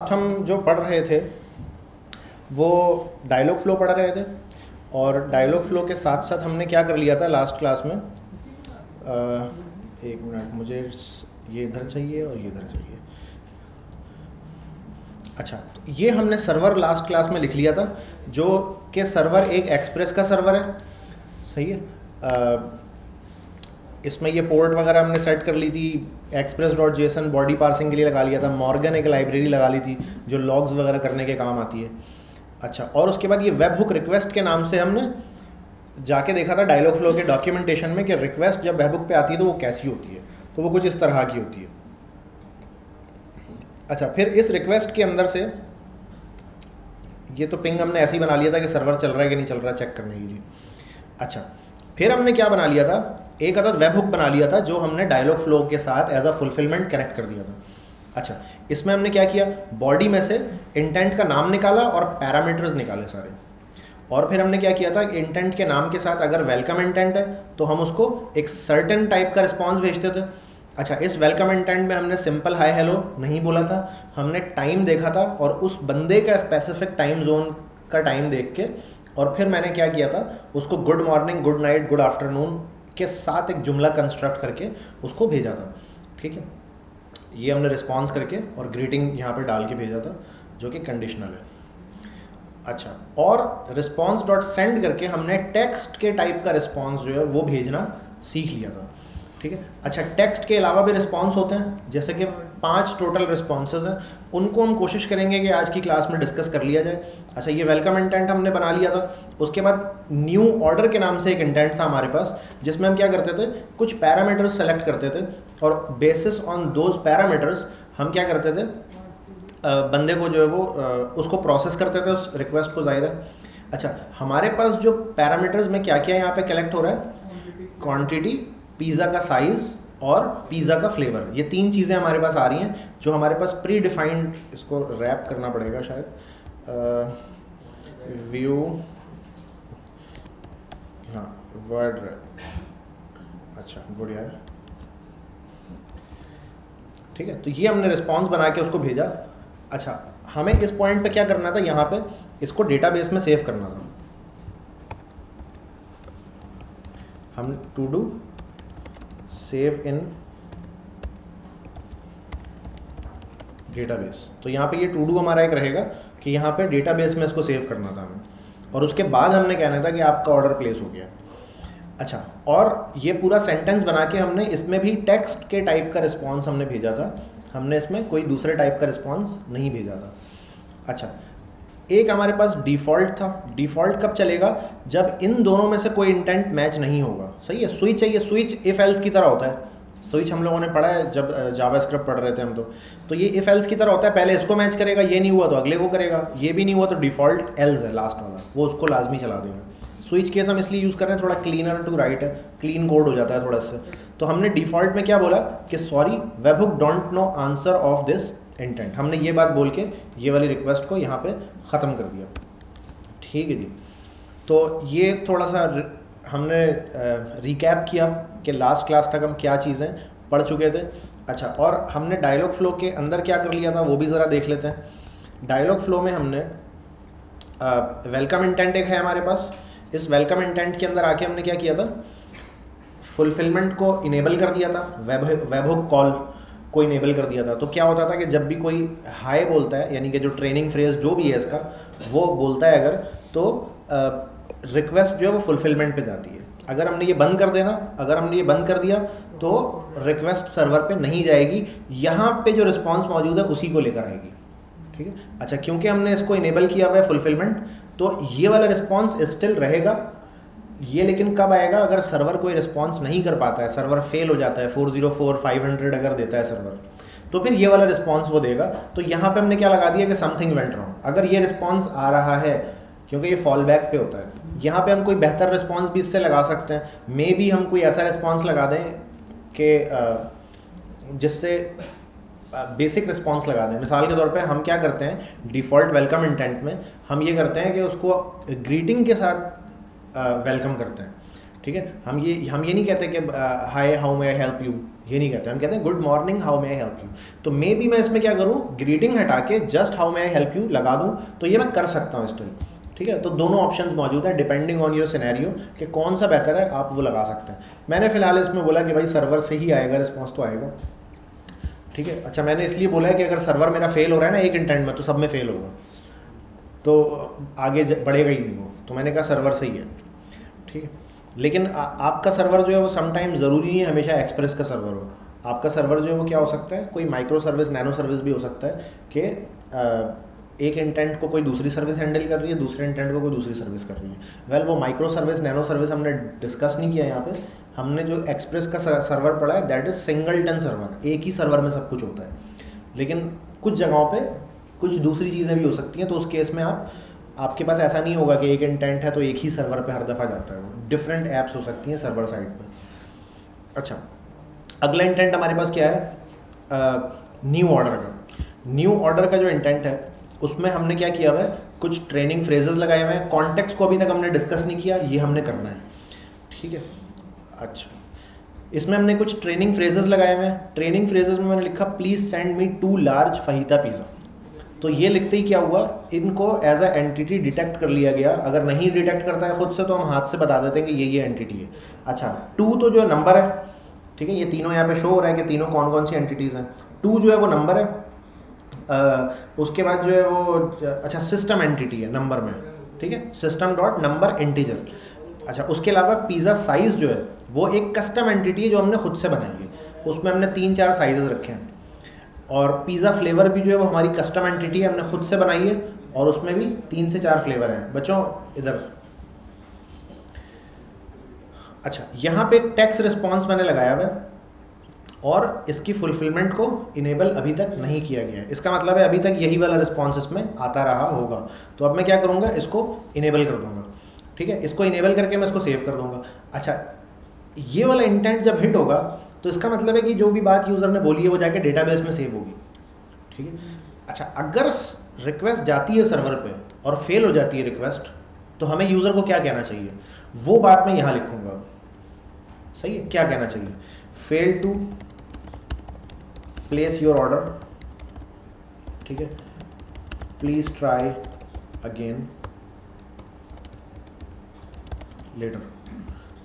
हम जो पढ़ रहे थे वो डायलॉग फ्लो पढ़ रहे थे और डायलॉग फ्लो के साथ साथ हमने क्या कर लिया था लास्ट क्लास में? आ, एक मिनट मुझे ये इधर चाहिए और ये इधर चाहिए। अच्छा तो ये हमने सर्वर लास्ट क्लास में लिख लिया था जो कि सर्वर एक एक्सप्रेस का सर्वर है। सही है? आ, इसमें ये पोर्ट वगैरह हमने सेट कर ली थी express dot JSON body parsing के लिए लगा लिया था मॉर्गन एक लाइब्रेरी लगा ली थी, जो लॉग्स वगैरह करने के काम आती है। अच्छा और उसके बाद ये वेब हुक रिक्वेस्ट के नाम से हमने जाके देखा था डायलॉग फ्लो के डॉक्यूमेंटेशन में कि रिक्वेस्ट जब वेब हुक पे आती है तो वो कैसी होती है तो वो कुछ इस तरह की होती है। अच्छा फिर इस रिक्वेस्ट के अंदर से ये तो पिंग हमने ऐसे ही बना लिया था कि सर्वर चल रहा है कि नहीं चल रहा है चेक करने के लिए। अच्छा फिर हमने क्या बना लिया था? एक अदद वेब हुक बना लिया था जो हमने डायलॉग फ्लो के साथ एज अ फुलफिलमेंट कनेक्ट कर दिया था। अच्छा इसमें हमने क्या किया? बॉडी में से इंटेंट का नाम निकाला और पैरामीटर्स निकाले सारे। और फिर हमने क्या किया था? कि इंटेंट के नाम के साथ अगर वेलकम इंटेंट है तो हम उसको एक सर्टन टाइप का रिस्पॉन्स भेजते थे। अच्छा इस वेलकम इंटेंट में हमने सिंपल हाई हेलो नहीं बोला था। हमने टाइम देखा था और उस बंदे का स्पेसिफिक टाइम जोन का टाइम देख के और फिर मैंने क्या किया था? उसको good morning good night good afternoon के साथ एक जुमला कंस्ट्रक्ट करके उसको भेजा था। ठीक है? ये हमने रिस्पॉन्स करके और ग्रीटिंग यहाँ पर डाल के भेजा था, जो कि कंडीशनल है। अच्छा और रिस्पॉन्स डॉट सेंड करके हमने टेक्स्ट के टाइप का रिस्पॉन्स जो है, वो भेजना सीख लिया था। ठीक है? अच्छा टेक्स्ट के अलावा भी रिस्पॉन्स होते हैं, जैसे कि पाँच टोटल रिस्पॉन्सेज हैं। उनको हम कोशिश करेंगे कि आज की क्लास में डिस्कस कर लिया जाए। अच्छा ये वेलकम इंटेंट हमने बना लिया था। उसके बाद न्यू ऑर्डर के नाम से एक इंटेंट था हमारे पास, जिसमें हम क्या करते थे? कुछ पैरामीटर्स सेलेक्ट करते थे और बेसिस ऑन दोज पैरामीटर्स हम क्या करते थे? बंदे को जो है वो उसको प्रोसेस करते थे, उस रिक्वेस्ट को ज़ाहिर है। अच्छा हमारे पास जो पैरामीटर्स में क्या क्या यहाँ पे कलेक्ट हो रहा है? क्वांटिटी पिज़्ज़ा का साइज़ और पिज़्ज़ा का फ्लेवर ये तीन चीज़ें हमारे पास आ रही हैं, जो हमारे पास प्री डिफाइंड इसको रैप करना पड़ेगा शायद। व्यू हाँ वर्ड रैप अच्छा गुड यार। ठीक है तो ये हमने रिस्पॉन्स बना के उसको भेजा। अच्छा हमें इस पॉइंट पे क्या करना था? यहाँ पे इसको डेटाबेस में सेव करना था। हम to do save in database तो यहाँ पे ये टू डू हमारा एक रहेगा कि यहाँ पे डेटाबेस में इसको सेव करना था हमें। और उसके बाद हमने कहना था कि आपका ऑर्डर प्लेस हो गया। अच्छा और ये पूरा सेंटेंस बना के हमने इसमें भी टेक्स्ट के टाइप का रिस्पॉन्स हमने भेजा था। हमने इसमें कोई दूसरे टाइप का रिस्पॉन्स नहीं भेजा था। अच्छा एक हमारे पास डिफ़ॉल्ट था। डिफ़ॉल्ट कब चलेगा? जब इन दोनों में से कोई इंटेंट मैच नहीं होगा। सही है? स्विच है ये। स्विच इफ़ एल्स की तरह होता है। स्विच हम लोगों ने पढ़ा है जब जावा स्क्रिप्ट पढ़ रहे थे हम तो। तो ये इफ़ एल्स की तरह होता है। पहले इसको मैच करेगा, ये नहीं हुआ तो अगले को करेगा। ये भी नहीं हुआ तो डिफ़ॉल्ट एल्स है लास्ट वाला। वो उसको लाजमी चला देगा। स्विच केस हम इसलिए यूज़ कर रहे हैं, थोड़ा क्लीनर टू राइट है। क्लीन कोड हो जाता है थोड़ा सा। तो हमने डिफ़ॉल्ट में क्या बोला कि sorry webhook don't know answer of this intent हमने ये बात बोल के ये वाली रिक्वेस्ट को यहाँ पे ख़त्म कर दिया। ठीक है जी। तो ये थोड़ा सा हमने रिकैप किया कि लास्ट क्लास तक हम क्या चीज़ें पढ़ चुके थे। अच्छा और हमने डायलॉग फ्लो के अंदर क्या कर लिया था वो भी ज़रा देख लेते हैं। डायलॉग फ्लो में हमने वेलकम इंटेंट एक है हमारे पास। इस वेलकम इंटेंट के अंदर आके हमने क्या किया था? फुलफिलमेंट को इनेबल कर दिया था। वेब वेबहुक कॉल को इनेबल कर दिया था। तो क्या होता था कि जब भी कोई हाई बोलता है, यानी कि जो ट्रेनिंग फ्रेज जो भी है इसका, वो बोलता है अगर तो रिक्वेस्ट जो है वो फुलफिलमेंट पे जाती है। अगर हमने ये बंद कर देना, अगर हमने ये बंद कर दिया तो रिक्वेस्ट सर्वर पे नहीं जाएगी। यहाँ पे जो रिस्पॉन्स मौजूद है, उसी को लेकर आएगी। ठीक है? अच्छा क्योंकि हमने इसको इनेबल किया हुआ है फुलफिलमेंट तो ये वाला रिस्पॉन्स स्टिल रहेगा। ये लेकिन कब आएगा? अगर सर्वर कोई रिस्पॉन्स नहीं कर पाता है सर्वर फेल हो जाता है four zero four five hundred अगर देता है सर्वर तो फिर ये वाला रिस्पॉन्स वो देगा। तो यहाँ पे हमने क्या लगा दिया कि समथिंग वेंट रॉन्ग अगर ये रिस्पॉन्स आ रहा है, क्योंकि ये फॉल बैक पे होता है, यहाँ पे हम कोई बेहतर रिस्पॉन्स भी इससे लगा सकते हैं। मे बी हम कोई ऐसा रिस्पॉन्स लगा दें कि जिससे बेसिक रिस्पॉन्स लगा दें। मिसाल के तौर पे हम क्या करते हैं डिफ़ॉल्ट वेलकम इंटेंट में हम ये करते हैं कि उसको ग्रीटिंग के साथ वेलकम करते हैं। ठीक है? हम ये हम ये नहीं कहते कि hi how may I help you ये नहीं कहते। हम कहते हैं good morning how may I help you तो मे बी मैं इसमें क्या करूँ? ग्रीटिंग हटा के just how may I help you लगा दूँ तो ये मैं कर सकता हूँ स्टिल ठीक है? तो दोनों ऑप्शंस मौजूद हैं डिपेंडिंग ऑन योर सिनेरियो कि कौन सा बेहतर है, आप वो लगा सकते हैं। मैंने फ़िलहाल इसमें बोला कि भाई सर्वर से ही आएगा रिस्पॉन्स तो आएगा। ठीक है? अच्छा मैंने इसलिए बोला है कि अगर सर्वर मेरा फेल हो रहा है ना, एक इंटेंट में तो सब में फेल होगा। तो आगे बढ़ेगा ही नहीं वो। तो मैंने कहा सर्वर सही है। ठीक है? लेकिन आ, आपका सर्वर जो है वो समटाइम ज़रूरी नहीं है हमेशा एक्सप्रेस का सर्वर हो। आपका सर्वर जो है वो क्या हो सकता है? कोई माइक्रो सर्विस नैनो सर्विस भी हो सकता है कि एक इंटेंट को कोई दूसरी सर्विस हैंडल कर रही है दूसरे इंटेंट को कोई दूसरी सर्विस कर रही है। वेल well, वो माइक्रो सर्विस नैनो सर्विस हमने डिस्कस नहीं किया यहाँ पे। हमने जो एक्सप्रेस का सर्वर पढ़ा है that is singleton server एक ही सर्वर में सब कुछ होता है। लेकिन कुछ जगहों पे कुछ दूसरी चीज़ें भी हो सकती हैं तो उस केस में आप आपके पास ऐसा नहीं होगा कि एक इंटेंट है तो एक ही सर्वर पे हर दफ़ा जाता है वो। डिफरेंट ऐप्स हो सकती हैं सर्वर साइड पे। अच्छा अगला इंटेंट हमारे पास क्या है? न्यू ऑर्डर का। न्यू ऑर्डर का जो इंटेंट है, उसमें हमने क्या किया हुआ है? कुछ ट्रेनिंग फ्रेजेस लगाए हुए हैं। कॉन्टेक्स्ट को अभी तक हमने डिस्कस नहीं किया, ये हमने करना है। ठीक है? अच्छा। इसमें हमने कुछ ट्रेनिंग फ्रेजेस लगाए हुए हैं। ट्रेनिंग फ्रेजेस में मैंने लिखा please send me two large fajita pizza तो ये लिखते ही क्या हुआ? इनको एज अ एंटिटी डिटेक्ट कर लिया गया। अगर नहीं डिटेक्ट करता है खुद से तो हम हाथ से बता देते हैं कि ये ये एंटिटी है। अच्छा टू तो जो नंबर है ठीक है ये तीनों यहाँ पे शो हो रहा है कि तीनों कौन कौन सी एंटिटीज़ हैं। टू जो है वो नंबर है आ, उसके बाद जो है वो अच्छा सिस्टम एंटिटी है नंबर में ठीक है? सिस्टम डॉट नंबर इंटीजर अच्छा उसके अलावा पिज़्ज़ा साइज़ जो है वो एक कस्टम एंटिटी है जो हमने खुद से बनाई है। उसमें हमने तीन चार साइजेस रखे हैं। और पिज़्ज़ा फ्लेवर भी जो है वो हमारी कस्टम एंटिटी है हमने खुद से बनाई है और उसमें भी तीन से चार फ्लेवर हैं। बच्चों, इधर। अच्छा यहाँ पे टैक्स रिस्पॉन्स मैंने लगाया हुआ और इसकी फुलफिलमेंट को इनेबल अभी तक नहीं किया गया है। इसका मतलब है अभी तक यही वाला रिस्पॉन्स इसमें आता रहा होगा। तो अब मैं क्या करूँगा, इसको इनेबल कर दूँगा। ठीक है? इसको इनेबल करके मैं इसको सेव कर दूँगा। अच्छा ये वाला इंटेंट जब हिट होगा तो इसका मतलब है कि जो भी बात यूज़र ने बोली है, वो जाके डेटाबेस में सेव होगी। ठीक है? अच्छा अगर रिक्वेस्ट जाती है सर्वर पे और फेल हो जाती है रिक्वेस्ट तो हमें यूज़र को क्या कहना चाहिए? वो बात मैं यहाँ लिखूँगा। सही है? क्या कहना चाहिए? Fail to place your order ठीक है? प्लीज़ ट्राई अगेन लेटर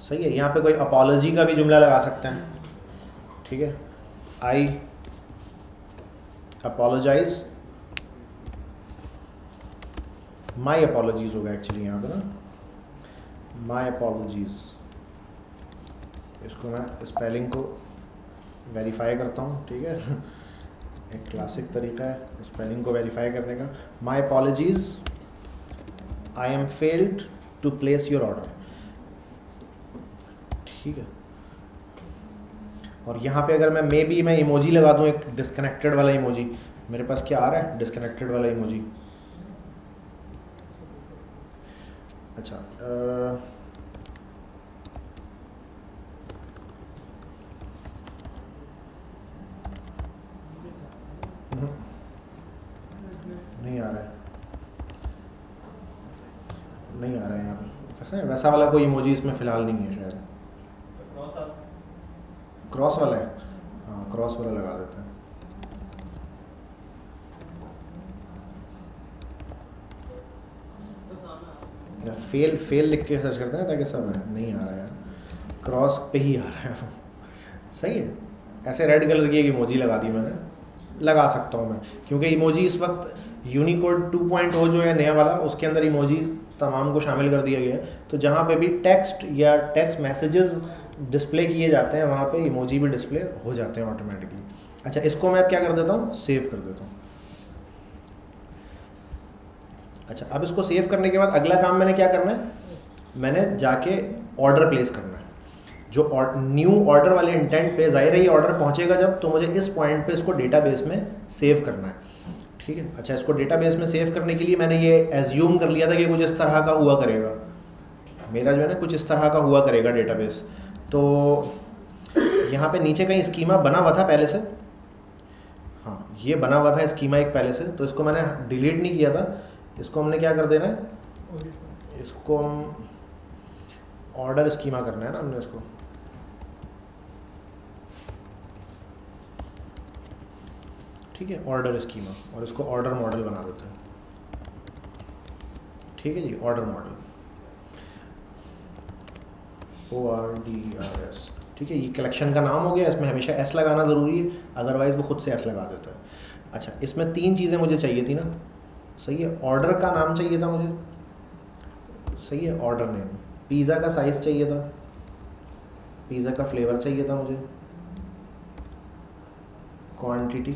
सही है? यहाँ पे कोई अपॉलोजी का भी जुमला लगा सकते हैं। ठीक है? आई अपोलोजाइज माई अपोलॉजीज होगा एक्चुअली यहाँ पे ना। माई अपोलॉजीज इसको मैं स्पेलिंग को वेरीफाई करता हूँ, ठीक है? एक क्लासिक तरीका है स्पेलिंग को वेरीफाई करने का। My apologies I am failed to place your order ठीक है? और यहाँ पे अगर मैं मे बी मैं इमोजी लगा दूँ एक डिस्कनेक्टेड वाला इमोजी मेरे पास क्या आ रहा है? डिस्कनेक्टेड वाला इमोजी अच्छा आ, नहीं आ रहा है। नहीं आ रहा है यहाँ पे। वैसा वाला कोई इमोजी इसमें फ़िलहाल नहीं है शायद। क्रॉस वाला है। हाँ क्रॉस वाला लगा देते हैं। फेल फेल लिख के सर्च करते हैं ताकि सब है नहीं आ रहा यार। क्रॉस पे ही आ रहा है। सही है। ऐसे रेड कलर की एक इमोजी लगा दी मैंने। लगा सकता हूँ मैं। क्योंकि इमोजी इस वक्त यूनिकोड 2.0 जो है नया वाला, उसके अंदर इमोजी तमाम को शामिल कर दिया गया है। तो जहाँ पे भी टेक्स्ट या टेक्स्ट मैसेजेस डिस्प्ले किए जाते हैं, वहाँ पे इमोजी भी डिस्प्ले हो जाते हैं ऑटोमेटिकली अच्छा इसको मैं अब क्या कर देता हूँ? सेव कर देता हूँ। अच्छा अब इसको सेव करने के बाद अगला काम मैंने क्या करना है? मैंने जाके ऑर्डर प्लेस करना है। जो न्यू ऑर्डर वाले इंटेंट पे ज़ाहिर है ये ऑर्डर पहुँचेगा जब तो मुझे इस पॉइंट पे इसको डेटाबेस में सेव करना है। ठीक है? अच्छा इसको डेटाबेस में सेव करने के लिए मैंने ये एज्यूम कर लिया था कि कुछ इस तरह का हुआ करेगा। मेरा जो है ना, कुछ इस तरह का हुआ करेगा डेटाबेस तो यहाँ पे नीचे कहीं स्कीमा बना हुआ था पहले से। हाँ ये बना हुआ था स्कीमा एक पहले से तो इसको मैंने डिलीट नहीं किया था। इसको हमने क्या कर देना है? इसको हम ऑर्डर स्कीमा करना है ना हमने इसको। ठीक है ऑर्डर स्कीमा और इसको ऑर्डर मॉडल बना देते हैं। ठीक है जी order model O R D R S ठीक है, ये कलेक्शन का नाम हो गया, इसमें हमेशा एस लगाना ज़रूरी है अदरवाइज़ वो खुद से एस लगा देता है। अच्छा इसमें तीन चीज़ें मुझे चाहिए थी ना? सही है ऑर्डर का नाम चाहिए था मुझे? सही है ऑर्डर नेम पिज़्ज़ा का साइज़ चाहिए था? पिज़्ज़ा का फ्लेवर चाहिए था मुझे? क्वांटिटी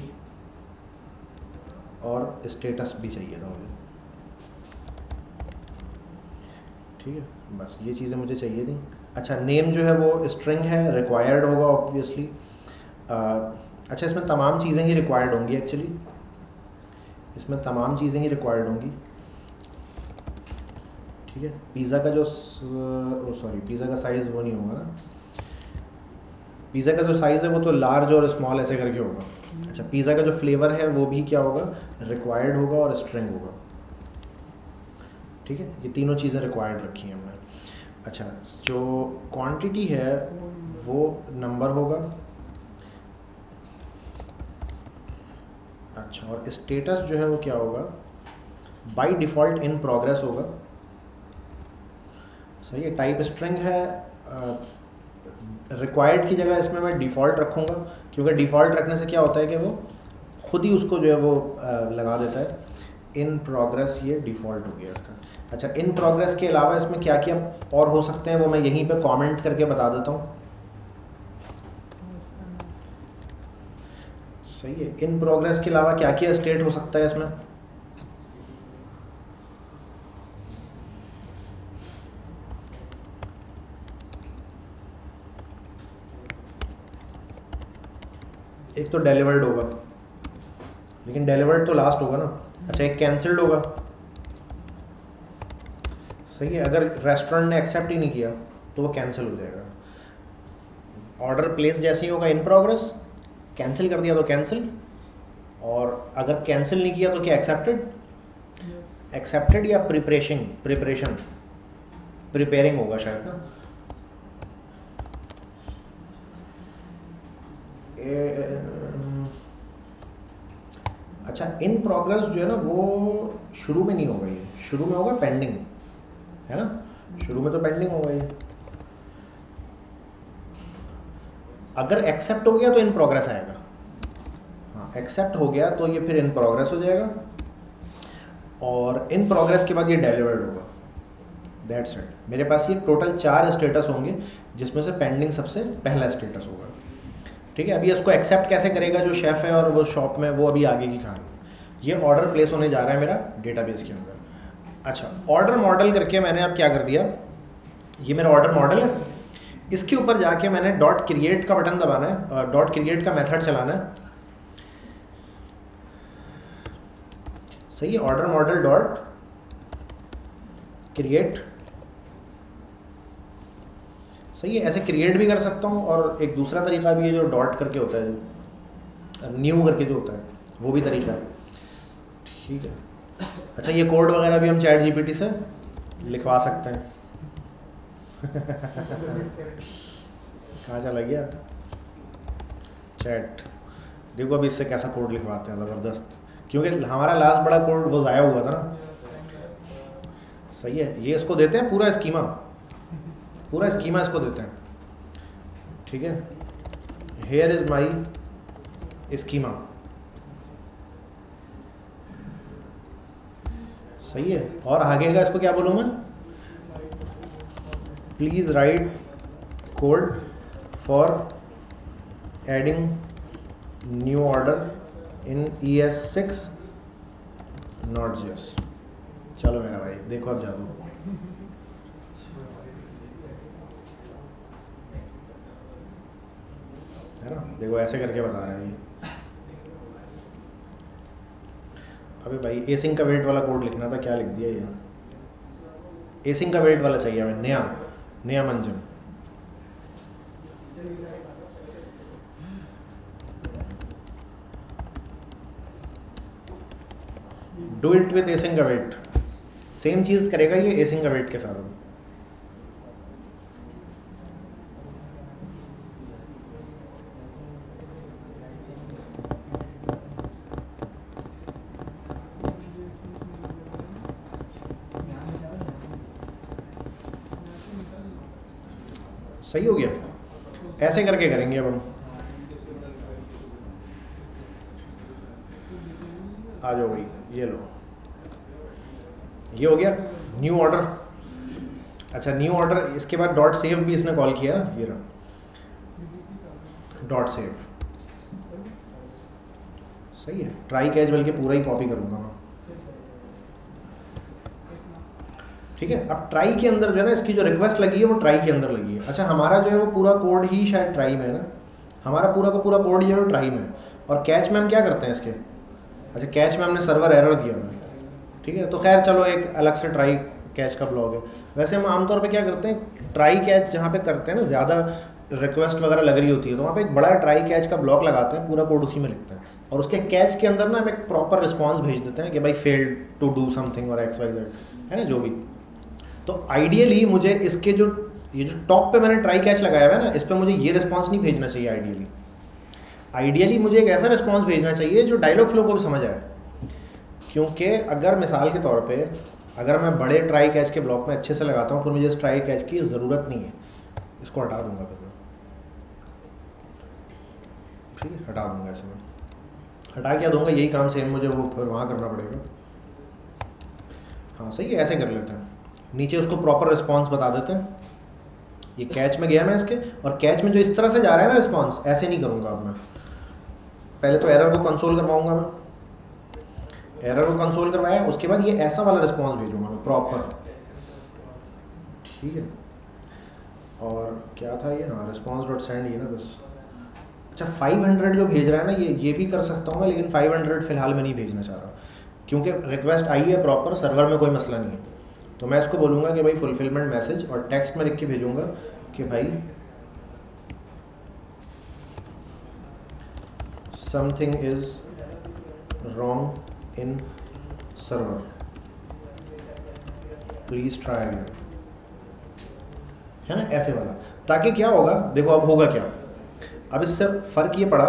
और स्टेटस भी चाहिए था मुझे। ठीक है, बस ये चीज़ें मुझे चाहिए थी। अच्छा नेम जो है वो स्ट्रिंग है रिक्वायर्ड होगा ऑब्वियसली अच्छा इसमें तमाम चीज़ें ही रिक्वायर्ड होंगी एक्चुअली इसमें तमाम चीज़ें ही रिक्वायर्ड होंगी। ठीक है? पिज़्ज़ा का जो सॉरी पिज़्ज़ा का साइज़ वो नहीं होगा ना। पिज़्ज़ा का जो साइज़ है वो तो लार्ज और स्मॉल ऐसे करके होगा। अच्छा पिज़्ज़ा का जो फ्लेवर है वो भी क्या होगा? रिक्वायर्ड होगा और स्ट्रिंग होगा। ठीक है? ये तीनों चीज़ें रिक्वायर्ड रखी हैं हमने। अच्छा जो क्वांटिटी है वो नंबर होगा। अच्छा और स्टेटस जो है वो क्या होगा? बाय डिफ़ॉल्ट इन प्रोग्रेस होगा। सही है टाइप स्ट्रिंग है रिक्वायर्ड की जगह इसमें मैं डिफ़ॉल्ट रखूँगा क्योंकि डिफ़ॉल्ट रखने से क्या होता है कि वो खुद ही उसको जो है वो आ, लगा देता है। इन प्रोग्रेस ये डिफ़ॉल्ट हो गया इसका। अच्छा इन प्रोग्रेस के अलावा इसमें क्या क्या और हो सकते हैं वो मैं यहीं पे कमेंट करके बता देता हूँ। सही है इन प्रोग्रेस के अलावा क्या क्या स्टेट हो सकता है इसमें? एक तो डिलीवर्ड होगा, लेकिन डिलीवर्ड तो लास्ट होगा ना। अच्छा एक कैंसल्ड होगा। सही है अगर रेस्टोरेंट ने एक्सेप्ट ही नहीं किया तो वो कैंसिल हो जाएगा। ऑर्डर प्लेस जैसे ही होगा इन प्रोग्रेस कैंसिल कर दिया तो कैंसिल और अगर कैंसिल नहीं किया तो क्या एक्सेप्टेड एक्सेप्टेड या प्रिपरेशन प्रिपरेशन प्रिपेयरिंग होगा शायद ना। अच्छा इन प्रोग्रेस जो है ना वो शुरू में नहीं होगा ये। शुरू में होगा पेंडिंग है ना? शुरू में तो पेंडिंग होगा ये अगर एक्सेप्ट हो गया तो इन प्रोग्रेस आएगा। हाँ एक्सेप्ट हो गया तो ये फिर इन प्रोग्रेस हो जाएगा। और इन प्रोग्रेस के बाद ये डिलीवर्ड होगा। दैट्स इट मेरे पास ये टोटल चार स्टेटस होंगे, जिसमें से पेंडिंग सबसे पहला स्टेटस होगा। ठीक है? अभी इसको एक्सेप्ट कैसे करेगा जो शेफ़ है और वो शॉप में, वो अभी आगे की कहानी। ये ऑर्डर प्लेस होने जा रहा है मेरा डेटाबेस के अंदर। अच्छा ऑर्डर मॉडल करके मैंने अब क्या कर दिया? ये मेरा ऑर्डर मॉडल है। इसके ऊपर जाके मैंने डॉट क्रिएट का बटन दबाना है डॉट क्रिएट का मेथड चलाना है। सही है ऑर्डर मॉडल डॉट क्रिएट सही है, ऐसे क्रिएट भी कर सकता हूँ, और एक दूसरा तरीका भी है जो डॉट करके होता है न्यू करके जो होता है, वो भी तरीका है। ठीक है। अच्छा ये कोड वगैरह भी हम चैट जीपीटी से लिखवा सकते हैं। कहाँ चला गया? चैट। देखो अभी इससे कैसा कोड लिखवाते हैं, ज़बरदस्त। क्योंकि हमारा लास्ट बड़ा कोड वो ज़ाया हुआ था ना। सही है, ये इसको देते हैं पूरा स्कीमा। पूरा स्कीमा इसको देते हैं। ठीक है? Here is my schema. सही है। और आगे का इसको क्या बोलूँ मैं? Please write code for adding new order in E S six not just चलो मेरा भाई, देखो अब जादू। है ना? देखो ऐसे करके बता रहे हैं ये अबे भाई एसिंग का वेट वाला कोड लिखना था, क्या लिख दिया ये? एसिंग का वेट वाला चाहिए हमें नया नया मंजन। डू इट विथ एसिंग का वेट। सेम चीज़ करेगा ये एसिंग का वेट के साथ। सही हो गया। ऐसे करके करेंगे अब हम। आ जाओ भाई, ये लो। ये हो गया न्यू ऑर्डर अच्छा न्यू ऑर्डर इसके बाद डॉट सेव भी इसने कॉल किया ना, ये रहा। डॉट सेव सही है ट्राई कैच बल्कि पूरा ही कॉपी करूँगा मैं। ठीक है? अब ट्राई के अंदर जो है ना, इसकी जो रिक्वेस्ट लगी है, वो ट्राई के अंदर लगी है। अच्छा हमारा जो है, वो पूरा कोड ही शायद ट्राई में है ना? हमारा पूरा का पूरा कोड जो है, वो ट्राई में है। और कैच में हम क्या करते हैं इसके? अच्छा कैच में हमने सर्वर एरर दिया हुआ ठीक है? तो खैर, चलो, एक अलग से ट्राई कैच का ब्लॉग है। वैसे हम आमतौर पर क्या करते हैं ट्राई कैच जहाँ पे करते हैं ना, ज़्यादा रिक्वेस्ट वगैरह लग रही होती है तो वहाँ पे एक बड़ा ट्राई कैच का ब्लॉक लगाते हैं, पूरा कोड उसी में लिखते हैं। और उसके कैच के अंदर ना, हम एक प्रॉपर रिस्पॉन्स भेज देते हैं कि भाई फेल्ड टू डू समथिंग और एक्स वाई जेड है ना, जो भी। तो आइडियली मुझे इसके जो, ये जो टॉप पे मैंने ट्राई कैच लगाया हुआ है ना, इस पर मुझे ये रिस्पॉन्स नहीं भेजना चाहिए आइडियली आइडियली मुझे एक ऐसा रिस्पॉन्स भेजना चाहिए जो डायलॉग फ्लो को भी समझ आए। क्योंकि अगर मिसाल के तौर पे, अगर मैं बड़े ट्राई कैच के ब्लॉक में अच्छे से लगाता हूँ, फिर मुझे इस ट्राई कैच की ज़रूरत नहीं है। इसको हटा दूँगा फिर मैं। ठीक है, हटा दूँगा ऐसे में। हटा क्या दूँगा? यही काम सेम मुझे वो फिर वहाँ करना पड़ेगा। हाँ सही है, ऐसे कर लेते हैं। नीचे उसको प्रॉपर रिस्पॉन्स बता देते हैं। ये कैच में गया मैं इसके, और कैच में जो इस तरह से जा रहा है ना रिस्पॉन्स ऐसे नहीं करूँगा अब मैं। पहले तो एरर को कंसोल करवाऊँगा मैं। एरर को कंसोल करवाया, उसके बाद ये ऐसा वाला रिस्पॉन्स भेजूँगा मैं प्रॉपर ठीक है। और क्या था ये? हाँ रिस्पॉन्स डॉट सेंड ये ना बस। अच्छा 500 जो भेज रहा है ना, ये ये भी कर सकता हूँ मैं, लेकिन 500 फ़िलहाल मैं नहीं भेजना चाह रहा क्योंकि रिक्वेस्ट आई है प्रॉपर सर्वर में कोई मसला नहीं है। तो मैं इसको बोलूँगा कि भाई फुलफिलमेंट मैसेज और टेक्स्ट में लिख के भेजूँगा कि भाई something is wrong in server please try again है ना? ऐसे वाला। ताकि क्या होगा? देखो अब होगा क्या? अब इससे फ़र्क ये पड़ा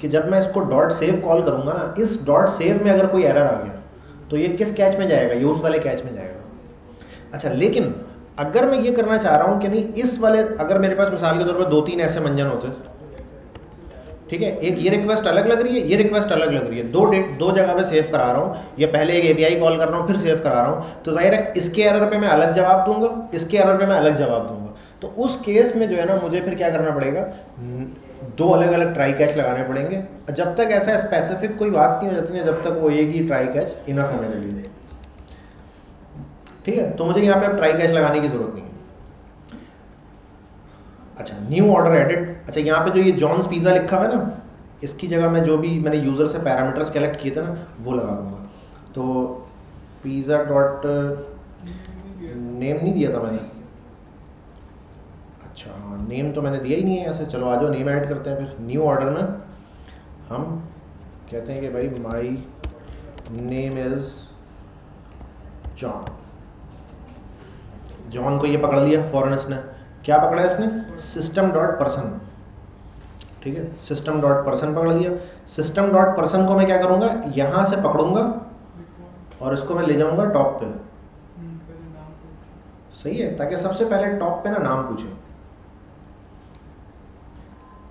कि जब मैं इसको डॉट सेव कॉल करूँगा ना, इस डॉट सेव में अगर कोई एरर आ गया तो ये किस कैच में जाएगा? ये उस वाले कैच में जाएगा। अच्छा लेकिन अगर मैं ये करना चाह रहा हूँ कि नहीं, इस वाले, अगर मेरे पास मिसाल के तौर पर दो तीन ऐसे मंजन होते, ठीक है, एक ये रिक्वेस्ट अलग लग रही है, ये रिक्वेस्ट अलग लग रही है। दो डेट दो जगह पे सेव करा रहा हूँ, या पहले एक एपीआई कॉल कर रहा हूँ, फिर सेव करा रहा हूँ। तो ज़ाहिर है, इसके एरर पे मैं अलग जवाब दूँगा, इसके एरर पे मैं अलग जवाब दूँगा। तो उस केस में जो है ना, मुझे फिर क्या करना पड़ेगा? दो अलग अलग ट्राई कैच लगाने पड़ेंगे। जब तक ऐसा स्पेसिफिक कोई बात नहीं हो जाती है, जब तक वो एक ही ट्राई कैच इनफ है मेरे लिए। ठीक है? तो मुझे यहाँ पे ट्राई कैच लगाने की ज़रूरत नहीं है। अच्छा न्यू ऑर्डर एडिट अच्छा यहाँ पे जो ये जॉन्स पिज़्ज़ा लिखा हुआ है ना, इसकी जगह मैं जो भी मैंने यूज़र से पैरामीटर्स कलेक्ट किए थे ना, वो लगा दूँगा। तो पिज़्ज़ा डॉट नेम नहीं दिया था मैंने। अच्छा नेम तो मैंने दिया ही नहीं है ऐसे। चलो, आ जाओ नेम ऐड करते हैं फिर। न्यू ऑर्डर में हम कहते हैं कि भाई my name is John John को ये पकड़ लिया फॉरन इसने क्या पकड़ा इसने? सिस्टम डॉट पर्सन ठीक है? सिस्टम डॉट पर्सन पकड़ लिया। सिस्टम डॉट पर्सन को मैं क्या करूँगा? यहाँ से पकड़ूँगा और इसको मैं ले जाऊँगा टॉप पे। सही है? ताकि सबसे पहले टॉप पे ना नाम पूछे।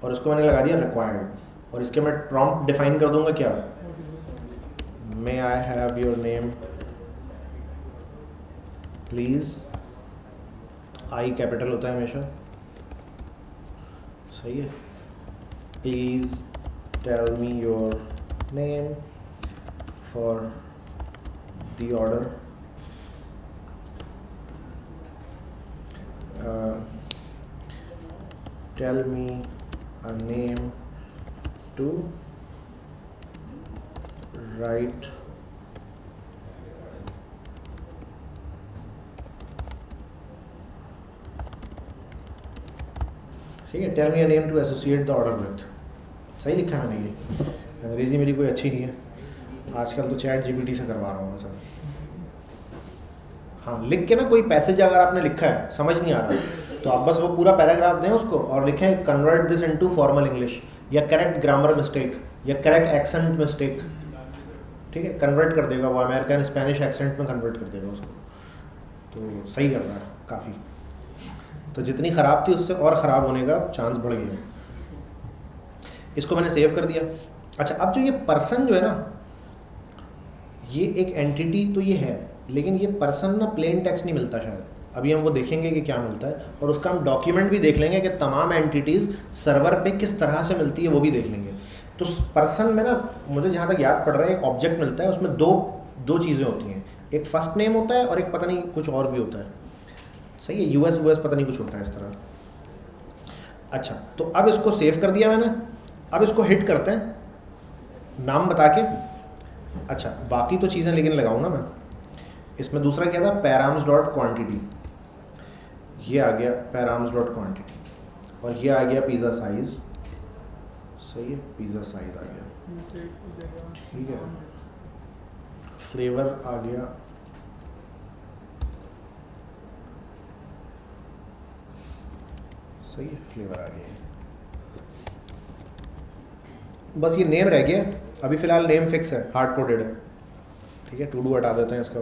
और इसको मैंने लगा दिया रिक्वायर्ड और इसके मैं प्रॉम्प्ट डिफाइन कर दूँगा क्या? May I have your name please I capital होता है हमेशा। सही है। Please tell me your name for the order tell me a name to write ठीक है tell me name to associate the order with सही लिखा मैंने ये। अंग्रेज़ी मेरी कोई अच्छी नहीं है। आजकल तो चैट जीपीटी से करवा रहा हूँ मैं सब। हाँ लिख के ना कोई पैसेज अगर आपने लिखा है, समझ नहीं आ रहा तो आप बस वो पूरा पैराग्राफ दें उसको और लिखें convert this into formal English या करेक्ट ग्रामर मिस्टेक या करेक्ट एक्सेंट मिस्टेक ठीक है कन्वर्ट कर देगा वो अमेरिकन स्पेनिश एक्सेंट में कन्वर्ट कर देगा उसको। तो सही कर रहा है, काफ़ी। तो जितनी ख़राब थी उससे और ख़राब होने का चांस बढ़ गया। इसको मैंने सेव कर दिया। अच्छा अब जो ये पर्सन जो है ना, ये एक एंटिटी तो ये है, लेकिन ये पर्सन ना प्लेन टेक्स्ट नहीं मिलता शायद। अभी हम वो देखेंगे कि क्या मिलता है, और उसका हम डॉक्यूमेंट भी देख लेंगे कि तमाम एंटिटीज़ सर्वर पे किस तरह से मिलती है वो भी देख लेंगे। तो पर्सन में ना, मुझे जहाँ तक याद पड़ रहा है, एक ऑब्जेक्ट मिलता है, उसमें दो दो चीज़ें होती हैं। एक फ़र्स्ट नेम होता है और एक पता नहीं कुछ और भी होता है। सही है यूएस वूएस पता नहीं कुछ होता है इस तरह। अच्छा तो अब इसको सेव कर दिया मैंने। अब इसको हिट करते हैं। नाम बता के। अच्छा बाकी तो चीज़ें लेकिन लगाऊँ ना मैं। इसमें दूसरा क्या था? पैराम्स डॉट क्वान्टिटी ये आ गया पैराम्स डॉट क्वान्टिटी और ये आ गया पिज़्ज़ा साइज़ सही है पिज़्ज़ा साइज़ आ गया। ठीक है। फ्लेवर आ गया सही है फ्लेवर आ गया बस ये नेम रह गया। अभी फ़िलहाल नेम फिक्स है हार्ड कोडेड है। ठीक है टू डू हटा देते हैं इसका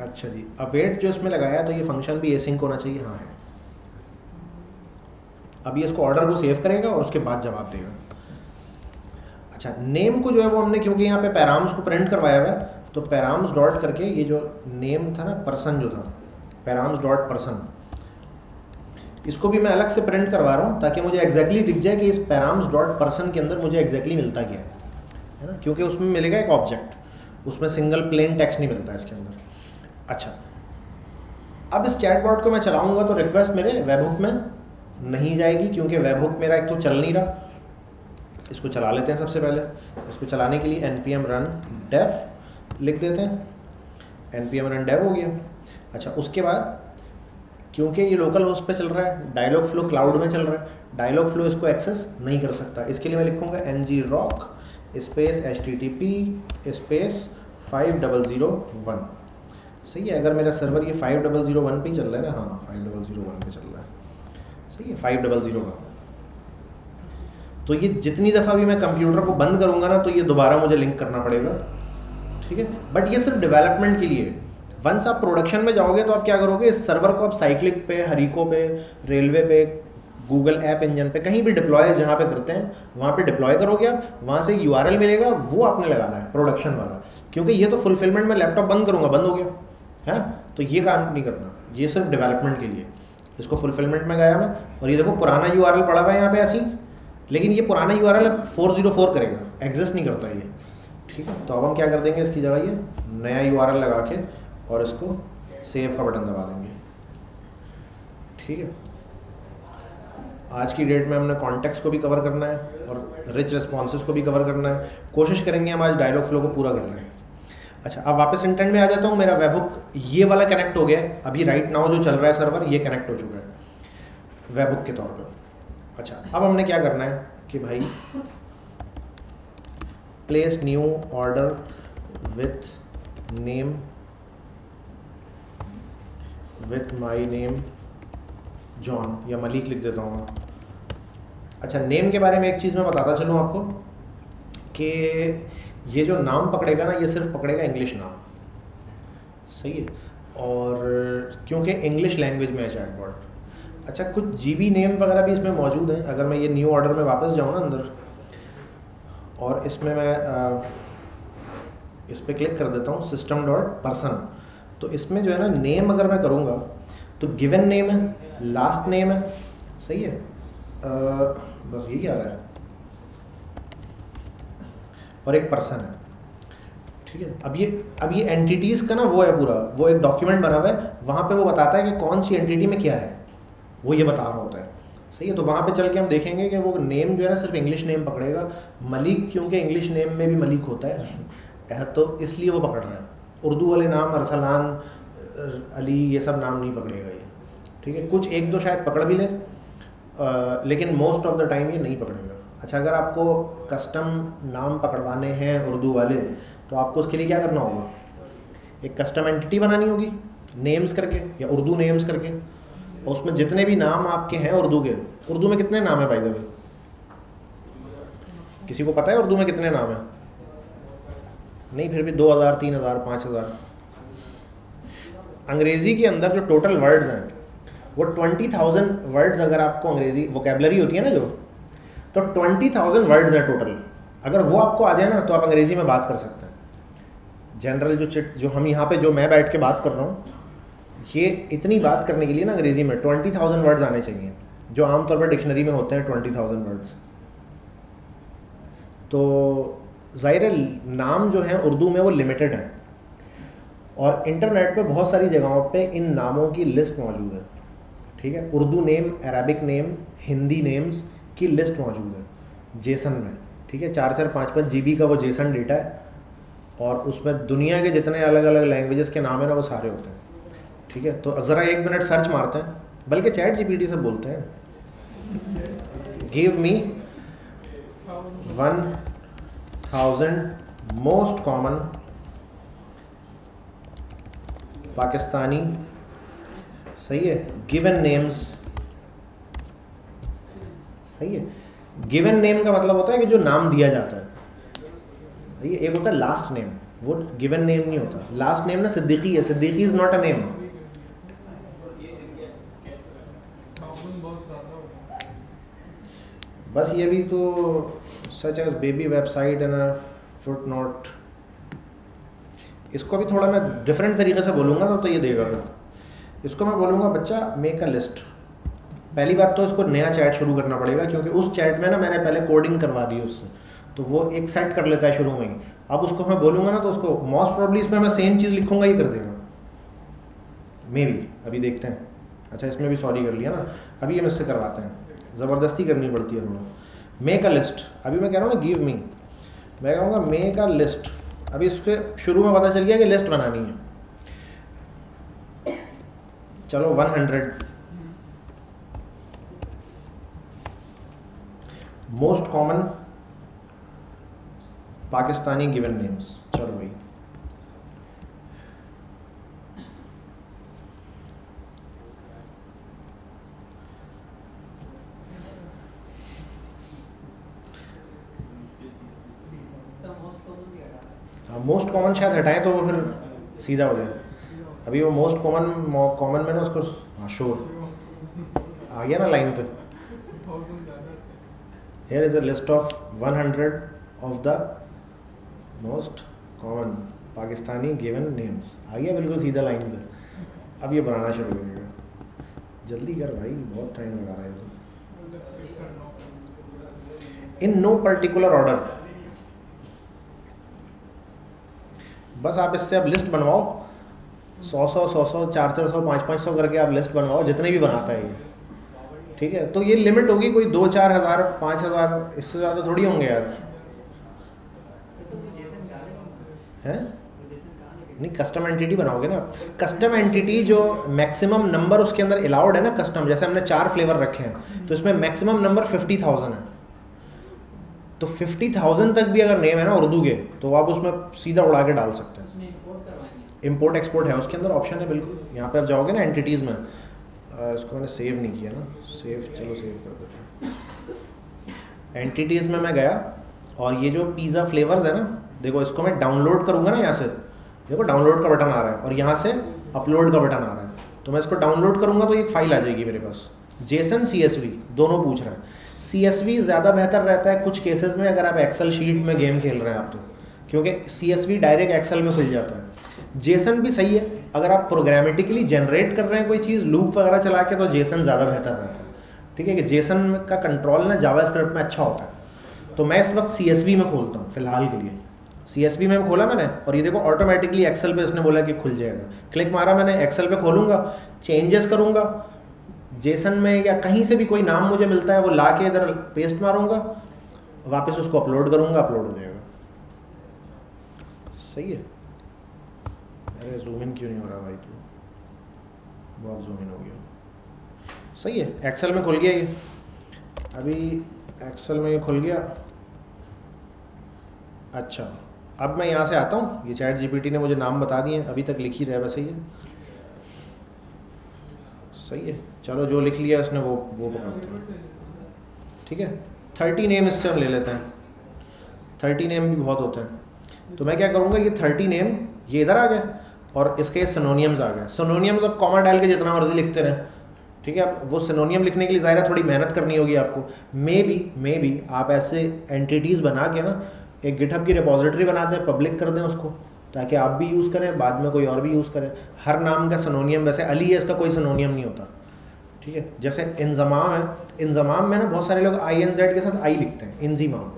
अच्छा जी अवेट जो इसमें लगाया तो ये फ़ंक्शन भी एसिंक होना चाहिए। हाँ है। अब ये इसको ऑर्डर को सेव करेगा और उसके बाद जवाब देगा। अच्छा नेम को जो है वो हमने, क्योंकि यहाँ पे पैराम्स को प्रिंट करवाया हुआ है तो पैराम्स डॉट करके ये जो नेम था ना पर्सन जो था पैराम्स डॉट पर्सन इसको भी मैं अलग से प्रिंट करवा रहा हूँ ताकि मुझे एग्जैक्टली दिख जाए कि इस पैराम्स डॉट पर्सन के अंदर मुझे एग्जैक्टली मिलता क्या है है ना? क्योंकि उसमें मिलेगा एक ऑब्जेक्ट उसमें सिंगल प्लेन टेक्स्ट नहीं मिलता इसके अंदर। अच्छा अब इस चैट बॉट को मैं चलाऊँगा तो रिक्वेस्ट मेरे वेबहुक में नहीं जाएगी क्योंकि वेबहुक मेरा एक तो चल नहीं रहा। इसको चला लेते हैं सबसे पहले। इसको चलाने के लिए एम रन डेफ लिख देते हैं। एन पी एम डेव हो गया। अच्छा उसके बाद, क्योंकि ये लोकल होस्ट पे चल रहा है डायलॉग फ्लो क्लाउड में चल रहा है डायलॉग फ्लो इसको एक्सेस नहीं कर सकता। इसके लिए मैं लिखूँगा ngrok space H T T P space five double zero one सही है, अगर मेरा सर्वर ये फाइव डबल ज़ीरो वन पे चल रहा है ना? हाँ फाइव डबल ज़ीरो वन पर चल रहा है। सही है फाइव डबल ज़ीरो वन तो ये जितनी दफ़ा भी मैं कंप्यूटर को बंद करूँगा ना तो ये दोबारा मुझे लिंक करना पड़ेगा। ठीक है? बट ये सिर्फ़ डेवलपमेंट के लिए। वंस आप प्रोडक्शन में जाओगे तो आप क्या करोगे? इस सर्वर को आप साइक्लिक पे, हरीको पे रेलवे पे गूगल ऐप इंजन पे, कहीं भी डिप्लॉय जहाँ पे करते हैं, वहाँ पे डिप्लॉय करोगे आप, वहाँ से URL मिलेगा, वो आपने लगाना है प्रोडक्शन वाला। क्योंकि ये तो फुलफिलमेंट में लैपटॉप बंद करूँगा, बंद हो गया। है ना? तो ये काम नहीं करना। ये सिर्फ़ डेवलपमेंट के लिए। इसको फुलफिलमेंट में गया मैं, और ये देखो पुराना यूआरएल पड़ा हुआ है यहाँ पे ऐसी लेकिन ये पुराना U R L four zero four करेगा। एग्जिस्ट नहीं करता ये। ठीक है? तो अब हम क्या कर देंगे, इसकी जगह ये नया यूआरएल लगा के और इसको सेव का बटन दबा देंगे। ठीक है? आज की डेट में हमने कॉन्टेक्स्ट को भी कवर करना है और रिच रिस्पॉन्सेज को भी कवर करना है। कोशिश करेंगे हम आज डायलॉग फ्लो को पूरा करना है अच्छा अब वापस इंटेंट में आ जाता हूँ, मेरा वेबुक ये वाला कनेक्ट हो गया है। अभी राइट नाउ जो चल रहा है सर्वर ये कनेक्ट हो चुका है। वेबुक के तौर पर अच्छा अब हमने क्या करना है कि भाई place new order with name with my name John या मलिक लिख देता हूँ। अच्छा नेम के बारे में एक चीज़ मैं बताता चलूँ आपको कि ये जो नाम पकड़ेगा ना, ये सिर्फ़ पकड़ेगा इंग्लिश नाम। सही है? और क्योंकि इंग्लिश लैंग्वेज में है चैटबॉट अच्छा कुछ जीबी नेम वगैरह भी इसमें मौजूद हैं। अगर मैं ये न्यू ऑर्डर में वापस जाऊँ ना अंदर और इसमें मैं इस पर क्लिक कर देता हूँ सिस्टम डॉट पर्सन तो इसमें जो है ना नेम अगर मैं करूँगा तो गिवन नेम है लास्ट नेम है सही है? आ, बस यही आ रहा है। और एक पर्सन है। ठीक है? अब ये अब ये एंटिटीज़ का ना वो है पूरा वो एक डॉक्यूमेंट बना हुआ है वहाँ पे वो बताता है कि कौन सी एंटिटी में क्या है। वो ये बता रहा होता है। सही है तो वहाँ पे चल के हम देखेंगे कि वो नेम जो है ना सिर्फ़ इंग्लिश नेम पकड़ेगा। मलिक क्योंकि इंग्लिश नेम में भी मलिक होता है। तो इसलिए वो पकड़ रहा है। उर्दू वाले नाम अरसलान अली ये सब नाम नहीं पकड़ेगा ये। ठीक है कुछ एक दो शायद पकड़ भी ले आ, लेकिन मोस्ट ऑफ़ द टाइम ये नहीं पकड़ेगा। अच्छा अगर आपको कस्टम नाम पकड़वाने हैं उर्दू वाले तो आपको उसके लिए क्या करना होगा? एक कस्टम एंटिटी बनानी होगी नेम्स करके या उर्दू नेम्स करके। और उसमें जितने भी नाम आपके हैं उर्दू के। उर्दू में कितने नाम है भाई दबे किसी को पता है उर्दू में कितने नाम हैं? नहीं, फिर भी दो हज़ार, तीन हज़ार, पाँच हज़ार। अंग्रेज़ी के अंदर जो टोटल वर्ड्स हैं, वो ट्वेंटी थाउज़ेंड वर्ड्स अगर आपको अंग्रेज़ी वोकेबलरी होती है ना जो तो ट्वेंटी थाउज़ेंड वर्ड्स हैं टोटल अगर वो आपको आ जाए ना तो आप अंग्रेज़ी में बात कर सकते हैं। जनरल जो चिट, जो हम यहाँ पे, जो मैं बैठ के बात कर रहा हूँ ये इतनी बात करने के लिए ना अंग्रेज़ी में ट्वेंटी थाउज़ेंड वर्ड्स आने चाहिए, जो आमतौर पर डिक्शनरी में होते हैं ट्वेंटी थाउज़ेंड वर्ड्स। तो ज़ाहिर नाम जो हैं उर्दू में वो लिमिटेड हैं। और इंटरनेट पे बहुत सारी जगहों पे इन नामों की लिस्ट मौजूद है। ठीक है? Urdu name Arabic name Hindi names की लिस्ट मौजूद है जेसन में। ठीक है? चार चार पाँच पाँच जी का वो जेसन डेटा है, और उसमें दुनिया के जितने अलग अलग लैंग्वेजेस के नाम है ना, वो सारे होते हैं। ठीक है? तो ज़रा एक मिनट सर्च मारते हैं। बल्कि चैट जीपीटी से बोलते हैं। Give me one thousand most common Pakistani सही है? गिवन नेम्स सही है? गिवन नेम का मतलब होता है कि जो नाम दिया जाता है। सही है? एक होता है लास्ट नेम वो गिवन नेम नहीं होता। लास्ट नेम ना सिद्दीकी है। Siddiqui is not a name बस ये भी तो such as baby website and footnote इसको भी थोड़ा मैं डिफरेंट तरीके से बोलूँगा तो, तो ये देगा फिर इसको मैं बोलूँगा बच्चा मेक अ लिस्ट पहली बात तो इसको नया चैट शुरू करना पड़ेगा क्योंकि उस चैट में ना मैंने पहले कोडिंग करवा दी उससे। तो वो एक सेट कर लेता है शुरू में ही। अब उसको मैं बोलूँगा ना तो उसको मोस्ट प्रॉब्ली इसमें मैं सेम चीज़ लिखूँगा ही कर देगा। मे बी अभी देखते हैं। अच्छा इसमें भी सॉरी कर लिया ना। अभी हम इससे करवाते हैं। ज़बरदस्ती करनी पड़ती है थोड़ा मेक अ लिस्ट अभी मैं कह रहा हूँ ना गिव मी मैं कहूँगा मेक अ लिस्ट अभी इसके शुरू में पता चल गया कि लिस्ट बनानी है। चलो one hundred most common Pakistani given names चलो भाई। मोस्ट कॉमन शायद हटाएँ तो वो फिर सीधा हो जाए। अभी वो मोस्ट कॉमन कॉमन में ना उसको हाँ श्योर आ गया ना लाइन पे। Here is a list of 100 of the most common Pakistani given names आ गया बिल्कुल सीधा लाइन पे। अब ये बनाना शुरू करेगा जल्दी कर भाई, बहुत टाइम लगा रहा है। इन नो पर्टिकुलर ऑर्डर बस आप इससे अब लिस्ट बनवाओ। सौ सौ सौ सौ, चार चार, सौ, पाँच पाँच, सौ करके आप लिस्ट बनवाओ, जितने भी बनाता है ये। ठीक है? तो ये लिमिट होगी कोई दो, चार हज़ार, पाँच हज़ार, इससे ज़्यादा थोड़ी होंगे यार। हैं? नहीं कस्टम एंटिटी बनाओगे ना। कस्टम एंटिटी जो मैक्सिमम नंबर उसके अंदर अलाउड है ना कस्टम जैसे हमने चार फ्लेवर रखे हैं तो इसमें मैक्सिमम नंबर फिफ्टी थाउज़ेंड है। तो फिफ्टी थाउज़ेंड तक भी अगर नेम है ना उर्दू के तो आप उसमें सीधा उड़ा के डाल सकते हैं। इम्पोर्ट एक्सपोर्ट है उसके अंदर ऑप्शन है बिल्कुल। यहाँ पे आप जाओगे ना एंटिटीज़ में आ, इसको मैंने सेव नहीं किया ना। सेव चलो सेव कर देते हैं। एंटिटीज़ में मैं गया और ये जो पिज़्ज़ा फ्लेवर्स है ना देखो इसको मैं डाउनलोड करूँगा ना यहाँ से। देखो डाउनलोड का बटन आ रहा है और यहाँ से अपलोड का बटन आ रहा है। तो मैं इसको डाउनलोड करूँगा तो एक फ़ाइल आ जाएगी मेरे पास। जेसन सी दोनों पूछ रहे हैं। वी ज़्यादा बेहतर रहता है कुछ केसेस में, अगर आप एक्सेल शीट में गेम खेल रहे हैं आप तो। क्योंकि वी डायरेक्ट एक्सेल में खुल जाता है। जेसन भी सही है। अगर आप प्रोग्रामेटिकली जनरेट कर रहे हैं कोई चीज़ लूप वगैरह चला के तो जेसन ज़्यादा बेहतर रहता है। ठीक है कि जेसन का कंट्रोल ना जावा स्क्रिप्ट में अच्छा होता है। तो मैं इस वक्त सी में खोलता हूँ, फ़िलहाल के लिए। सी में खोला मैंने, और ये देखो ऑटोमेटिकली एक्सेल पे उसने बोला कि खुल जाएगा। क्लिक मारा मैंने एक्सेल पे खोलूँगा चेंजेस करूँगा जेसन में या कहीं से भी कोई नाम मुझे मिलता है, वो ला के इधर पेस्ट मारूँगा, वापस उसको अपलोड करूँगा अपलोड हो जाएगा। सही है? अरे जूम इन क्यों नहीं हो रहा भाई तू? बहुत जूम इन हो गया। सही है एक्सेल में खुल गया ये। अभी एक्सेल में ये खुल गया। अच्छा अब मैं यहाँ से आता हूँ। ये चैट जीपीटी ने मुझे नाम बता दिए अभी तक लिख ही रहा है वैसे ही। सही है। चलो जो लिख लिया उसने वो वो पकड़ते हैं ठीक है? थर्टी नेम इससे हम ले लेते हैं। थर्टी नेम भी बहुत होते हैं। तो मैं क्या करूँगा ये थर्टी नेम ये इधर आ गए और इसके सिनोनियम्स आ गए। सिनोनियम्स अब कॉमा डाल के जितना मर्ज़ी लिखते रहें। ठीक है? अब वो सिनोनियम लिखने के लिए ज़ाहिर है थोड़ी मेहनत करनी होगी आपको। मे बी मे बी आप ऐसे एंटिटीज़ बना के ना एक गिटहब की रिपोजिटरी बना दें पब्लिक कर दें उसको, ताकि आप भी यूज़ करें, बाद में कोई और भी यूज़ करें। हर नाम का सनोनियम वैसे अली है, इसका कोई सनोनियम नहीं होता। ठीक है? जैसे इंजमाम है इंजमाम में ना बहुत सारे लोग आई एन जेड के साथ आई लिखते हैं इंजीमाम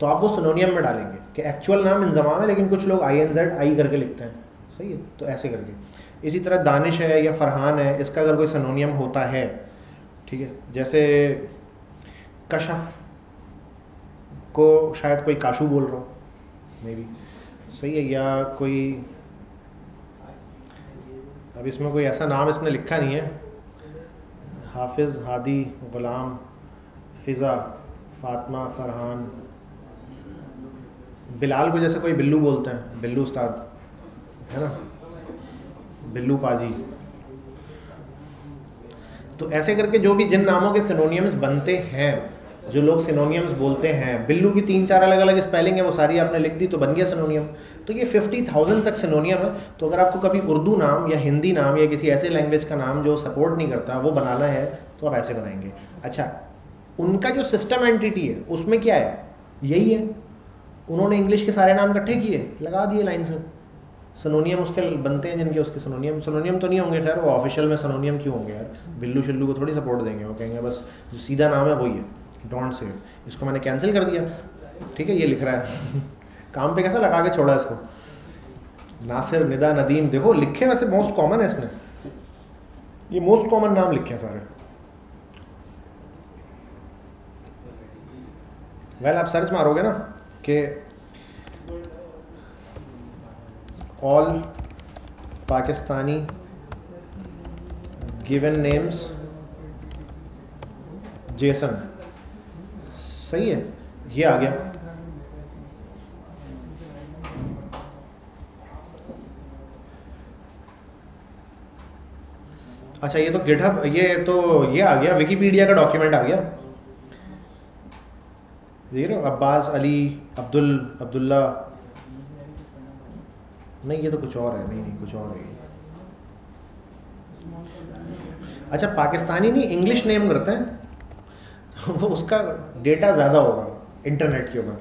तो आप वो सनोनियम में डालेंगे कि एक्चुअल नाम इंजमाम है, लेकिन कुछ लोग आई एन जेड आई करके लिखते हैं। सही है? तो ऐसे करके। इसी तरह दानिश है या फरहान है, इसका अगर कोई सनोनियम होता है, ठीक है? जैसे कशफ को शायद कोई काशू बोल रहा हो मे बी सही है? या कोई, अब इसमें कोई ऐसा नाम इसने लिखा नहीं है। हाफिज़ हादी ग़ुलाम, फ़िज़ा फ़ातिमा फ़रहान। बिलाल को जैसे कोई बिल्लू बोलते हैं, बिल्लू उस्ताद, है ना? बिल्लू पाजी। तो ऐसे करके जो भी जिन नामों के सिनोनियम्स बनते हैं, जो लोग सिनोनियम्स बोलते हैं, बिल्लू की तीन चार अलग अलग स्पेलिंग है, वो सारी आपने लिख दी तो बन गया सिनोनियम तो ये फिफ्टी थाउज़ेंड तक सिनोनियम है। तो अगर आपको कभी उर्दू नाम या हिंदी नाम या किसी ऐसे लैंग्वेज का नाम जो सपोर्ट नहीं करता, वो बनाना है तो आप ऐसे बनाएँगे। अच्छा उनका जो सिस्टम एंटिटी है, उसमें क्या है? यही है। उन्होंने इंग्लिश के सारे नाम इकट्ठे किए, लगा दिए लाइन से सनोनियम उसके बनते हैं जिनके उसके सनोनियम सनोनियम तो नहीं होंगे, खैर, वो ऑफिशियल में सनोनियम क्यों होंगे यार? बिल्लू शिल्लू को थोड़ी सपोर्ट देंगे, वो कहेंगे, बस, जो सीधा नाम है, वही है। डोंट से इसको मैंने कैंसिल कर दिया। ठीक है, ये लिख रहा है। काम पे कैसा लगा के छोड़ा इसको? नासिर निदा नदीम देखो लिखे वैसे मोस्ट कॉमन है इसने ये मोस्ट कॉमन नाम लिखे हैं सारे। वेल well, आप सर्च मारोगे ना कि all Pakistani given names JSON सही है? ये आ गया। अच्छा ये तो गिटहब ये तो ये आ गया विकीपीडिया का डॉक्यूमेंट आ गया। देख रहे हो अब्बास अली अब्दुल अब्दुल्ला। नहीं ये तो कुछ और है नहीं नहीं कुछ और है। अच्छा पाकिस्तानी नहीं इंग्लिश नेम करते हैं। वो उसका डेटा ज़्यादा होगा इंटरनेट के ऊपर।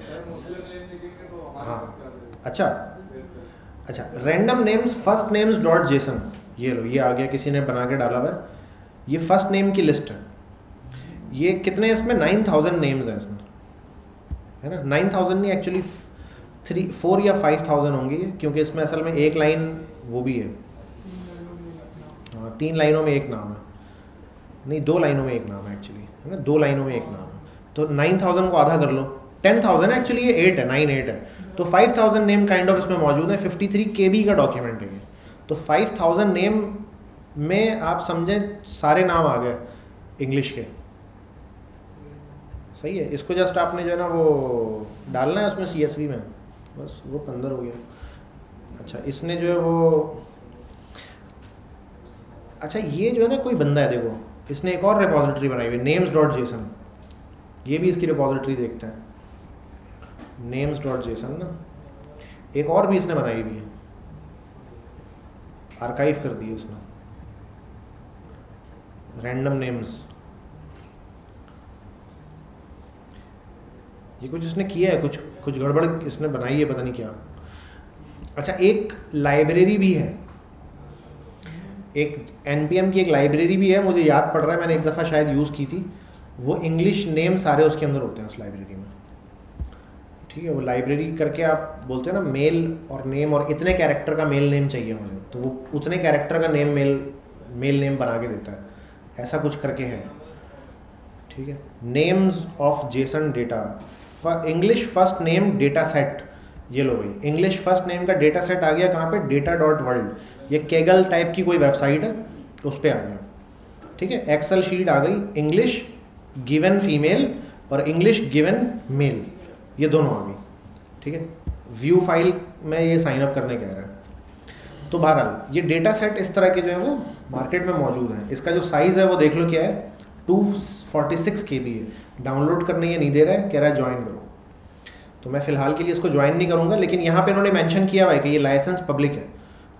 हाँ। अच्छा अच्छा random names first names dot JSON ये लो, ये आ गया, किसी ने बना के डाला हुआ है। ये फ़र्स्ट नेम की लिस्ट है। ये कितने इसमें? नाइन थाउज़ेंड नेम्स हैं इसमें। है ना? नाइन थाउज़ेंड नहीं एक्चुअली थ्री फोर या फाइव थाउज़ेंड होंगे क्योंकि इसमें असल में एक लाइन वो भी है। हाँ तीन लाइनों में एक नाम है। नहीं, दो लाइनों में एक नाम है एक्चुअली है ना? दो लाइनों में एक नाम है। तो नाइन थाउज़ेंड को आधा कर लो। टेन थाउज़ेंड एक्चुअली ये एट है नाइन एट है। तो five thousand name kind of इसमें मौजूद है। फिफ्टी थ्री के बी का डॉक्यूमेंट है तो फाइव थाउज़ेंड नेम में आप समझें सारे नाम आ गए इंग्लिश के। सही है, इसको जस्ट आपने जो है ना वो डालना है उसमें सी में। बस, वो पंद्रह हो गया। अच्छा इसने जो है वो अच्छा ये जो है ना कोई बंदा है, देखो, इसने एक और रिपोजिटरी बनाई हुई नेम्स डॉट जेसन ये भी इसकी रिपोजिटरी देखते हैं। नेम्स डॉट जेसन ना। एक और भी इसने बनाई हुई है। आर्काइव कर दिए उसने। रैंडम नेम्स ये कुछ इसने किया है, कुछ कुछ गड़बड़ इसने बनाई है, पता नहीं क्या। अच्छा एक लाइब्रेरी भी है। एक एनपीएम की एक लाइब्रेरी भी है, मुझे याद पड़ रहा है, मैंने एक दफ़ा शायद यूज़ की थी। वो इंग्लिश नेम सारे उसके अंदर होते हैं उस लाइब्रेरी में। ठीक है, वो लाइब्रेरी करके आप बोलते हैं ना मेल और नेम और इतने कैरेक्टर का मेल नेम चाहिए मुझे। तो वो उतने कैरेक्टर का नेम मेल मेल नेम बना के देता है। ऐसा कुछ करके है। ठीक है? Names of JSON data English first name data set ये लो भाई। इंग्लिश फ़र्स्ट नेम का डेटा सेट आ गया कहाँ पे? डेटा डॉट वर्ल्ड ये केगल टाइप की कोई वेबसाइट है, उस पर आ गया। ठीक है? एक्सेल शीट आ गई। इंग्लिश गिवन फीमेल और इंग्लिश गिवन मेल ये दोनों आ गई। ठीक है? व्यू फ़ाइल में ये साइन अप करने कह रहा है। तो बहरहाल, ये डेटा सेट इस तरह के जो है वो मार्केट में मौजूद हैं। इसका जो साइज़ है वो देख लो क्या है। Two forty six K B है। डाउनलोड करने ये नहीं दे रहा है, कह रहा है ज्वाइन करो। तो मैं फ़िलहाल के लिए इसको ज्वाइन नहीं करूँगा, लेकिन यहाँ पे इन्होंने मेंशन किया हुआ है कि ये लाइसेंस पब्लिक है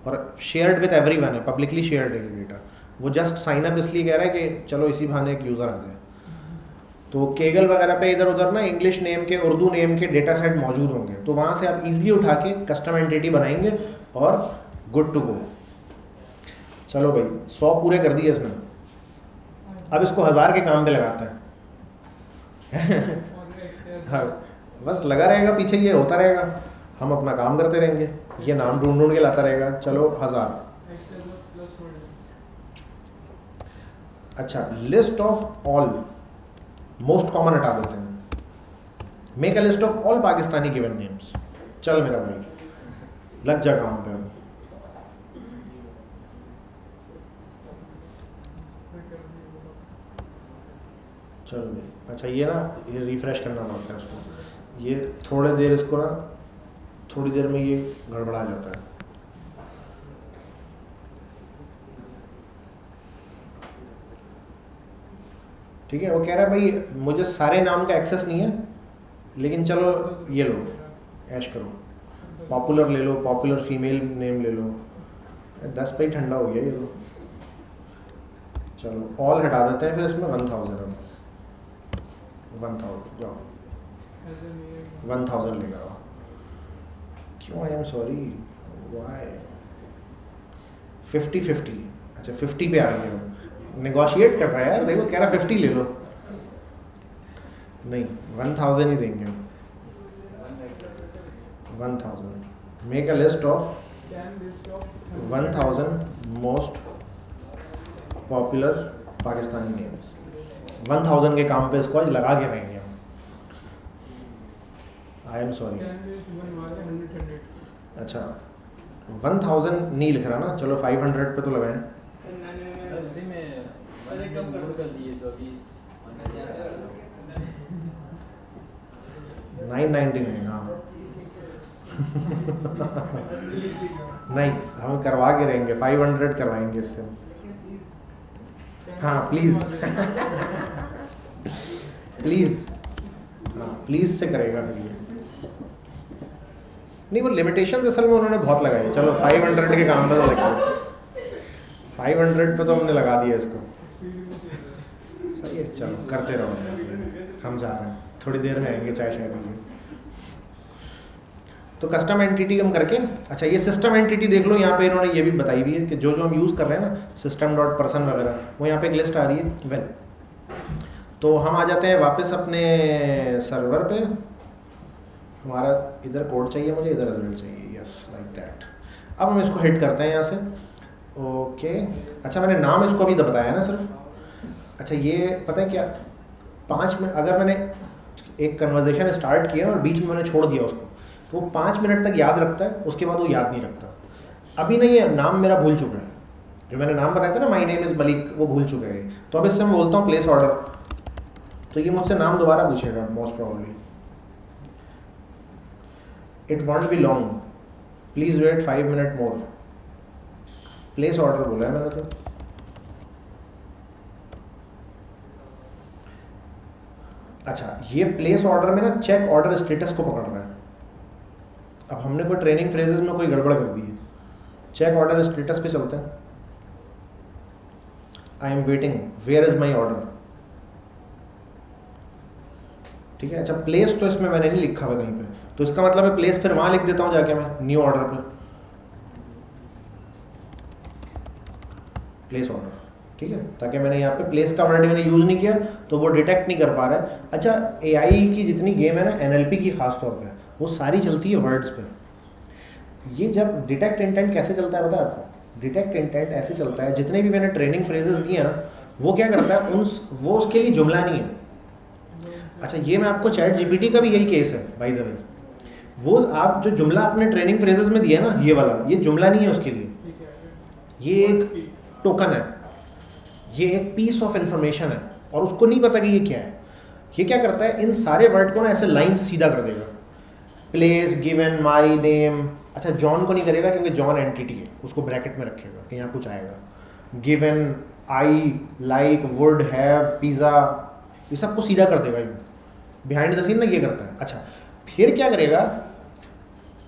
और शेयर्ड विद एवरी है पब्लिकली शेयर्ड है ये डेटा वो जस्ट साइन अप इसलिए कह रहा है कि चलो इसी बहाने एक यूज़र आ जाए तो केगल वगैरह पे इधर उधर ना इंग्लिश नेम के उर्दू नेम के डेटा सेट मौजूद होंगे। तो वहाँ से आप इजीली उठा के कस्टम एंटिटी बनाएँगे और गुड टू गो चलो भाई सौ पूरे कर दिए इसमें। अब इसको हज़ार के काम पे लगाते हैं। हाँ। बस लगा रहेगा पीछे ये होता रहेगा। हम अपना काम करते रहेंगे। ये नाम ढूंढ ढूंढ के लाता रहेगा। चलो हज़ार। अच्छा list of all most common हटा देते हैं। Make a list of all Pakistani given names चल मेरा भाई। लग जा काम पे चलो भाई। अच्छा ये ना, ये रिफ़्रेश करना पड़ता है उसको। ये थोड़े देर इसको ना, थोड़ी देर में ये गड़बड़ा जाता है। ठीक है, वो कह रहा है, भाई, मुझे सारे नाम का एक्सेस नहीं है, लेकिन चलो, ये लो, ऐश करो। पॉपुलर ले लो पॉपुलर फीमेल नेम ले लो। दस पे ठंडा हो गया ये लो चलो ऑल हटा देते हैं, फिर इसमें वन थाउज़ेंड वन थाउज़ेंड जाओ वन थाउज़ेंड लेकर आओ। क्यों I am sorry? Why fifty fifty अच्छा फिफ्टी पे आ गए हम नेगोशिएट कर रहा है यार देखो कह रहा फिफ्टी ले लो। नहीं वन थाउज़ेंड ही देंगे। हम one thousand make a list of one thousand most popular Pakistani names one thousand के काम पे इसको आज लगा के रहेंगे हम। आई एम सॉरी अच्छा वन थाउज़ेंड नहीं लिख रहा ना? चलो फाइव हंड्रेड पे तो लगाएँ। उसी नाइन नाइनटी नाइन हाँ। नहीं हम करवा के रहेंगे फाइव हंड्रेड करवाएँगे इससे। हाँ प्लीज़ प्लीज़ हाँ प्लीज़ से करेगा फिर ये। नहीं, वो लिमिटेशन असल में उन्होंने बहुत लगाई। चलो फाइव हंड्रेड के काम में तो लगे फाइव हंड्रेड पे तो हमने लगा दिया इसको। सही है, चलो, करते रहो। हम जा रहे हैं। थोड़ी देर में आएँगे चाय शाय पीजिए तो कस्टम एंटिटी हम करके अच्छा ये सिस्टम एंटिटी देख लो, यहाँ पे इन्होंने ये भी बताई हुई है कि जो जो हम यूज़ कर रहे हैं ना सिस्टम डॉट पर्सन वगैरह, वो यहाँ पे एक लिस्ट आ रही है। वेल तो हम आ जाते हैं वापस अपने सर्वर पे। हमारा इधर कोड चाहिए मुझे, इधर रिज़ल्ट चाहिए। यस लाइक दैट अब हम इसको हिट करते हैं यहाँ से। ओके अच्छा मैंने नाम इसको अभी बताया ना सिर्फ़। अच्छा ये पता है क्या? पाँच मिनट अगर मैंने एक कन्वर्जेशन स्टार्ट किया और बीच में मैंने छोड़ दिया उसको तो वो पाँच मिनट तक याद रखता है, उसके बाद वो याद नहीं रखता। अभी नहीं है, नाम मेरा भूल चुका है। जो मैंने नाम बताया था ना माई नेम इज़ मलिक, वो भूल चुके हैं। तो अब इससे मैं बोलता हूँ प्लेस ऑर्डर तो ये मुझसे नाम दोबारा पूछेगा most probably it won't be long please wait five minute more place order बोला है मैंने तो। अच्छा ये प्लेस ऑर्डर में ना चेक ऑर्डर स्टेटस को पकड़ रहा है। अब हमने कोई ट्रेनिंग फ्रेजेस में कोई गड़बड़ कर दी है। चेक ऑर्डर स्टेटस पे चलते हैं। I am waiting where is my order ठीक है? अच्छा प्लेस तो इसमें मैंने नहीं लिखा हुआ कहीं पे। तो इसका मतलब है प्लेस फिर वहाँ लिख देता हूँ जाके मैं न्यू ऑर्डर पे। प्लेस ऑर्डर ठीक है? ताकि मैंने यहाँ पे प्लेस का वर्ड मैंने यूज़ नहीं किया तो वो डिटेक्ट नहीं कर पा रहा है। अच्छा एआई की जितनी गेम है ना एनएलपी की खास तौर पर वो सारी चलती है वर्ड्स पे। ये जब डिटेक्ट इंटेंट कैसे चलता है पता है आपको? डिटेक्ट इंटेंट ऐसे चलता है, जितने भी मैंने ट्रेनिंग फ्रेजेस दिए हैं ना, वो क्या करता है? उन, वो उसके लिए जुमला नहीं है। अच्छा ये मैं आपको चैट जीपीटी का भी यही केस है बाई द वे वो आप जो जुमला आपने ट्रेनिंग फ्रेजेस में दिया ना, ये वाला, ये जुमला नहीं है उसके लिए. ये एक टोकन है. ये एक पीस ऑफ़ इंफॉर्मेशन है और उसको नहीं पता कि ये क्या है. ये क्या करता है? इन सारे वर्ड को ना ऐसे लाइन से सीधा कर देगा. प्लेस गिवन माई नेम अच्छा जॉन को नहीं करेगा क्योंकि जॉन एंटिटी है. उसको ब्रैकेट में रखेगा कि यहाँ कुछ आएगा. Given I like would have pizza ये सबको सीधा कर देगा ये। बिहाइंड द सीन ना ये करता है। अच्छा फिर क्या करेगा?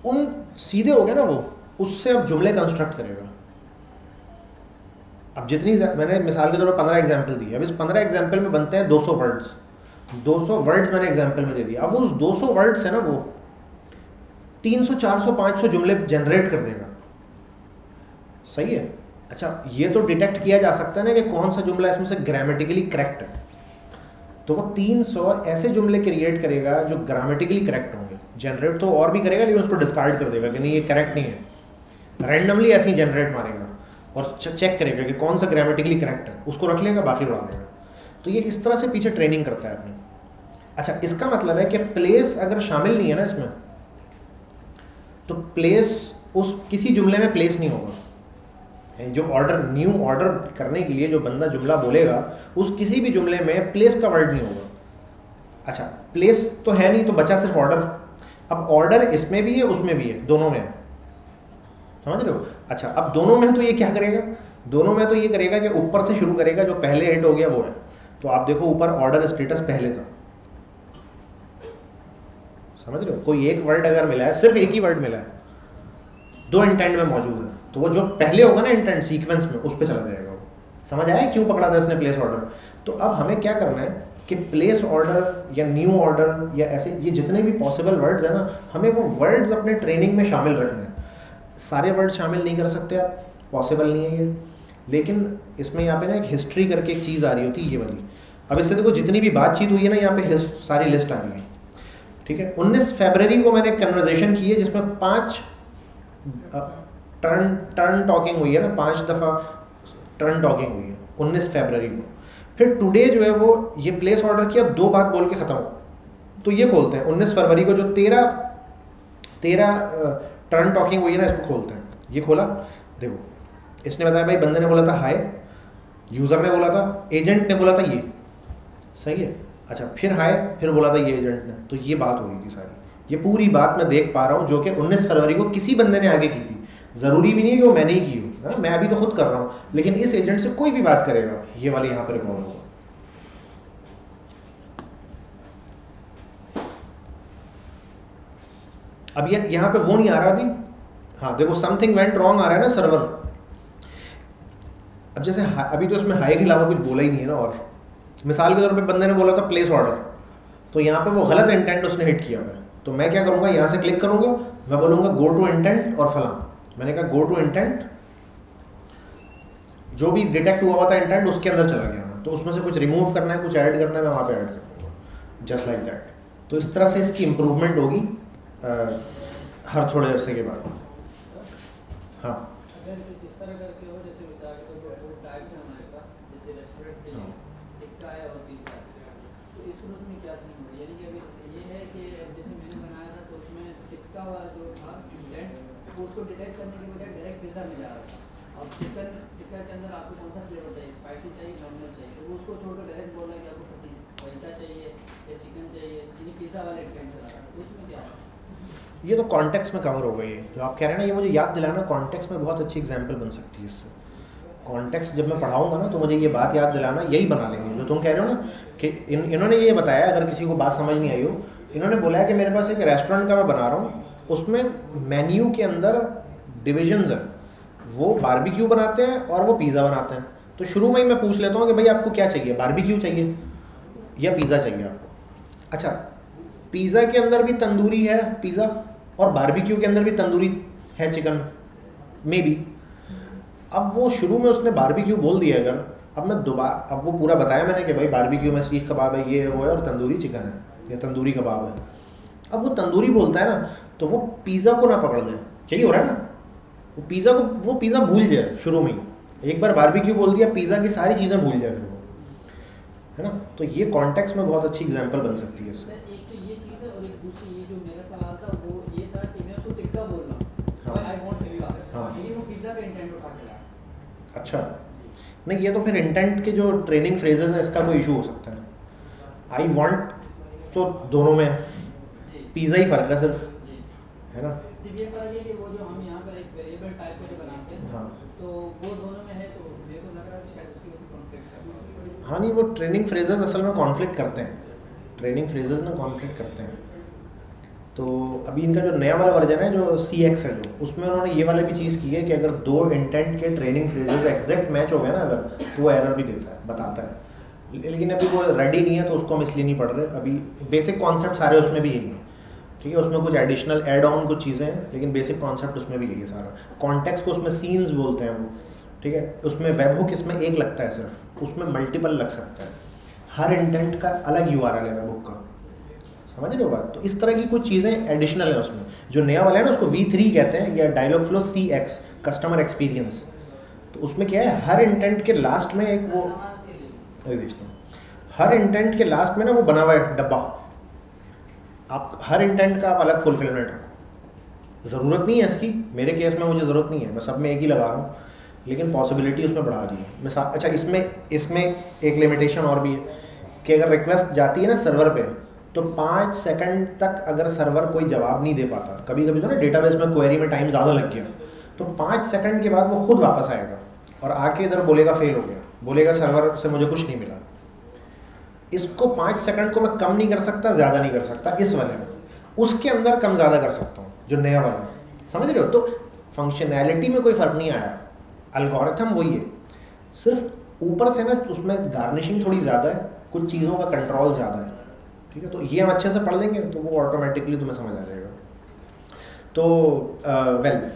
उन सीधे हो गए ना वो, उससे अब जुमले कंस्ट्रक्ट करेगा। अब जितनी मैंने मिसाल के तौर पर पंद्रह एग्ज़ाम्पल दी अब इस पंद्रह एग्ज़ाम्पल में बनते हैं दो सौ वर्ड्स दो सौ वर्ड्स मैंने एग्ज़ाम्पल में दे दिया। अब उस दो सौ वर्ड्स है ना वो तीन सौ, चार सौ, पाँच सौ जुमले जनरेट कर देगा। सही है? अच्छा ये तो डिटेक्ट किया जा सकता है ना कि कौन सा जुमला इसमें से ग्रामेटिकली करेक्ट है। तो वो 300 ऐसे जुमले क्रिएट करेगा जो ग्रामेटिकली करेक्ट होंगे। जनरेट तो और भी करेगा, लेकिन उसको डिस्कार्ड कर देगा कि नहीं, ये करेक्ट नहीं है। रैंडमली ऐसे ही जनरेट मारेगा और चेक करेगा कि कौन सा ग्रामेटिकली करेक्ट है। उसको रख लेगा, बाकी उड़ा देगा। तो ये इस तरह से पीछे ट्रेनिंग करता है अपनी। अच्छा इसका मतलब है कि प्लेस अगर शामिल नहीं है ना इसमें तो प्लेस उस किसी जुमले में प्लेस नहीं होगा। जो ऑर्डर न्यू ऑर्डर करने के लिए जो बंदा जुमला बोलेगा, उस किसी भी जुमले में प्लेस का वर्ड नहीं होगा। अच्छा प्लेस तो है नहीं तो बचा सिर्फ़ ऑर्डर अब ऑर्डर इसमें भी है, उसमें भी है, दोनों में। समझ रहे हो? अच्छा अब दोनों में तो ये क्या करेगा? दोनों में तो ये करेगा कि ऊपर से शुरू करेगा, जो पहले हिट हो गया, वो है। तो आप देखो, ऊपर ऑर्डर स्टेटस पहले था। समझ रहे हो? कोई एक वर्ड अगर मिला है, सिर्फ़ एक ही वर्ड मिला है। दो इंटेंट में मौजूद है। तो वो जो पहले होगा ना इंटेंट सीक्वेंस में, उस पर चला जाएगा वो। समझ आया क्यों पकड़ा था इसने प्लेस ऑर्डर तो अब हमें क्या करना है कि प्लेस ऑर्डर या न्यू ऑर्डर या ऐसे, ये जितने भी पॉसिबल वर्ड्स हैं ना, हमें वो वर्ड्स अपने ट्रेनिंग में शामिल रखने हैं। सारे वर्ड शामिल नहीं कर सकते आप पॉसिबल नहीं है ये। लेकिन इसमें यहाँ पे ना एक हिस्ट्री करके एक चीज़ आ रही होती है, ये वाली। अब इससे देखो, जितनी भी बातचीत हुई है ना, यहाँ पे सारी लिस्ट आ रही है। ठीक है? 19 फरवरी को मैंने एक कन्वर्जेशन की है जिसमें पाँच टर्न टर्न टॉकिंग हुई है ना, पाँच दफ़ा टर्न टॉकिंग हुई है, उन्नीस फेबररी को। फिर टुडे जो है वो ये प्लेस ऑर्डर किया, दो बात बोल के ख़त्म तो ये खोलते हैं, उन्नीस फरवरी को जो तेरह तेरह टर्न टॉकिंग हुई है ना, इसको खोलते हैं। ये खोला, देखो, इसने बताया भाई, बंदे ने बोला था हाय यूज़र ने बोला था एजेंट ने बोला था ये। सही है? अच्छा फिर हाय फिर बोला था ये एजेंट ने। तो ये बात हो रही थी सारी। ये पूरी बात मैं देख पा रहा हूँ, जो कि 19 फरवरी को किसी बंदे ने आगे की थी। ज़रूरी भी नहीं है कि वो मैंने ही की हो, है ना? मैं अभी तो खुद कर रहा हूँ, लेकिन इस एजेंट से कोई भी बात करेगा, ये वाली यहाँ पर रिकॉर्ड होगा। अब ये, यहाँ पे वो नहीं आ रहा अभी। हाँ देखो समथिंग वेंट रॉन्ग आ रहा है ना सर्वर अब जैसे अभी तो उसमें हाई के अलावा कुछ बोला ही नहीं है ना और। मिसाल के तौर पे बंदे ने बोला था प्लेस ऑर्डर तो यहाँ पे वो गलत इंटेंट उसने हिट किया हुआ है। तो मैं क्या करूँगा? यहाँ से क्लिक करूँगा, मैं बोलूँगा गो टू इंटेंट और फला। मैंने कहा गो टू इंटेंट जो भी डिटेक्ट हुआ हुआ था इंटेंट उसके अंदर चला गया तो उसमें से कुछ रिमूव करना है, कुछ ऐड करना है, मैं वहाँ पे ऐड कर दूँगा। जस्ट लाइक दैट तो इस तरह से इसकी इम्प्रूवमेंट होगी हर थोड़े अरसे के बाद। हाँ। उसको डिटेक्ट करने के बजाय डायरेक्ट पिज़्ज़ा में जा रहा था। अब चिकन टिक्का के अंदर आपको कौन सा फ्लेवर चाहिए? स्पाइसी चाहिए नॉर्मल चाहिए। तो उसको छोड़कर डायरेक्ट बोल रहा है कि आपको फटीचा चाहिए या चिकन चाहिए, यानी पिज़्ज़ा वाले इंटेंट चला रहा तो उसमें क्या ये तो कॉन्टेक्स्ट में कवर हो गई है। जो आप कह रहे हैं ना, ये मुझे याद दिलाना कॉन्टेक्स्ट में बहुत अच्छी एग्ज़ाम्पल बन सकती है इससे। कॉन्टेक्स्ट जब मैं पढ़ाऊँगा ना तो मुझे ये बात याद दिलाना, यही बना लेंगे। जो तुम कह रहे हो ना कि इन, इन्होंने ये बताया, अगर किसी को बात समझ नहीं आई हो, इन्होंने बोला है कि मेरे पास एक रेस्टोरेंट का मैं बना रहा हूँ उसमें मेन्यू के अंदर डिविजन्स हैं। वो बारबेक्यू बनाते हैं और वो पिज़्ज़ा बनाते हैं। तो शुरू में ही मैं पूछ लेता हूँ कि भाई आपको क्या चाहिए? बारबेक्यू चाहिए या पिज़्ज़ा चाहिए आपको? अच्छा पिज़्ज़ा के अंदर भी तंदूरी है पिज़्ज़ा और बारबेक्यू के अंदर भी तंदूरी है चिकन मे बी अब वो शुरू में उसने बारबेक्यू बोल दिया अगर, अब मैं दोबारा अब वो पूरा बताया मैंने कि भाई बारबेक्यू में सीख कबाब है, ये है वो है और तंदूरी चिकन है, या तंदूरी कबाब है। अब वो तंदूरी बोलता है ना तो वो पिज़्ज़ा को ना पकड़ ले यही हो रहा है ना? वो पिज़्ज़ा को वो पिज़्ज़ा भूल जाए शुरू में ही। एक बार बारबेक्यू बोल दिया पिज़्ज़ा की सारी चीज़ें भूल जाए फिर वो। है ना? तो ये कॉन्टेक्स्ट में बहुत अच्छी एग्ज़ाम्पल बन सकती है इससे। एक तो ये चीज़ है हूँ। अच्छा। नहीं ये तो फिर इंटेंट के जो ट्रेनिंग फ्रेजेस हैं इसका कोई इशू हो सकता है। आई वांट तो दोनों में पिज़्ज़ा ही फ़र्क है सिर्फ़। है ना? सिर्फ़ ये फ़र्क है कि वो जो हम यहाँ पर एक वेरिएबल टाइप का जो बनाते हैं हाँ। तो वो दोनों में है तो मेरे को लग रहा है शायद उसकी वजह से कॉन्फ्लिक्ट हाँ। नहीं वो ट्रेनिंग फ्रेजेस असल में कॉन्फ्लिक्ट करते हैं। ट्रेनिंग फ्रेजेस ना कॉन्फ्लिक्ट करते हैं। तो अभी इनका जो नया वाला वर्जन है जो सी एक्स है जो उसमें उन्होंने ये वाला भी चीज़ की है कि अगर दो इंटेंट के ट्रेनिंग फ्रेजेस एग्जैक्ट मैच हो गए ना अगर तो वो एरर भी देता है बताता है। लेकिन अभी वो रेडी नहीं है तो उसको हम इसलिए नहीं पढ़ रहे। अभी बेसिक कॉन्सेप्ट सारे उसमें भी यही हैं। ठीक है उसमें कुछ एडिशनल एड ऑन कुछ चीज़ें हैं लेकिन बेसिक कॉन्सेप्ट उसमें भी यही है सारा। कॉन्टेक्स्ट को उसमें सीन्स बोलते हैं वो ठीक है? उसमें वेब हुक इसमें एक लगता है सिर्फ़ उसमें मल्टीपल लग सकता है। हर इंटेंट का अलग यू आर है वेब हुक का। समझ रहे हो बात? तो इस तरह की कुछ चीज़ें एडिशनल है उसमें। जो नया वाला है ना उसको वी थ्री कहते हैं या Dialogflow C X customer experience तो उसमें क्या है? हर इंटेंट के लास्ट में एक वो भेजता हूँ। हर इंटेंट के लास्ट में ना वो बना हुआ है डब्बा। आप हर इंटेंट का आप अलग फुलफिलमेंट रखो। ज़रूरत नहीं है इसकी। मेरे केस में मुझे ज़रूरत नहीं है। मैं सब में एक ही लगा रहा हूँ। लेकिन पॉसिबिलिटी उसमें बढ़ा दी है। मैं अच्छा इसमें इसमें एक लिमिटेशन और भी है कि अगर रिक्वेस्ट जाती है ना सर्वर पे तो पाँच सेकंड तक अगर सर्वर कोई जवाब नहीं दे पाता कभी कभी तो ना डेटाबेस में क्वेरी में टाइम ज़्यादा लग गया तो पाँच सेकंड के बाद वो खुद वापस आएगा और आके इधर बोलेगा फेल हो गया। बोलेगा सर्वर से मुझे कुछ नहीं मिला। इसको पाँच सेकंड को मैं कम नहीं कर सकता ज़्यादा नहीं कर सकता इस वाले में। उसके अंदर कम ज़्यादा कर सकता हूँ जो नया वाला है। समझ रहे हो? तो फंक्शनैलिटी में कोई फ़र्क नहीं आया। अलगोरिथम वही है। सिर्फ़ ऊपर से ना उसमें गार्निशिंग थोड़ी ज़्यादा है कुछ चीज़ों का कंट्रोल ज़्यादा है। ठीक है? तो ये हम अच्छे से पढ़ लेंगे तो वो ऑटोमेटिकली तुम्हें समझ आ जाएगा। तो वेल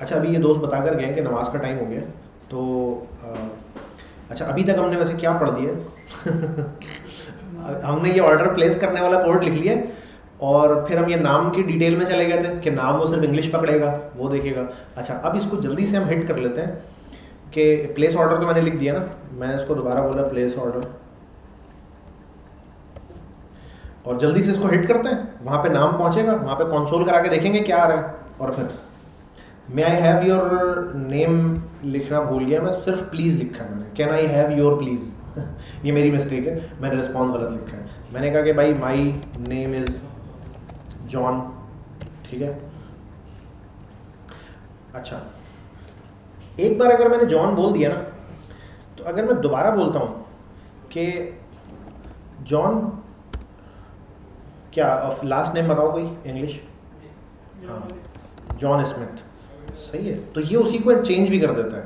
अच्छा अभी ये दोस्त बता कर गए कि नमाज़ का टाइम हो गया। तो आ, अच्छा अभी तक हमने वैसे क्या पढ़ दिया हमने ये ऑर्डर प्लेस करने वाला कोड लिख लिया और फिर हम ये नाम की डिटेल में चले गए थे कि नाम वो सिर्फ़ इंग्लिश पकड़ेगा, वो देखेगा। अच्छा अब इसको जल्दी से हम हिट कर लेते हैं कि प्लेस ऑर्डर तो मैंने लिख दिया ना, मैंने इसको दोबारा बोला प्लेस ऑर्डर और जल्दी से इसको हिट करते हैं, वहाँ पे नाम पहुँचेगा, वहाँ पे कंसोल करा के देखेंगे क्या आ रहा है। और फिर may I have your name लिखना भूल गया मैं, सिर्फ़ प्लीज़ लिखा है मैंने। Can I have your please ये मेरी मिस्टेक है, मैंने रिस्पॉन्स गलत लिखा है। मैंने कहा कि भाई माई नेम इज़ जॉन ठीक है? अच्छा एक बार अगर मैंने जॉन बोल दिया ना तो अगर मैं दोबारा बोलता हूँ कि जॉन क्या लास्ट नेम बताओ कोई इंग्लिश हाँ जॉन स्मिथ सही है तो ये उसी को चेंज भी कर देता है,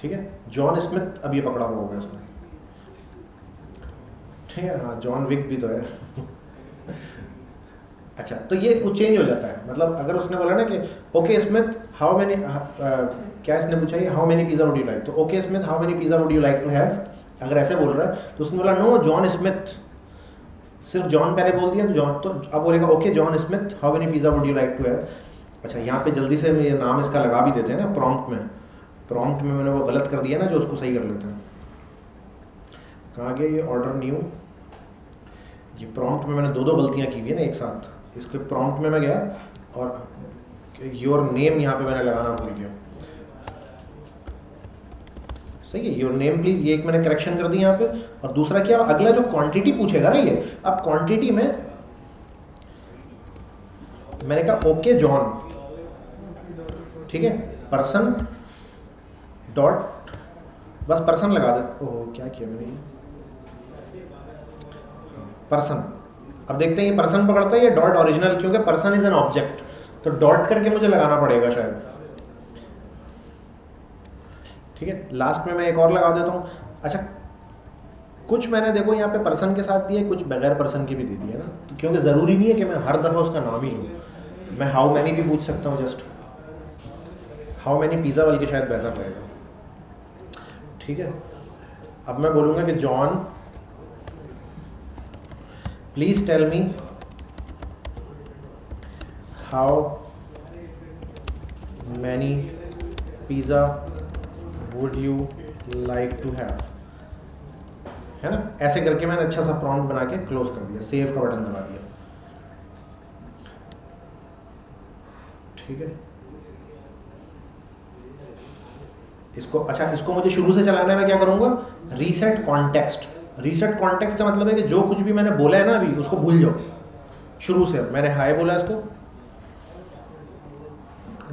ठीक है? जॉन स्मिथ अब ये पकड़ा हुआ होगा इसमें ठीक है हाँ जॉन विक भी तो है। अच्छा तो ये चेंज हो जाता है। मतलब अगर उसने बोला ना कि ओके स्मिथ हाउ मैनी क्या इसने पूछा how many pizza would you like तो okay Smith how many pizza would you like to have अगर ऐसे बोल रहा है तो उसने बोला नो जॉन स्मिथ सिर्फ़ जॉन पहले बोल दिया तो जॉन तो अब बोलेगा okay John Smith how many pizza would you like to have अच्छा यहाँ पे जल्दी से ये नाम इसका लगा भी देते हैं ना प्रॉम्प्ट में। प्रॉम्प्ट में मैंने वो गलत कर दिया ना, जो उसको सही कर लेते हैं। कहाँ गया ये ऑर्डर न्यू ये प्रॉम्प्ट में मैंने दो दो गलतियाँ की हुई है ना एक साथ। इसके प्रॉम्प्ट में मैं गया और योर नेम यहाँ पे मैंने लगाना भूल गया। सही है योर नेम प्लीज़ ये एक मैंने करेक्शन कर दी यहाँ पे। और दूसरा क्या, अगला जो क्वांटिटी पूछेगा ना ये, अब क्वांटिटी में मैंने कहा ओके जॉन ठीक है पर्सन डॉट बस पर्सन लगा दे। ओह, क्या किया मैंने ये? पर्सन अब देखते हैं ये पर्सन पकड़ता है ये डॉट ओरिजिनल क्योंकि पर्सन इज़ एन ऑब्जेक्ट तो डॉट करके मुझे लगाना पड़ेगा शायद। ठीक है? लास्ट में मैं एक और लगा देता हूँ। अच्छा कुछ मैंने देखो यहाँ पे पर्सन के साथ दिए कुछ बगैर पर्सन के भी दे दिए ना। तो क्योंकि ज़रूरी नहीं है कि मैं हर दफ़ा उसका नाम ही लूँ। मैं हाउ मैनी भी पूछ सकता हूँ जस्ट हाउ मैनी पिज़्ज़ा बल्कि शायद बेहतर रहेगा। ठीक है? अब मैं बोलूँगा कि John please tell me how many pizza would you like to have है ना? ऐसे करके मैंने अच्छा सा प्रॉन्ट बना के क्लोज कर दिया सेव का बटन दबा दिया। ठीक है? इसको अच्छा इसको मुझे शुरू से चलाना है, मैं क्या करूँगा? रीसेट कॉन्टेक्स्ट रीसेट कॉन्टेक्स्ट का मतलब है कि जो कुछ भी मैंने बोला है ना अभी, उसको भूल जाओ। शुरू से। मैंने हाय बोला इसको।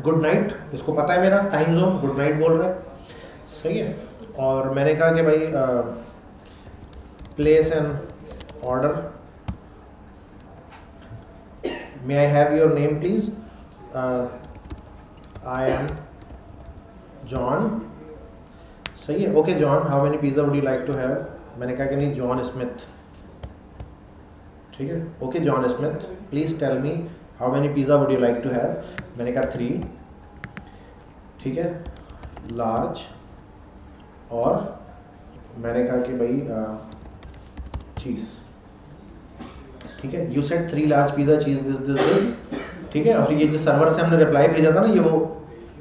गुड नाइट इसको पता है मेरा। टाइम जोन गुड नाइट बोल रहा है। सही है। और मैंने कहा कि भाई place and order may I have your name please I am John सही है। Okay John how many pizza would you like to have मैंने कहा कि नहीं जॉन स्मिथ ठीक है? Okay John Smith please tell me how many pizza would you like to have मैंने कहा थ्री ठीक है? लार्ज और मैंने कहा कि भाई चीज़ ठीक है? You set three large pizza cheese this this this ठीक है? और ये जो सर्वर से हमने रिप्लाई भेजा था ना, ये वो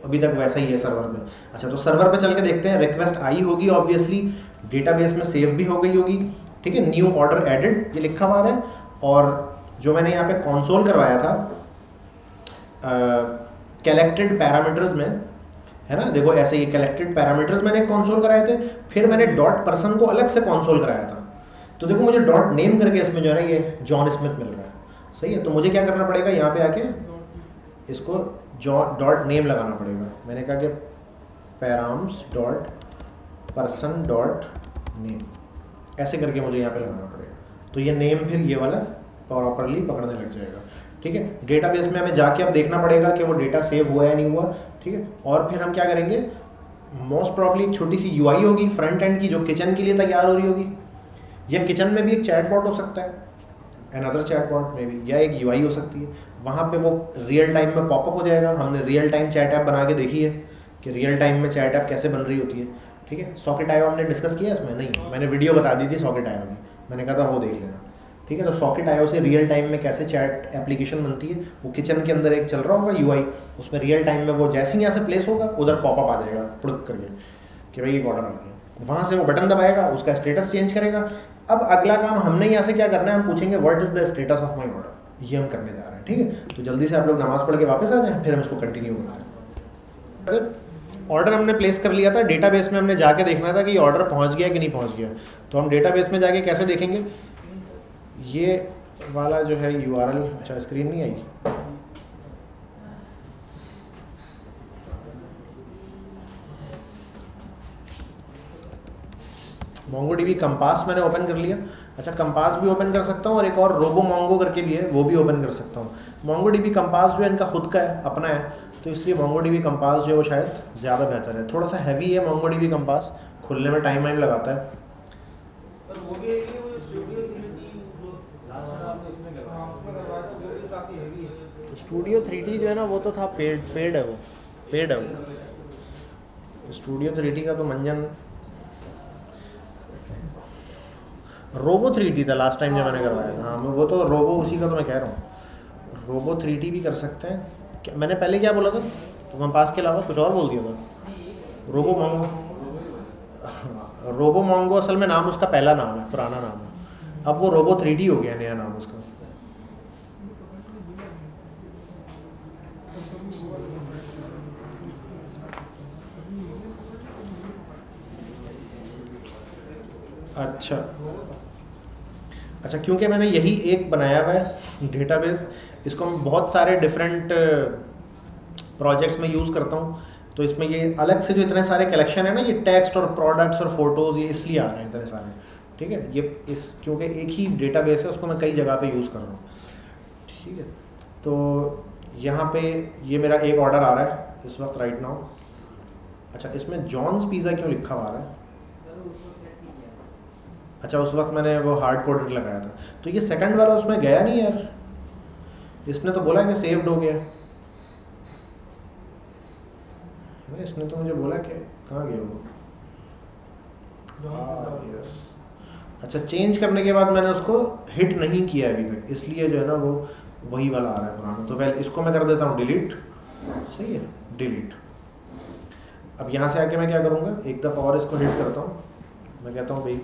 अभी तक वैसा ही है सर्वर पे। अच्छा तो सर्वर पे चल के देखते हैं। रिक्वेस्ट आई होगी ऑब्वियसली डेटाबेस में सेव भी हो गई होगी, ठीक है? न्यू ऑर्डर एडिड ये लिखा हुआ है और जो मैंने यहाँ पे कॉन्सोल करवाया था कलेक्टेड पैरामीटर्स में, है ना? देखो ऐसे ये कलेक्टेड पैरामीटर्स मैंने कॉन्सोल कराए थे, फिर मैंने डॉट पर्सन को अलग से कॉन्सोल कराया था। तो देखो मुझे डॉट नेम करके इसमें जो है ना ये जॉन स्मिथ मिल रहा है। सही है? तो मुझे क्या करना पड़ेगा यहाँ पे आके? इसको जॉन डॉट नेम लगाना पड़ेगा। मैंने कहा कि params dot person dot name ऐसे करके मुझे यहाँ पे लगाना पड़ेगा। तो ये नेम फिर ये वाला प्रॉपरली पकड़ने लग जाएगा। ठीक है? डेटाबेस में हमें जाके अब देखना पड़ेगा कि वो डेटा सेव हुआ या नहीं हुआ। ठीक है? और फिर हम क्या करेंगे? मोस्ट प्रॉब्ली छोटी सी यू होगी फ्रंट एंड की जो किचन के लिए तैयार हो रही होगी। या किचन में भी एक चैट बॉट हो सकता है। एन अदर चैट बॉट में भी या एक यूआई हो सकती है। वहाँ पे वो रियल टाइम में पॉपअप हो जाएगा। हमने रियल टाइम चैट ऐप बना के देखी है कि रियल टाइम में चैट ऐप कैसे बन रही होती है। ठीक है? सॉकेट आयो हमने डिस्कस किया इसमें? नहीं मैंने वीडियो बता दी थी सॉकेट आयो की। मैंने कहा था वो देख लेना। ठीक है तो सॉकेट आयो से रियल टाइम में कैसे चैट एप्लीकेशन बनती है वो किचन के अंदर एक चल रहा होगा यूआई उसमें रियल टाइम में वो जैसे ही यहाँ से प्लेस होगा उधर पॉपअप आ जाएगा पुड़क करके कि भाई एक ऑर्डर आ गया। वहाँ से वो बटन दबाएगा उसका स्टेटस चेंज करेगा। अब अगला काम हमने यहाँ से क्या करना है हम पूछेंगे what is the status of my order ये हम करने जा रहे हैं ठीक है? तो जल्दी से आप लोग नमाज़ पढ़ के वापस आ जाएँ फिर हम इसको कंटिन्यू करते हैं। ऑर्डर हमने प्लेस कर लिया था डेटाबेस में हमने जाके देखना था कि ऑर्डर पहुँच गया कि नहीं पहुँच गया। तो हम डेटाबेस में जाके कैसे देखेंगे? ये वाला जो है यूआरएल अच्छा स्क्रीन नहीं आई। मोंगो डी कंपास मैंने ओपन कर लिया। अच्छा कंपास भी ओपन कर सकता हूँ और एक और रोबो मोंगो करके भी है, वो भी ओपन कर सकता हूँ। मोंगो डी कंपास जो है, इनका खुद का है, अपना है। तो इसलिए मोंगो डी कंपास जो है वो शायद ज़्यादा बेहतर है। थोड़ा सा हैवी है मोंगो डी कंपास खुलने में टाइम वाइम लगाता है। स्टूडियो थ्री डी जो है ना वो तो था पेड पेड है वो। पेड है वो। स्टूडियो थ्री का तो मंजन। रोबो थ्री डी था लास्ट टाइम जो मैंने करवाया था। हाँ वो तो रोबो उसी का तो मैं कह रहा हूँ। रोबो थ्री डी भी कर सकते हैं। क्या मैंने पहले क्या बोला था? तो पास के अलावा कुछ और बोल दिया था। Robo Mongo. रोबो मोंगो असल में नाम उसका पहला नाम है, पुराना नाम है। अब वो रोबो थ्री हो गया, नया नाम उसका। अच्छा। अच्छा क्योंकि मैंने यही एक बनाया हुआ है डेटाबेस इसको मैं बहुत सारे डिफरेंट प्रोजेक्ट्स में यूज़ करता हूँ। तो इसमें ये अलग से जो इतने सारे कलेक्शन है ना ये टेक्स्ट और प्रोडक्ट्स और फ़ोटोज़ ये इसलिए आ रहे हैं इतने सारे। ठीक है? ये इस क्योंकि एक ही डेटाबेस है उसको मैं कई जगह पे यूज़ कर रहा हूँ। ठीक है? तो यहाँ पे ये मेरा एक ऑर्डर आ रहा है इस वक्त राइट नाउ अच्छा इसमें जॉन्स पिज़्ज़ा क्यों लिखा हुआ रहा है? अच्छा उस वक्त मैंने वो हार्ड कोडेड लगाया था। तो ये सेकंड वाला उसमें गया नहीं यार? इसने तो बोला कि सेव्ड हो गया। है इसने तो मुझे बोला कि कहाँ गया वो? यस हाँ, अच्छा चेंज करने के बाद मैंने उसको हिट नहीं किया अभी तक। इसलिए जो है ना वो वही वाला आ रहा है पुराना। तो पहले इसको मैं कर देता हूँ डिलीट सही है? डिलीट अब यहाँ से आके मैं क्या करूँगा? एक दफ़ा और इसको हिट करता हूँ। मैं कहता हूँ भाई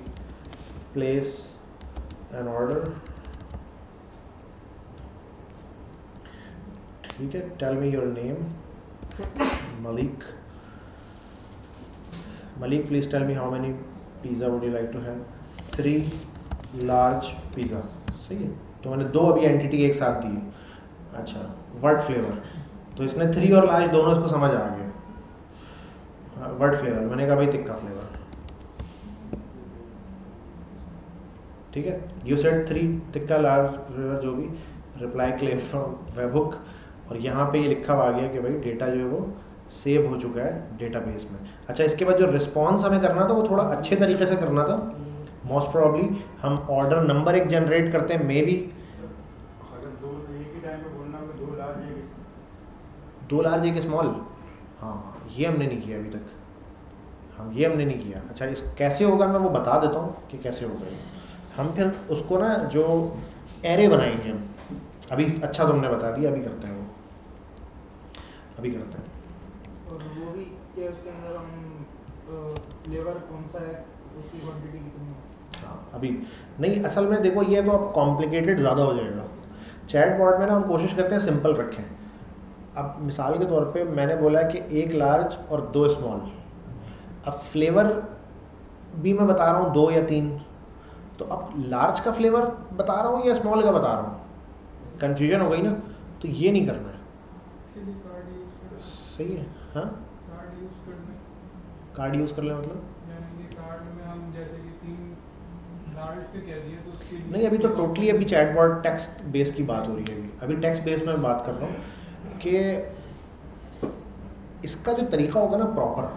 प्लेस एन ऑर्डर ठीक है tell me your name Malik Malik please tell me how many pizza would you like to have three large pizza सही है? तो मैंने दो अभी एंटिटी एक साथ दी है अच्छा वर्ड फ्लेवर तो इसने थ्री और लार्ज दोनों इसको समझ आ गए। वर्ड फ्लेवर मैंने कहा भाई तिक्का फ्लेवर ठीक है? You set three tikka large flavour जो भी। रिप्लाई क्लेम फ्रॉम वेबुक और यहाँ पे ये लिखा हुआ आ गया कि भाई डेटा जो है वो सेव हो चुका है डेटाबेस में। अच्छा इसके बाद जो रिस्पॉन्स हमें करना था वो थोड़ा अच्छे तरीके से करना था। मोस्ट प्रॉब्ली हम ऑर्डर नंबर एक जनरेट करते हैं मे बी दो लार्ज एक स्मॉल हाँ ये हमने नहीं किया अभी तक। हाँ ये हमने नहीं किया। अच्छा इस कैसे होगा मैं वो बता देता हूँ कि कैसे होगा हम फिर उसको ना जो एरे बनाएँगे हम। अभी अच्छा तुमने बता दिया अभी करते हैं वो। अभी करते हैं और वो भी कि उसके अंदर हम फ्लेवर कौन सा है उसकी क्वांटिटी कितनी हाँ? अभी। नहीं असल में देखो ये तो अब कॉम्प्लिकेटेड ज़्यादा हो जाएगा। चैट बॉट में ना हम कोशिश करते हैं सिंपल रखें। अब मिसाल के तौर पे मैंने बोला कि एक लार्ज और दो स्मॉल अब फ्लेवर भी मैं बता रहा हूँ दो या तीन। तो अब लार्ज का फ्लेवर बता रहा हूँ या स्मॉल का बता रहा हूँ? कन्फ्यूज़न हो गई ना? तो ये नहीं करना है इसके लिए कार्ड यूज़ कर सही है? हाँ? कार्ड यूज़ करना। कार्ड यूज़ कर ले मतलब? यानी कि कार्ड में हम जैसे कि तीन तो उसके नहीं अभी तो टोटली अभी चैट बॉट टेक्स्ट बेस की बात हो रही है अभी। अभी टेक्स्ट बेस में बात कर रहा हूँ कि इसका जो तरीका होगा ना प्रॉपर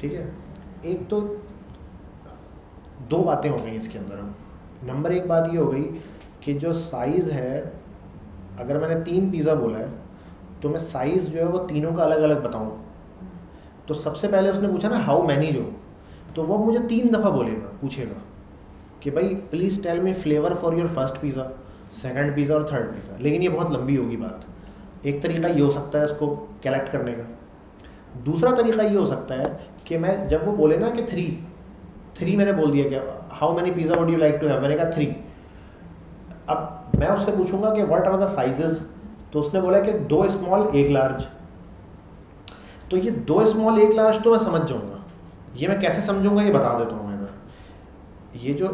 ठीक है? एक तो दो बातें हो गई इसके अंदर। हम नंबर एक बात ये हो गई कि जो साइज़ है अगर मैंने तीन पिज़्ज़ा बोला है तो मैं साइज़ जो है वो तीनों का अलग अलग बताऊँ। तो सबसे पहले उसने पूछा ना हाउ मैनी जो? तो वो मुझे तीन दफ़ा बोलेगा, पूछेगा कि, भाई please tell me flavour for your first pizza second pizza और थर्ड पिज़्ज़ा लेकिन ये बहुत लंबी होगी बात। एक तरीका ये हो सकता है इसको कलेक्ट करने का। दूसरा तरीका ये हो सकता है कि मैं, जब वो बोले ना कि थ्री थ्री मैंने बोल दिया कि how many pizza would you like to have मैंने कहा थ्री अब मैं उससे पूछूँगा कि व्हाट आर द साइजेस तो उसने बोला कि दो स्मॉल एक लार्ज तो ये दो स्मॉल एक लार्ज तो मैं समझ जाऊँगा। ये मैं कैसे समझूँगा ये बता देता हूँ मैं इधर। ये जो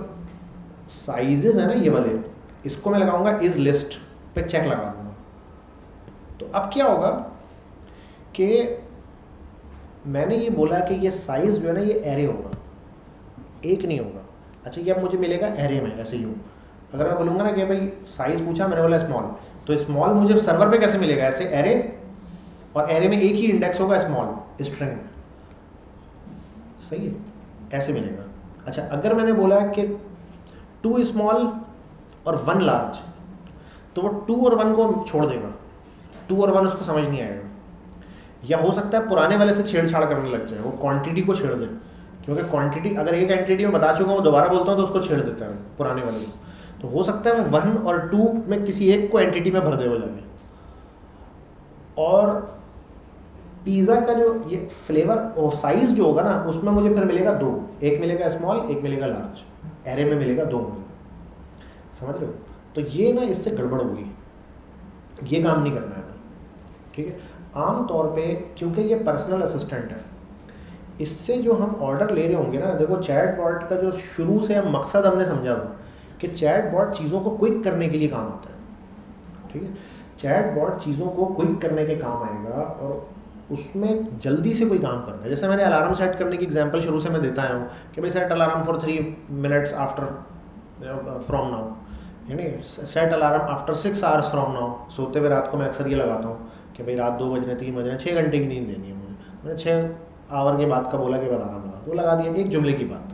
साइजेस है ना ये वाले, इसको मैं लगाऊँगा इज़ लिस्ट पे चेक लगा दूँगा। तो अब क्या होगा कि मैंने ये बोला कि ये साइज़ जो है ना ये एरे होगा। एक नहीं होगा। अच्छा ये अब मुझे मिलेगा एरे में ऐसे यूँ अगर मैं बोलूँगा ना कि भाई साइज़ पूछा, मैंने बोला स्मॉल तो स्मॉल मुझे सर्वर पे कैसे मिलेगा? ऐसे एरे और एरे में एक ही इंडेक्स होगा स्मॉल स्ट्रिंग सही है? ऐसे मिलेगा। अच्छा अगर मैंने बोला कि टू स्मॉल और वन लार्ज तो वो टू और वन को छोड़ देगा। टू और वन उसको समझ नहीं आएगा। या हो सकता है पुराने वाले से छेड़छाड़ करने लग जाए, वो क्वांटिटी को छेड़ दे। क्योंकि क्वांटिटी अगर एक एंटिटी में बता चुका हूँ, दोबारा बोलता हूँ तो उसको छेड़ देता है, पुराने वाले को। तो हो सकता है वो वन और टू में किसी एक को एंटिटी में भर दे हो जाए और पिज़्ज़ा का जो ये फ्लेवर और साइज़ जो होगा ना, उसमें मुझे फिर मिलेगा दो। एक मिलेगा स्मॉल एक मिलेगा लार्ज एरे में मिलेगा दो मुझे। समझ रहे हो? तो ये ना इससे गड़बड़ होगी। ये काम नहीं करना है। ठीक है? आम तौर पे क्योंकि ये पर्सनल असिस्टेंट है, इससे जो हम ऑर्डर ले रहे होंगे ना, देखो चैट बॉट का जो शुरू से मकसद हमने समझा था कि चैट बॉट चीज़ों को क्विक करने के लिए काम आता है। ठीक है? चैट बॉट चीज़ों को क्विक करने के काम आएगा और उसमें जल्दी से कोई काम करना है। जैसे मैंने अलार्म सेट करने की एग्जांपल शुरू से मैं देता आया हूँ कि भाई set alarm for three minutes after from now यानी set alarm after six hours from now सोते हुए रात को मैं अक्सर ये लगाता हूँ कि भाई रात दो बजने तीन बजने छः घंटे की नींद लेनी है मुझे। मैंने छः आवर के बाद का बोला कि अलार्म लगा तो लगा दिया, एक जुमले की बात।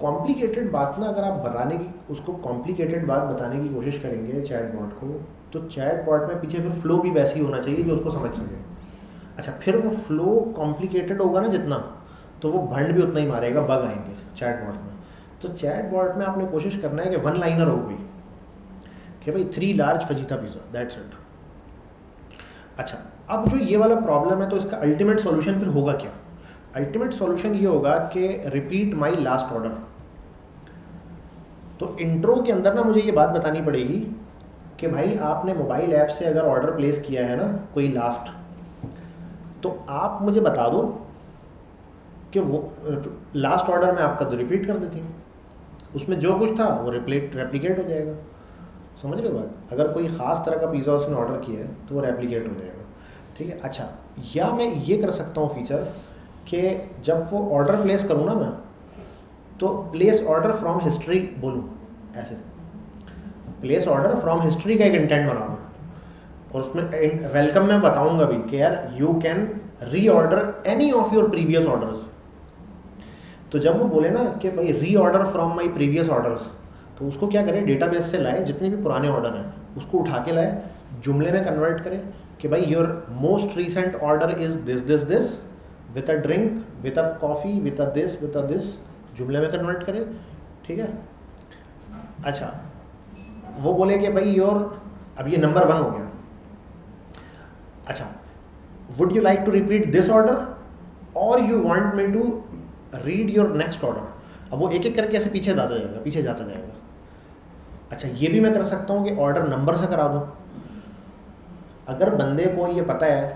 कॉम्प्लिकेटेड बात ना अगर आप बताने की, उसको कॉम्प्लिकेटेड बात बताने की कोशिश करेंगे चैट बॉट को तो चैट बॉट में पीछे फिर फ्लो भी वैसे ही होना चाहिए जो उसको समझ सके। अच्छा फिर वो फ्लो कॉम्प्लिकेटेड होगा ना जितना तो वो भंड भी उतना ही मारेगा बग आएँगे चैट बॉट में। तो चैट बॉट में आपने कोशिश करना है कि वन लाइनर हो गई, कि भाई three large fajita pizza that's it अच्छा अब जो ये वाला प्रॉब्लम है तो इसका अल्टीमेट सॉल्यूशन फिर होगा क्या? अल्टीमेट सॉल्यूशन ये होगा कि रिपीट माय लास्ट ऑर्डर तो इंट्रो के अंदर ना मुझे ये बात बतानी पड़ेगी कि भाई आपने मोबाइल ऐप से अगर ऑर्डर प्लेस किया है ना, कोई लास्ट तो आप मुझे बता दो कि वो लास्ट ऑर्डर में आपका तो रिपीट कर देती हूँ। उसमें जो कुछ था, वो रिप्लेट रेप्लिकेट हो जाएगा। समझ रहे हो बात? अगर कोई ख़ास तरह का पिज़्ज़ा उसने ऑर्डर किया है तो वो रेप्लिकेट हो जाएगा। ठीक है? अच्छा या मैं ये कर सकता हूँ फीचर कि जब वो ऑर्डर प्लेस करूँ ना मैं तो प्लेस ऑर्डर फ्रॉम हिस्ट्री बोलूँ, ऐसे। प्लेस ऑर्डर फ्रॉम हिस्ट्री का एक इंटेंट बना दो। और उसमें वेलकम में बताऊँगा भी कि यार you can reorder any of your previous orders तो जब वो बोले ना कि भाई reorder from my previous orders तो उसको क्या करें? डेटाबेस से लाए, जितने भी पुराने ऑर्डर हैं, उसको उठा के लाए, जुमले में कन्वर्ट करें कि भाई your most recent order is this this this with a drink with a coffee with a this with a this जुमले में कन्वर्ट करें, ठीक है? अच्छा वो बोले कि भाई योर अब ये नंबर वन हो गया। अच्छा would you like to repeat this order और you want me to read your next order अब वो एक एक करके ऐसे पीछे जाता जाएगा, पीछे जाता जाएगा। अच्छा ये भी मैं कर सकता हूँ कि ऑर्डर नंबर से करा दूँ। अगर बंदे को ये पता है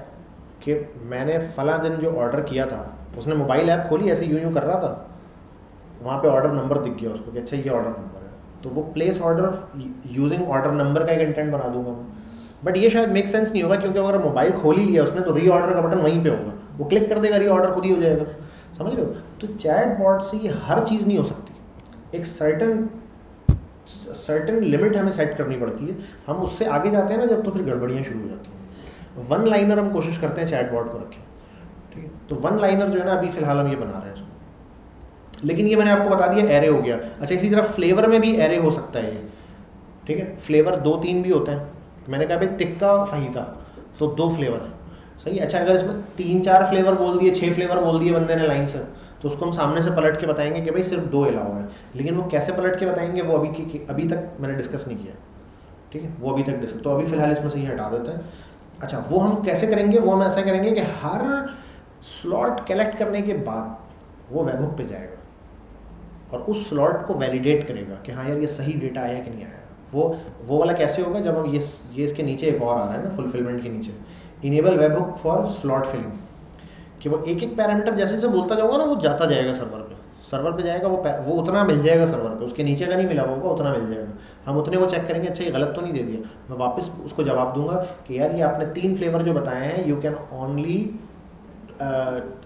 कि मैंने फ़ला दिन जो ऑर्डर किया था, उसने मोबाइल ऐप खोली, ऐसे यूँ यूँ कर रहा था वहाँ पे ऑर्डर नंबर दिख गया उसको कि अच्छा ये ऑर्डर नंबर है। तो वो place order using order number का एक इंटेंट बना दूँगा मैं। बट ये शायद मेक सेंस नहीं होगा क्योंकि अगर मोबाइल खोल ही लिया उसने तो री ऑर्डर का बटन वहीं पे होगा। वो क्लिक कर देगा री ऑर्डर खुद ही हो जाएगा। समझ रहे हो? तो चैट बॉट से ये हर चीज़ नहीं हो सकती। एक सर्टन सर्टन लिमिट हमें सेट करनी पड़ती है। हम उससे आगे जाते हैं ना, जब तो फिर गड़बड़ियाँ शुरू हो जाती हैं। वन लाइनर हम कोशिश करते हैं चैट बॉट को रखें। ठीक है? तो वन लाइनर जो है ना अभी फ़िलहाल हम ये बना रहे हैं लेकिन ये मैंने आपको बता दिया एरे हो गया। अच्छा इसी तरह फ्लेवर में भी एरे हो सकता है ये। ठीक है? फ्लेवर दो तीन भी होते हैं। मैंने कहा, भाई तिक्का फहीता तो दो फ्लेवर सही? अच्छा अगर इसमें तीन चार फ्लेवर बोल दिए छः फ्लेवर बोल दिए बंदे ने लाइन से तो उसको हम सामने से पलट के बताएँगे कि, भाई, सिर्फ़ दो अलाउ है। लेकिन वो कैसे पलट के बताएँगे, वो अभी की अभी तक मैंने डिस्कस नहीं किया। ठीक है? वो अभी तक डिस्कस तो अभी फ़िलहाल इसमें से ही हटा देते हैं। अच्छा वो हम कैसे करेंगे? वो हम ऐसा करेंगे कि हर स्लॉट कलेक्ट करने के बाद वो वेबुक पे जाएगा। और उस स्लॉट को वैलिडेट करेगा कि हाँ यार ये सही डेटा आया कि नहीं आया। वो वो वाला कैसे होगा जब हम ये ये इसके नीचे एक और आ रहा है ना फुलफिलमेंट के नीचे। Enable webhook for slot filling कि वो एक एक पैरामीटर जैसे जैसे बोलता जाऊँगा ना, वो जाता जाएगा सर्वर पे। सर्वर पे जाएगा, वो वो उतना मिल जाएगा सर्वर पे। उसके नीचे का नहीं मिला होगा, उतना मिल जाएगा। हम उतने वो चेक करेंगे अच्छा ये गलत तो नहीं दे दिया। मैं वापस उसको जवाब दूँगा कि यार ये आपने तीन फ्लेवर जो बताए हैं you can only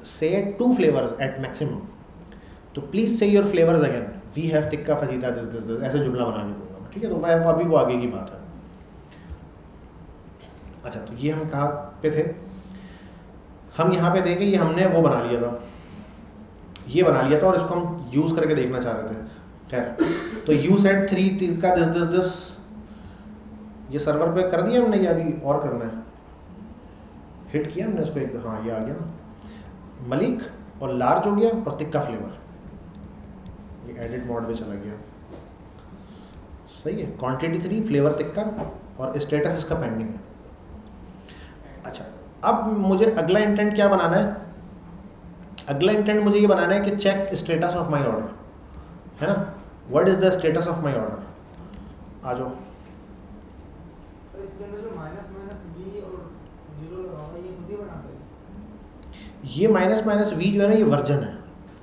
say two flavours at maximum तो please say your flavours again we have tikka fajita this this this ऐसे जुमला बना के दूँगा ठीक है तो वह अभी वो आगे की बात है। अच्छा तो ये हम कहाँ पे थे? हम यहाँ पे देखे ये हमने वो बना लिया था। ये बना लिया था और इसको हम यूज़ करके देखना चाह रहे थे। खैर तो यू सेट थ्री का दिस दिस दिस ये सर्वर पे कर दिया हमने, ये अभी और करना है। हिट किया हमने उसको एक हाँ ये आ गया ना। मलिक और लार्ज हो गया और तिक्का फ्लेवर ये एडिट मोड पे चला गया। सही है क्वांटिटी थ्री फ्लेवर तिक्का और स्टेटस इसका पेंडिंग है। अच्छा अब मुझे अगला इंटेंट क्या बनाना है? अगला इंटेंट मुझे ये बनाना है कि check status of my order है ना? What is the status of my order आ जाओ। तो ये माइनस माइनस वी जो है ना ये वर्जन है।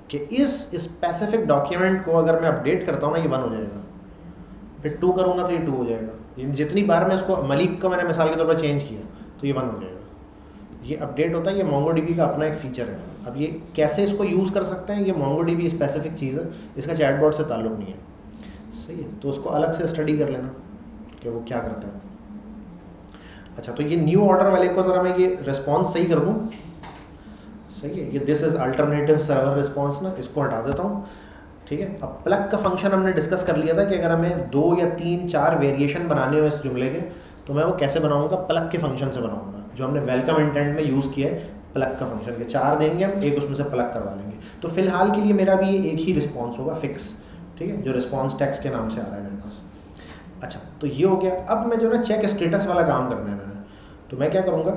कि इस स्पेसिफिक डॉक्यूमेंट को अगर मैं अपडेट करता हूँ ना, ये वन हो जाएगा। फिर टू करूँगा तो ये टू हो जाएगा। जितनी बार मैं इसको, मलिक का मैंने मिसाल के तौर पर चेंज किया तो ये वन हो जाएगा। ये अपडेट होता है, ये मोंगो का अपना एक फ़ीचर है। अब ये कैसे इसको यूज़ कर सकते हैं, ये मोंगो स्पेसिफिक चीज़ है, इसका चैटबॉट से ताल्लुक़ नहीं है। सही है? तो उसको अलग से स्टडी कर लेना कि वो क्या करता है। अच्छा तो ये न्यू ऑर्डर वाले को ज़रा मैं ये रिस्पॉन्स सही कर दूँ? सही है। ये this is alternative server response ना, इसको हटा देता हूँ। ठीक है? अब प्लग का फ़ंक्शन हमने डिस्कस कर लिया था कि अगर हमें दो या तीन, चार वेरिएशन बनाने हो इस जुमले के तो मैं वो कैसे बनाऊँगा? प्लग के फ़ंक्शन से बनाऊँगा। जो हमने वेलकम इंटेंट में यूज़ किया है प्लग का फ़ंक्शन के चार देंगे हम, एक उसमें से प्लग करवा लेंगे। तो फ़िलहाल के लिए मेरा भी ये एक ही रिस्पॉन्स होगा फिक्स ठीक है? जो रिस्पॉन्स टैक्स के नाम से आ रहा है मेरे पास। अच्छा तो ये हो गया। अब मैं जो ना चेक स्टेटस वाला काम करना है मैंने तो मैं क्या करूँगा?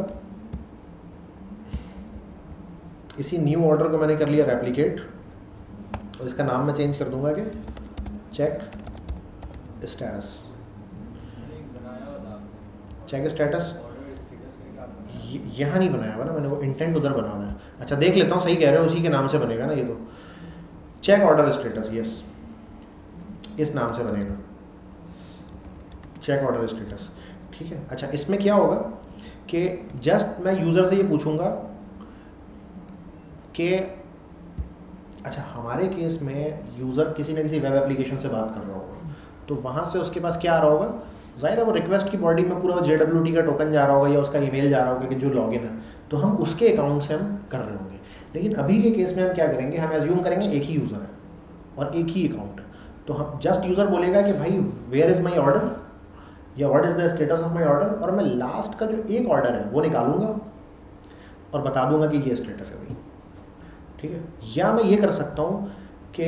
इसी न्यू ऑर्डर को मैंने कर लिया रेप्लीकेट और इसका नाम मैं चेंज कर दूँगा कि चेक स्टेटस चेक स्टेटस यहाँ नहीं बनाया हुआ ना मैंने, वो इंटेंट उधर बना हुआ है। अच्छा देख लेता हूँ, सही कह रहे हो, उसी के नाम से बनेगा ना ये तो। चेक ऑर्डर स्टेटस यस इस नाम से बनेगा। चेक ऑर्डर स्टेटस ठीक है? अच्छा इसमें क्या होगा कि जस्ट मैं यूज़र से ये पूछूँगा कि अच्छा हमारे केस में यूज़र किसी न किसी वेब एप्लीकेशन से बात कर रहा होगा। तो वहाँ से उसके पास क्या आ रहा होगा? ज़ाहिर है वो रिक्वेस्ट की बॉडी में पूरा जे का टोकन जा रहा होगा या उसका ईमेल जा रहा होगा कि जो लॉगिन है। तो हम उसके अकाउंट से हम कर रहे होंगे। लेकिन अभी के केस में हम क्या करेंगे? हम एज्यूम करेंगे एक ही यूज़र है और एक ही अकाउंट तो हम जस्ट यूज़र बोलेगा कि भाई वेयर इज़ माई ऑर्डर या what is the status of my order और मैं लास्ट का जो एक ऑर्डर है, वो निकालूँगा और बता दूँगा कि ये स्टेटस है भाई। ठीक है? या मैं ये कर सकता हूँ कि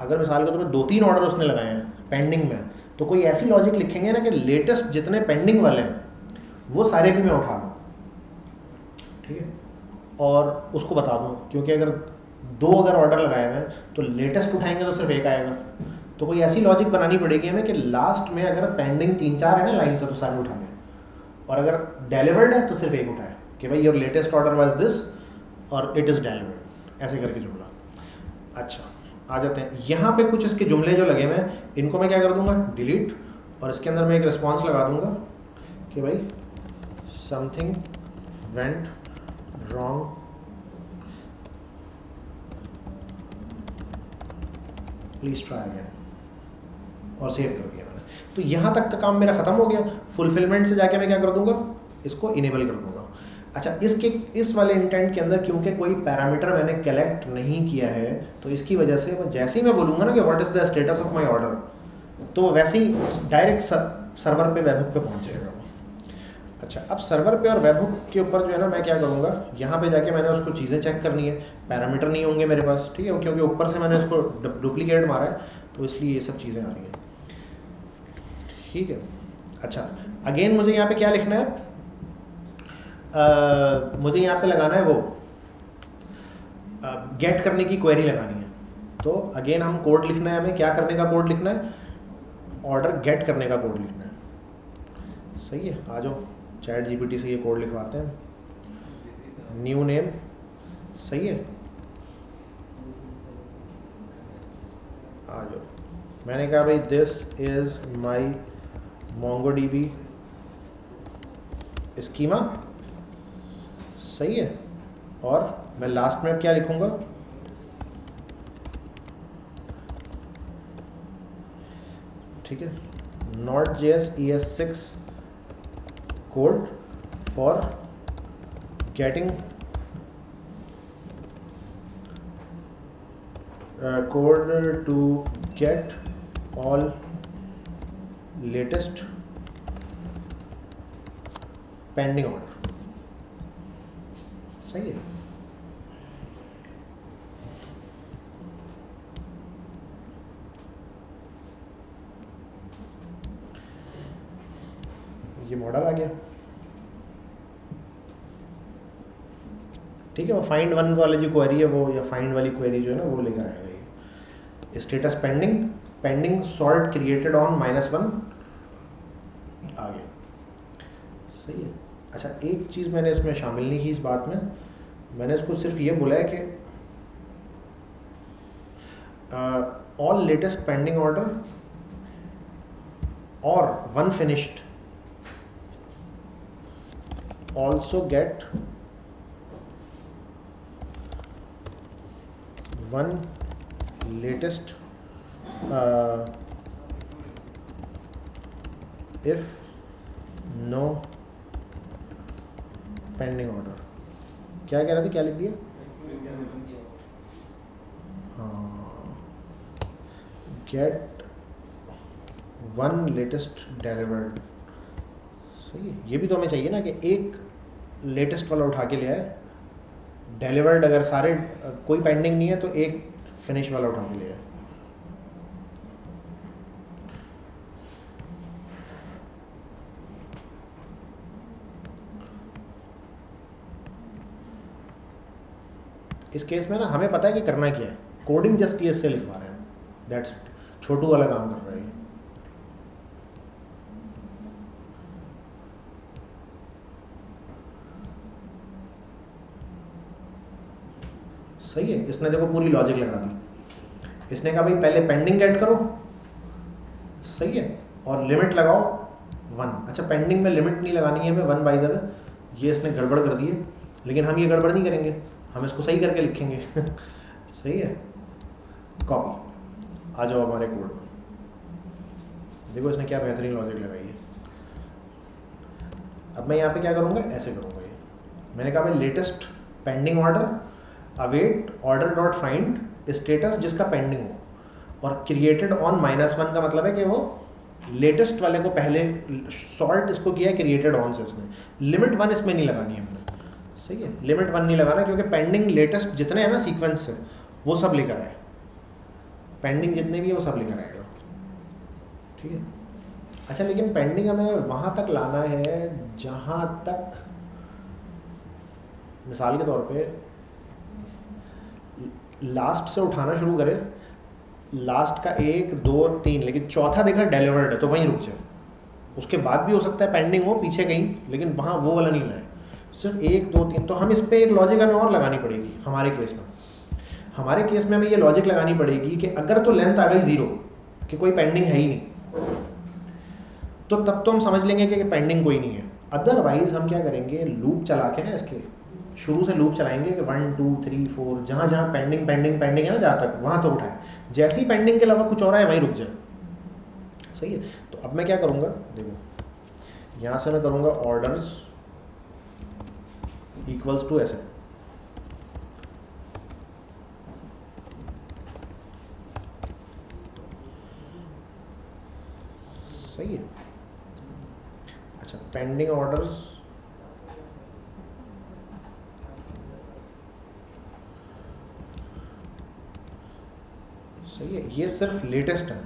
अगर मिसाल के तौर तो पर दो तीन ऑर्डर उसने लगाए हैं पेंडिंग में तो कोई ऐसी लॉजिक लिखेंगे ना कि लेटेस्ट जितने पेंडिंग वाले हैं, वो सारे भी मैं उठा लूँ ठीक है? और उसको बता दूँ, क्योंकि अगर दो अगर ऑर्डर लगाए हुए हैं तो लेटेस्ट उठाएँगे तो सिर्फ़ एक आएगा। तो कोई ऐसी लॉजिक बनानी पड़ेगी हमें कि लास्ट में अगर पेंडिंग तीन चार है ना लाइन से तो सारे उठा लें और अगर डेलीवर्ड है तो सिर्फ़ एक उठाए, कि भाई your latest order was this और इट इज़ डिलीवर्ड ऐसे करके जुमला। अच्छा आ जाते हैं। यहाँ पे कुछ इसके जुमले जो लगे हुए हैं, इनको मैं क्या कर दूँगा? डिलीट और इसके अंदर मैं एक रिस्पॉन्स लगा दूँगा कि भाई something went wrong please try again और सेव कर दिया मैंने। तो यहाँ तक का काम मेरा ख़त्म हो गया। फुलफिलमेंट से जाके मैं क्या कर दूँगा? इसको इनेबल कर दूँगा। अच्छा इसके, इस वाले इंटेंट के अंदर क्योंकि कोई पैरामीटर मैंने कलेक्ट नहीं किया है तो इसकी वजह से जैसे ही मैं बोलूँगा ना कि what is the status of my order तो वैसे ही डायरेक्ट सर्वर पे वेबहुक पे पहुँच जाएगा अच्छा अब सर्वर पे और वेबहुक के ऊपर जो है ना, मैं क्या करूँगा? यहाँ पे जाके मैंने उसको चीज़ें चेक करनी है। पैरामीटर नहीं होंगे मेरे पास, ठीक है? क्योंकि ऊपर से मैंने उसको डुप्लीकेट मारा है तो इसलिए ये सब चीज़ें आ रही हैं। ठीक है। अच्छा अगेन मुझे यहाँ पे क्या लिखना है? मुझे यहाँ पे लगाना है वो। गेट करने की क्वेरी लगानी है। तो अगेन हम कोड लिखना है, हमें क्या करने का कोड लिखना है? ऑर्डर गेट करने का कोड लिखना है। सही है, आ जाओ। चैट जीपीटी से ये कोड लिखवाते हैं। न्यू नेम सही है। आ जाओ। मैंने कहा भाई this is my Mongo D B schema सही है। और मैं लास्ट में क्या लिखूँगा? ठीक है। Not J S E S six code for getting code to get all latest pending order सही है। ये मॉडल आ गया। ठीक है, वो फाइंड वन वाली जो क्वेरी है वो, या फाइंड वाली क्वेरी जो है ना, वो लेकर आएगा ये। Status pending pending sort created on minus one आ गया। सही है। अच्छा एक चीज़ मैंने इसमें शामिल नहीं की इस बात में। मैंने इसको सिर्फ़ ये बोला है कि ऑल लेटेस्ट पेंडिंग ऑर्डर और one finished also get one latest if no pending order क्या कह रहे थे? क्या लिख दिया? हाँ। गेट वन लेटेस्ट डिलीवर्ड सही है। ये भी तो हमें चाहिए ना कि एक लेटेस्ट वाला उठा के ले आए। डिलीवर्ड अगर सारे कोई पेंडिंग नहीं है तो एक फिनिश वाला उठा के ले आए। इस केस में ना, हमें पता है कि करना क्या है? कोडिंग जस्ट ये से लिखवा रहे हैं। दैट्स छोटू वाला काम कर रहे हैं। सही है, इसने देखो पूरी लॉजिक लगा दी। इसने कहा, भाई, पहले पेंडिंग गेट करो। सही है, और लिमिट लगाओ वन अच्छा पेंडिंग में लिमिट नहीं लगानी है हमें वन बाई द ये इसने गड़बड़ कर दी है, लेकिन हम ये गड़बड़ नहीं करेंगे। हम इसको सही करके लिखेंगे। सही है? कॉपी आ जाओ हमारे कोड में देखो इसने क्या बेहतरीन लॉजिक लगाई है। अब मैं यहाँ पे क्या करूँगा? ऐसे करूँगा ये। मैंने कहा भाई latest pending order await order dot find status जिसका पेंडिंग हो। और क्रिएटेड ऑन माइनस वन का मतलब है कि वो लेटेस्ट वाले को पहले सॉल्ट इसको किया है क्रिएटेड ऑन से इसने। लिमिट वन इसमें नहीं लगानी हमने। सही है। लिमिट वन नहीं लगाना, क्योंकि पेंडिंग लेटेस्ट जितने हैं ना सीक्वेंस वो सब लेकर आए। पेंडिंग जितने भी है, वो सब लेकर आएगा ठीक है? अच्छा लेकिन पेंडिंग हमें वहाँ तक लाना है, जहाँ तक, मिसाल के तौर पे लास्ट से उठाना शुरू करें लास्ट का एक, दो, तीन, लेकिन चौथा देखा डिलीवर्ड है तो वहीं रुक जाए। उसके बाद भी हो सकता है पेंडिंग हो, पीछे कहीं, लेकिन वहाँ वो वाला नहीं लाए सिर्फ़ एक, दो, तीन तो हम इस पर एक लॉजिक हमें और लगानी पड़ेगी, हमारे केस में। हमारे केस में हमें ये लॉजिक लगानी पड़ेगी कि अगर तो लेंथ आ गई ज़ीरो कि कोई पेंडिंग है ही नहीं तो तब तो हम समझ लेंगे कि पेंडिंग कोई नहीं है। अदरवाइज़ हम क्या करेंगे लूप चला के ना इसके, शुरू से लूप चलाएँगे कि वन टू थ्री फोर जहाँ जहाँ पेंडिंग पेंडिंग पेंडिंग है ना, जहाँ तक, वहाँ तो उठाए। जैसे ही पेंडिंग के अलावा कुछ और है वहीं रुक जाए। सही है? तो अब मैं क्या करूँगा? देखो, यहाँ से मैं करूँगा ऑर्डर्स इक्वल्स टू ऐसे सही है। अच्छा पेंडिंग ऑर्डर्स सही है, ये सिर्फ़ लेटेस्ट है।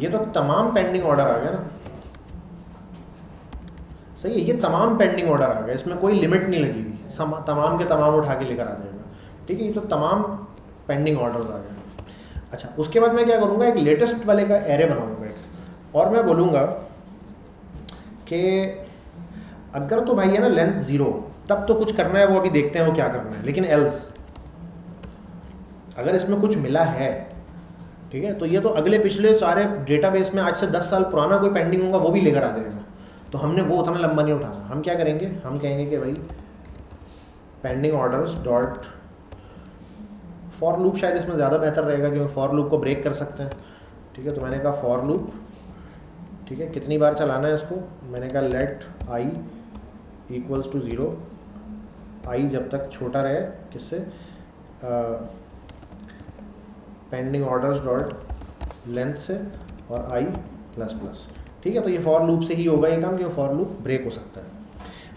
ये तो तमाम पेंडिंग ऑर्डर आ गया ना। सही है, ये तमाम पेंडिंग ऑर्डर आ गए, इसमें कोई लिमिट नहीं लगी हुई। तमाम के तमाम उठा के लेकर आ जाएगा। ठीक है, ये तो तमाम पेंडिंग ऑर्डर आ गए। अच्छा उसके बाद मैं क्या करूँगा, एक लेटेस्ट वाले का एरे बनाऊँगा एक। और मैं बोलूँगा कि अगर तो भाई है ना लेंथ ज़ीरो तब तो कुछ करना है, वो अभी देखते हैं वो क्या करना है। लेकिन एल्स अगर इसमें कुछ मिला है, ठीक है तो ये तो अगले पिछले सारे डेटाबेस में आज से दस साल पुराना कोई पेंडिंग होगा, वो भी लेकर आ जाएगा। तो हमने वो उतना लंबा नहीं उठाना। हम क्या करेंगे? हम कहेंगे कि भाई pending orders dot for loop शायद इसमें ज़्यादा बेहतर रहेगा क्योंकि फॉर लूप को ब्रेक कर सकते हैं। ठीक है तो मैंने कहा फॉर लूप ठीक है, कितनी बार चलाना है इसको? मैंने कहा let i equals to zero i जब तक छोटा रहे, किससे? पेंडिंग ऑर्डर्स डॉट लेंथ से और आई प्लस प्लस ठीक है तो ये फॉर लूप से ही होगा ये काम कि फॉर लूप ब्रेक हो सकता है।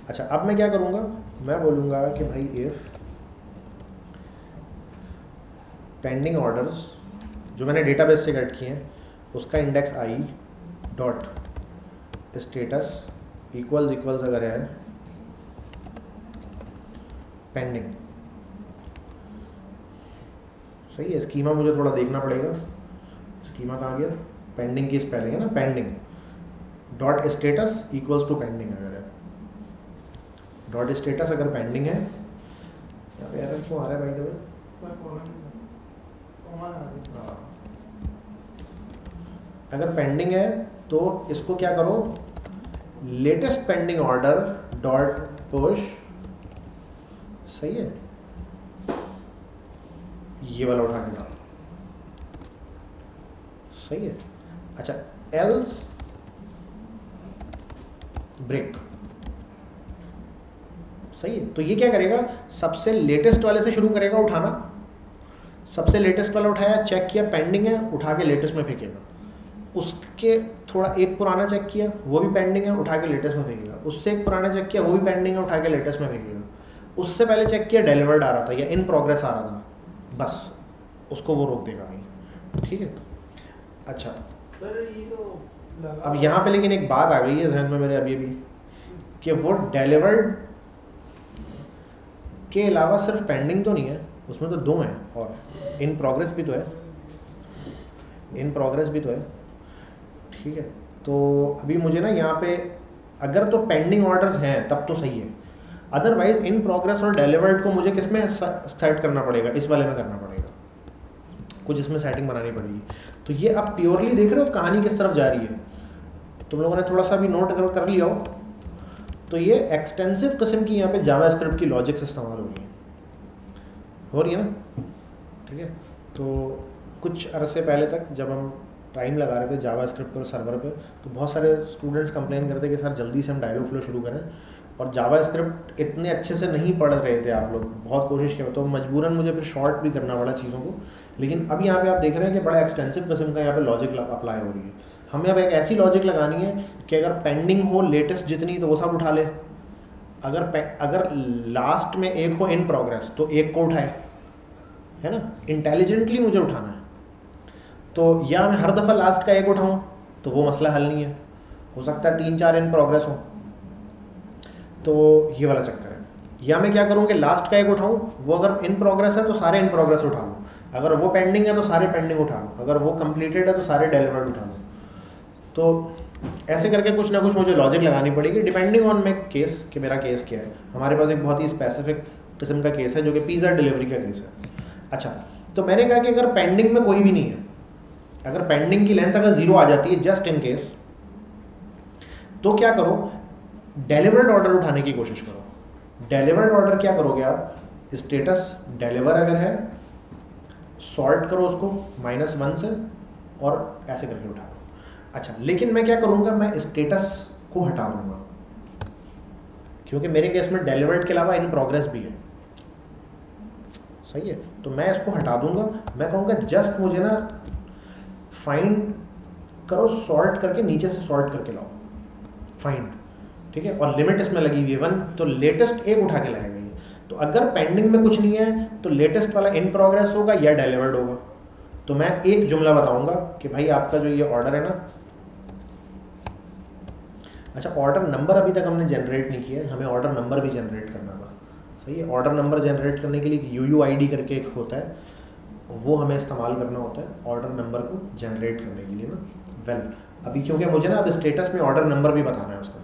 अच्छा अब मैं क्या करूँगा? मैं बोलूँगा कि भाई इफ़ पेंडिंग ऑर्डर्स जो मैंने डेटाबेस से कट किए हैं, उसका index i dot status equals equals अगर है पेंडिंग सही है स्कीमा मुझे थोड़ा देखना पड़ेगा। स्कीमा कहाँ गया? पेंडिंग की स्पेलिंग है ना pending dot status equals to pending अगर है। डॉट स्टेटस अगर पेंडिंग है यहाँ पे एरर क्यों आ रहा है भाई दबे हाँ। अगर पेंडिंग है तो इसको क्या करो? Latest pending order dot push सही है? ये वाला उठा के डाल। सही है? अच्छा एल्स ब्रेक। सही है तो ये क्या करेगा? सबसे लेटेस्ट वाले से शुरू करेगा उठाना। सबसे लेटेस्ट वाला उठाया चेक किया पेंडिंग है, उठा के लेटेस्ट में फेंकेगा। उसके थोड़ा एक पुराना चेक किया, वो भी पेंडिंग है, उठा के लेटेस्ट में फेंकेगा। उससे एक पुराना चेक किया, वो भी पेंडिंग है, उठा के लेटेस्ट में फेंकेगा। उससे पहले चेक किया डिलीवर्ड आ रहा था, या इन प्रोग्रेस आ रहा था। बस, उसको वो रोक देगा वहीं ठीक है? अच्छा। सर, ये तो अब यहाँ पे लेकिन एक बात आ गई है जहन में मेरे अभी अभी कि वो डिलीवर्ड के अलावा सिर्फ़ पेंडिंग तो नहीं है, उसमें तो दो हैं और इन प्रोग्रेस भी तो है। इन प्रोग्रेस भी तो है। ठीक है तो अभी मुझे ना यहाँ पे अगर तो पेंडिंग ऑर्डर्स हैं, तब तो सही है। अदरवाइज़ इन प्रोग्रेस और डिलीवर्ड को मुझे किसमें सेट करना पड़ेगा? इस वाले में करना पड़ेगा। कुछ इसमें सेटिंग बनानी पड़ेगी। तो ये आप प्योरली देख रहे हो कहानी किस तरफ़ जा रही है? तुम लोगों ने थोड़ा सा भी नोट अगर कर लिया हो तो ये एक्सटेंसिव किस्म की यहाँ पे जावा स्क्रिप्ट की लॉजिक्स इस्तेमाल हो रही है। हो रही है ना? ठीक है? तो कुछ अरसे पहले तक जब हम टाइम लगा रहे थे जावा स्क्रिप्ट पर सर्वर पे तो बहुत सारे स्टूडेंट्स कंप्लेन करते कि सर जल्दी से हम डायलॉग फ्लो शुरू करें। और जावा स्क्रिप्ट इतने अच्छे से नहीं पढ़ रहे थे आप लोग, बहुत कोशिश किया। तो मजबूरन मुझे फिर शॉर्ट भी करना पड़ा चीज़ों को। लेकिन अब यहाँ पे आप देख रहे हैं कि बड़ा एक्सटेंसिव किस्म का यहाँ पे लॉजिक अप्लाई हो रही है। हमें अब एक ऐसी लॉजिक लगानी है कि अगर पेंडिंग हो लेटेस्ट जितनी तो वो सब उठा ले। अगर अगर लास्ट में एक हो इन प्रोग्रेस तो एक को उठाए। है ना? इंटेलिजेंटली मुझे उठाना है। तो या मैं हर दफ़ा लास्ट का एक उठाऊँ तो वो मसला हल नहीं है। हो सकता है तीन चार इन प्रोग्रेस हो। तो ये वाला चक्कर है। या मैं क्या करूँ कि लास्ट का एक उठाऊँ, वो अगर इन प्रोग्रेस है तो सारे इन प्रोग्रेस उठा लूँ। अगर वो पेंडिंग है तो सारे पेंडिंग उठा लो। अगर वो कंप्लीटेड है तो सारे डिलीवर्ड उठा लूँ। तो ऐसे करके कुछ ना कुछ मुझे लॉजिक लगानी पड़ेगी डिपेंडिंग ऑन माई केस कि मेरा केस क्या है। हमारे पास एक बहुत ही स्पेसिफिक किस्म का केस है, जो कि पिज़्ज़ा डिलीवरी का केस है। अच्छा तो मैंने कहा कि अगर पेंडिंग में कोई भी नहीं है, अगर पेंडिंग की लेंथ अगर ज़ीरो आ जाती है जस्ट इन केस तो क्या करो? डिलीवर्ड ऑर्डर उठाने की कोशिश करो। डिलीवर्ड ऑर्डर क्या करोगे आप? स्टेटस डिलीवर अगर है सॉल्ट करो उसको माइनस वन से, और ऐसे करके उठा लो अच्छा लेकिन मैं क्या करूँगा? मैं स्टेटस को हटा दूँगा। क्योंकि मेरे केस में डेलीवर्ड के अलावा इन प्रोग्रेस भी है। सही है? तो मैं इसको हटा दूँगा। मैं कहूँगा जस्ट मुझे ना फाइंड करो सॉर्ट करके नीचे से सॉर्ट करके लाओ। फाइंड ठीक है? और लिमिट इसमें लगी हुई है। वन तो लेटेस्ट एक उठा के लाएगा तो अगर पेंडिंग में कुछ नहीं है तो लेटेस्ट वाला इन प्रोग्रेस होगा या डिलीवर्ड होगा। तो मैं एक जुमला बताऊँगा कि भाई आपका जो ये ऑर्डर है ना अच्छा ऑर्डर नंबर अभी तक हमने जनरेट नहीं किया हमें ऑर्डर नंबर भी जनरेट करना था। सही है ऑर्डर नंबर जनरेट करने के लिए यू यू आई डी करके एक होता है, वो हमें इस्तेमाल करना होता है ऑर्डर नंबर को जनरेट करने के लिए ना वेल अभी क्योंकि मुझे ना, अब स्टेटस में ऑर्डर नंबर भी बताना है उसका।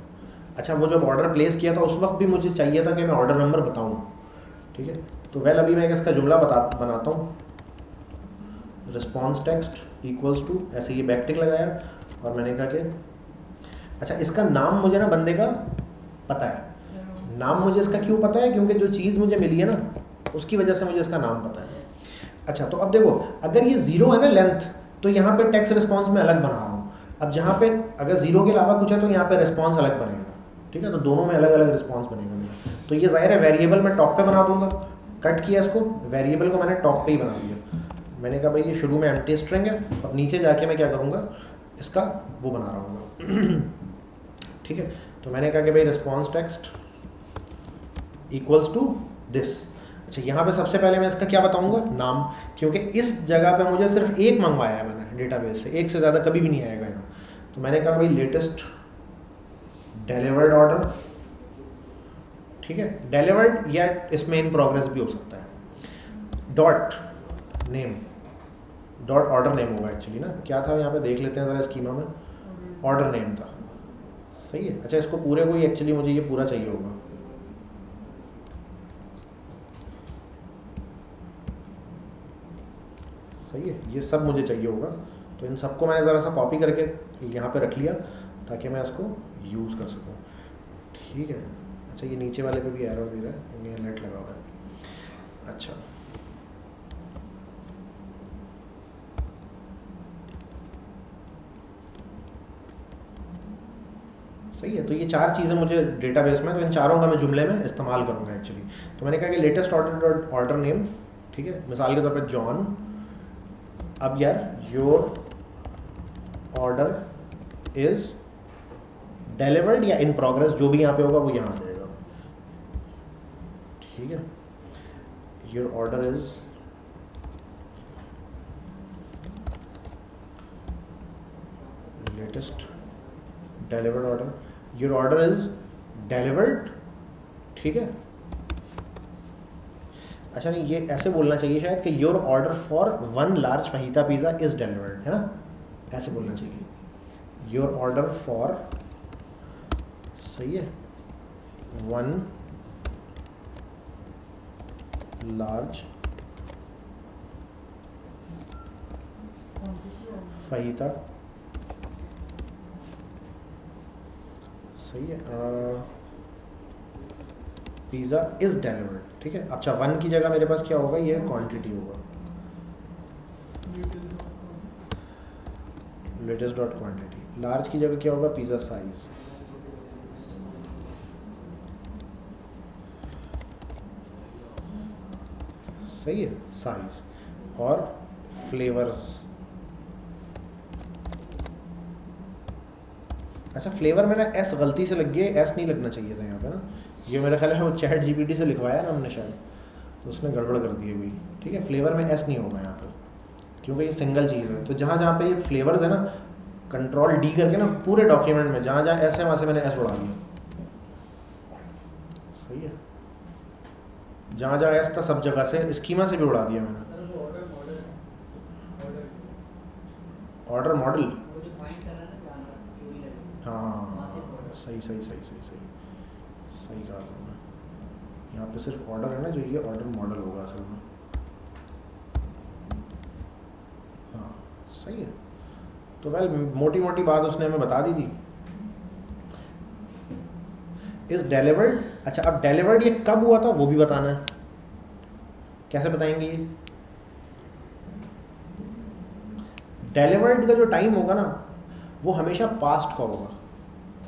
अच्छा वो जब ऑर्डर प्लेस किया था, उस वक्त भी मुझे चाहिए था कि मैं ऑर्डर नंबर बताऊँ। ठीक है? तो वेल अभी मैं इसका जुमला बता, बनाता हूँ। रिस्पॉन्स टेक्स्ट इक्वल्स टू ऐसे ये बैकटिक लगाया और मैंने कहा कि अच्छा इसका नाम मुझे ना बंदे का पता है। नाम मुझे इसका क्यों पता है? क्योंकि जो चीज़ मुझे मिली है ना, उसकी वजह से मुझे इसका नाम पता है। अच्छा तो अब देखो, अगर ये ज़ीरो है ना लेंथ तो यहाँ पे टेक्स्ट रिस्पॉन्स में अलग बना रहा हूँ। अब जहाँ पे अगर ज़ीरो के अलावा कुछ है तो यहाँ पे रिस्पॉन्स अलग बनेगा। ठीक है तो दोनों में अलग अलग रिस्पॉन्स बनेगा मेरा। तो ये ज़ाहिर है वेरिएबल मैं टॉप पे बना दूँगा। कट किया इसको वेरिएबल को मैंने टॉप पे ही बना दिया। मैंने कहा, भाई, ये शुरू में एम स्ट्रिंग है और नीचे जाके मैं क्या करूँगा? इसका वो बना रहा हूँ ठीक है तो मैंने कहा कि, भाई response text equals to this अच्छा यहाँ पे सबसे पहले मैं इसका क्या बताऊँगा? नाम। क्योंकि इस जगह पे मुझे सिर्फ़ एक मंगवाया है मैंने डेटाबेस से। एक से ज़्यादा कभी भी नहीं आएगा यहाँ। तो मैंने कहा, भाई लेटेस्ट डिलीवर्ड ऑर्डर ठीक है? डिलीवर्ड या इसमें इन प्रोग्रेस भी हो सकता है। Dot name dot order name होगा एक्चुअली ना? क्या था यहाँ पे? देख लेते हैं ज़रा स्कीमा में। ऑर्डर नेम था। सही है? अच्छा इसको पूरे को ही एक्चुअली मुझे ये पूरा चाहिए होगा। सही है? ये सब मुझे चाहिए होगा। तो इन सबको मैंने ज़रा सा कॉपी करके यहाँ पे रख लिया, ताकि मैं इसको यूज़ कर सकूँ। ठीक है। अच्छा ये नीचे वाले पे भी एरर दे रहा है। ये नेट लगा हुआ है अच्छा। सही है तो ये चार चीज़ें मुझे डेटाबेस में तो इन चारों का मैं जुमले में इस्तेमाल करूँगा एक्चुअली तो मैंने कहा कि लेटेस्ट ऑर्डर ऑर्डर नेम ठीक है? मिसाल के तौर पर जॉन अब यार योर ऑर्डर इज़ डिलीवर्ड या इन प्रोग्रेस जो भी यहाँ पे होगा वो यहाँ आ जाएगा ठीक है? Your order is latest delivered order your order is delivered ठीक है? अच्छा नहीं, ये ऐसे बोलना चाहिए शायद कि your order for one large fajita pizza is delivered है ना? ऐसे बोलना चाहिए। योर ऑर्डर फॉर सही है। वन लार्ज फहीता सही है। पिज़्ज़ा इज़ डिलीवर्ड ठीक है? अच्छा वन की जगह मेरे पास क्या होगा? ये क्वांटिटी होगा। लेटेस्ट डॉट क्वांटिटी लार्ज की जगह क्या होगा? पिज़्ज़ा साइज़ सही है साइज़ और फ्लेवर्स अच्छा फ्लेवर में ना एस गलती से लग गया एस नहीं लगना चाहिए था यहाँ पे ना। ये मेरा ख्याल है वो चैट जीपीटी से लिखवाया ना हमने शायद। तो उसने गड़बड़ कर दी है कोई। ठीक है फ्लेवर में एस नहीं होगा यहाँ पर क्योंकि ये सिंगल चीज़ है। तो जहाँ जहाँ पे ये फ्लेवर्स है ना कंट्रोल डी करके ना पूरे डॉक्यूमेंट में, जहाँ जहाँ एस है, वहाँ से मैंने एस उड़ा दिया सही है जहाँ जहाँ एस था सब जगह से स्कीमा से भी उड़ा दिया मैंने। ऑर्डर मॉडल है है है। सही सही सही सही सही। सही कहा तुमने। यहाँ पे सिर्फ़ ऑर्डर है ना जो ये ऑर्डर मॉडल होगा असल में। हाँ सही है। तो वेल मोटी मोटी बात उसने हमें बता दी थी। इस डिलीवर्ड अच्छा अब डेलीवर्ड ये कब हुआ था, वो भी बताना है। कैसे बताएँगे ये? डेलीवर्ड का जो टाइम होगा ना, वो हमेशा पास्ट का होगा,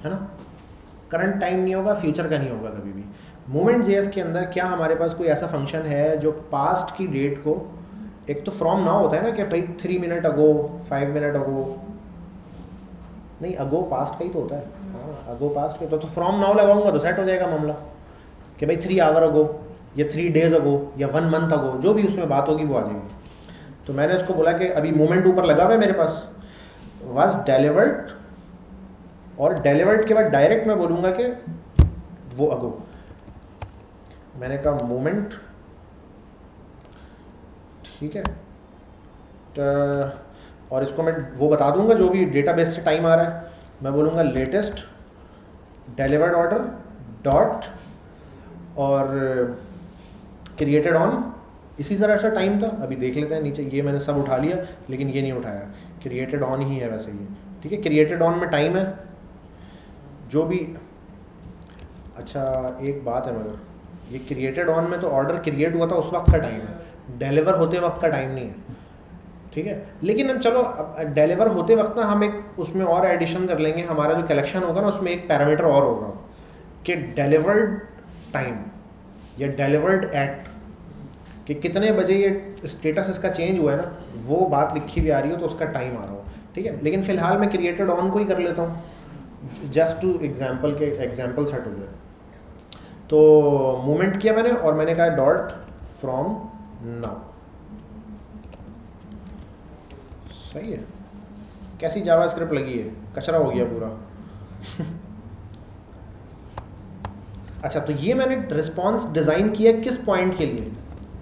है ना? करंट टाइम नहीं होगा फ्यूचर का नहीं होगा कभी भी। मोमेंट जेएस के अंदर क्या हमारे पास कोई ऐसा फ़ंक्शन है जो पास्ट की डेट को, एक तो फ्रॉम नाउ होता है ना कि भाई three minute ago five minute ago नहीं अगो पास्ट का ही तो होता है। अगो पास्ट का तो, तो फ्रॉम नाउ लगाऊँगा तो सेट हो जाएगा मामला। कि भाई थ्री आवर अगो या थ्री डेज़ अगो या वन मंथ अगो जो भी उसमें बात होगी वो आ जाएगी। तो मैंने उसको बोला कि अभी मोमेंट ऊपर लगा हुआ है मेरे पास। वॉज़ डेलीवर्ड और डेलीवर्ड के बाद डायरेक्ट मैं बोलूँगा कि वो अगो मैंने कहा मोमेंट ठीक है। तो और इसको मैं वो बता दूँगा जो भी डेटाबेस से टाइम आ रहा है। मैं बोलूँगा लेटेस्ट डिलीवर्ड ऑर्डर डॉट और क्रिएटेड ऑन इसी तरह से टाइम था। अभी देख लेते हैं नीचे। ये मैंने सब उठा लिया, लेकिन ये नहीं उठाया। क्रिएटेड ऑन ही है वैसे ये। ठीक है? क्रिएटेड ऑन में टाइम है। जो भी अच्छा एक बात है मगर। ये क्रिएटेड ऑन में तो ऑर्डर क्रिएट हुआ था उस वक्त का टाइम है। डिलीवर होते वक्त का टाइम नहीं है। ठीक है? लेकिन हम चलो डिलीवर होते वक्त ना हम एक उसमें और एडिशन कर लेंगे, हमारा जो कलेक्शन होगा ना, उसमें एक पैरामीटर और होगा। कि डिलीवर्ड टाइम या डिलीवर्ड एट कि कितने बजे ये स्टेटस इसका चेंज हुआ है ना, वो बात लिखी भी आ रही हो तो उसका टाइम आ रहा हो, ठीक है? लेकिन फ़िलहाल मैं क्रिएटेड ऑन को ही कर लेता हूँ। जस्ट टू एग्ज़ाम्पल के एग्ज़ाम्पल सेट हो गए तो मूवमेंट किया मैंने और मैंने कहा डॉट फ्रॉम नाउ सही है। कैसी जावा स्क्रिप्ट लगी है? कचरा हो गया पूरा। अच्छा तो ये मैंने रिस्पॉन्स डिज़ाइन किया किस पॉइंट के लिए?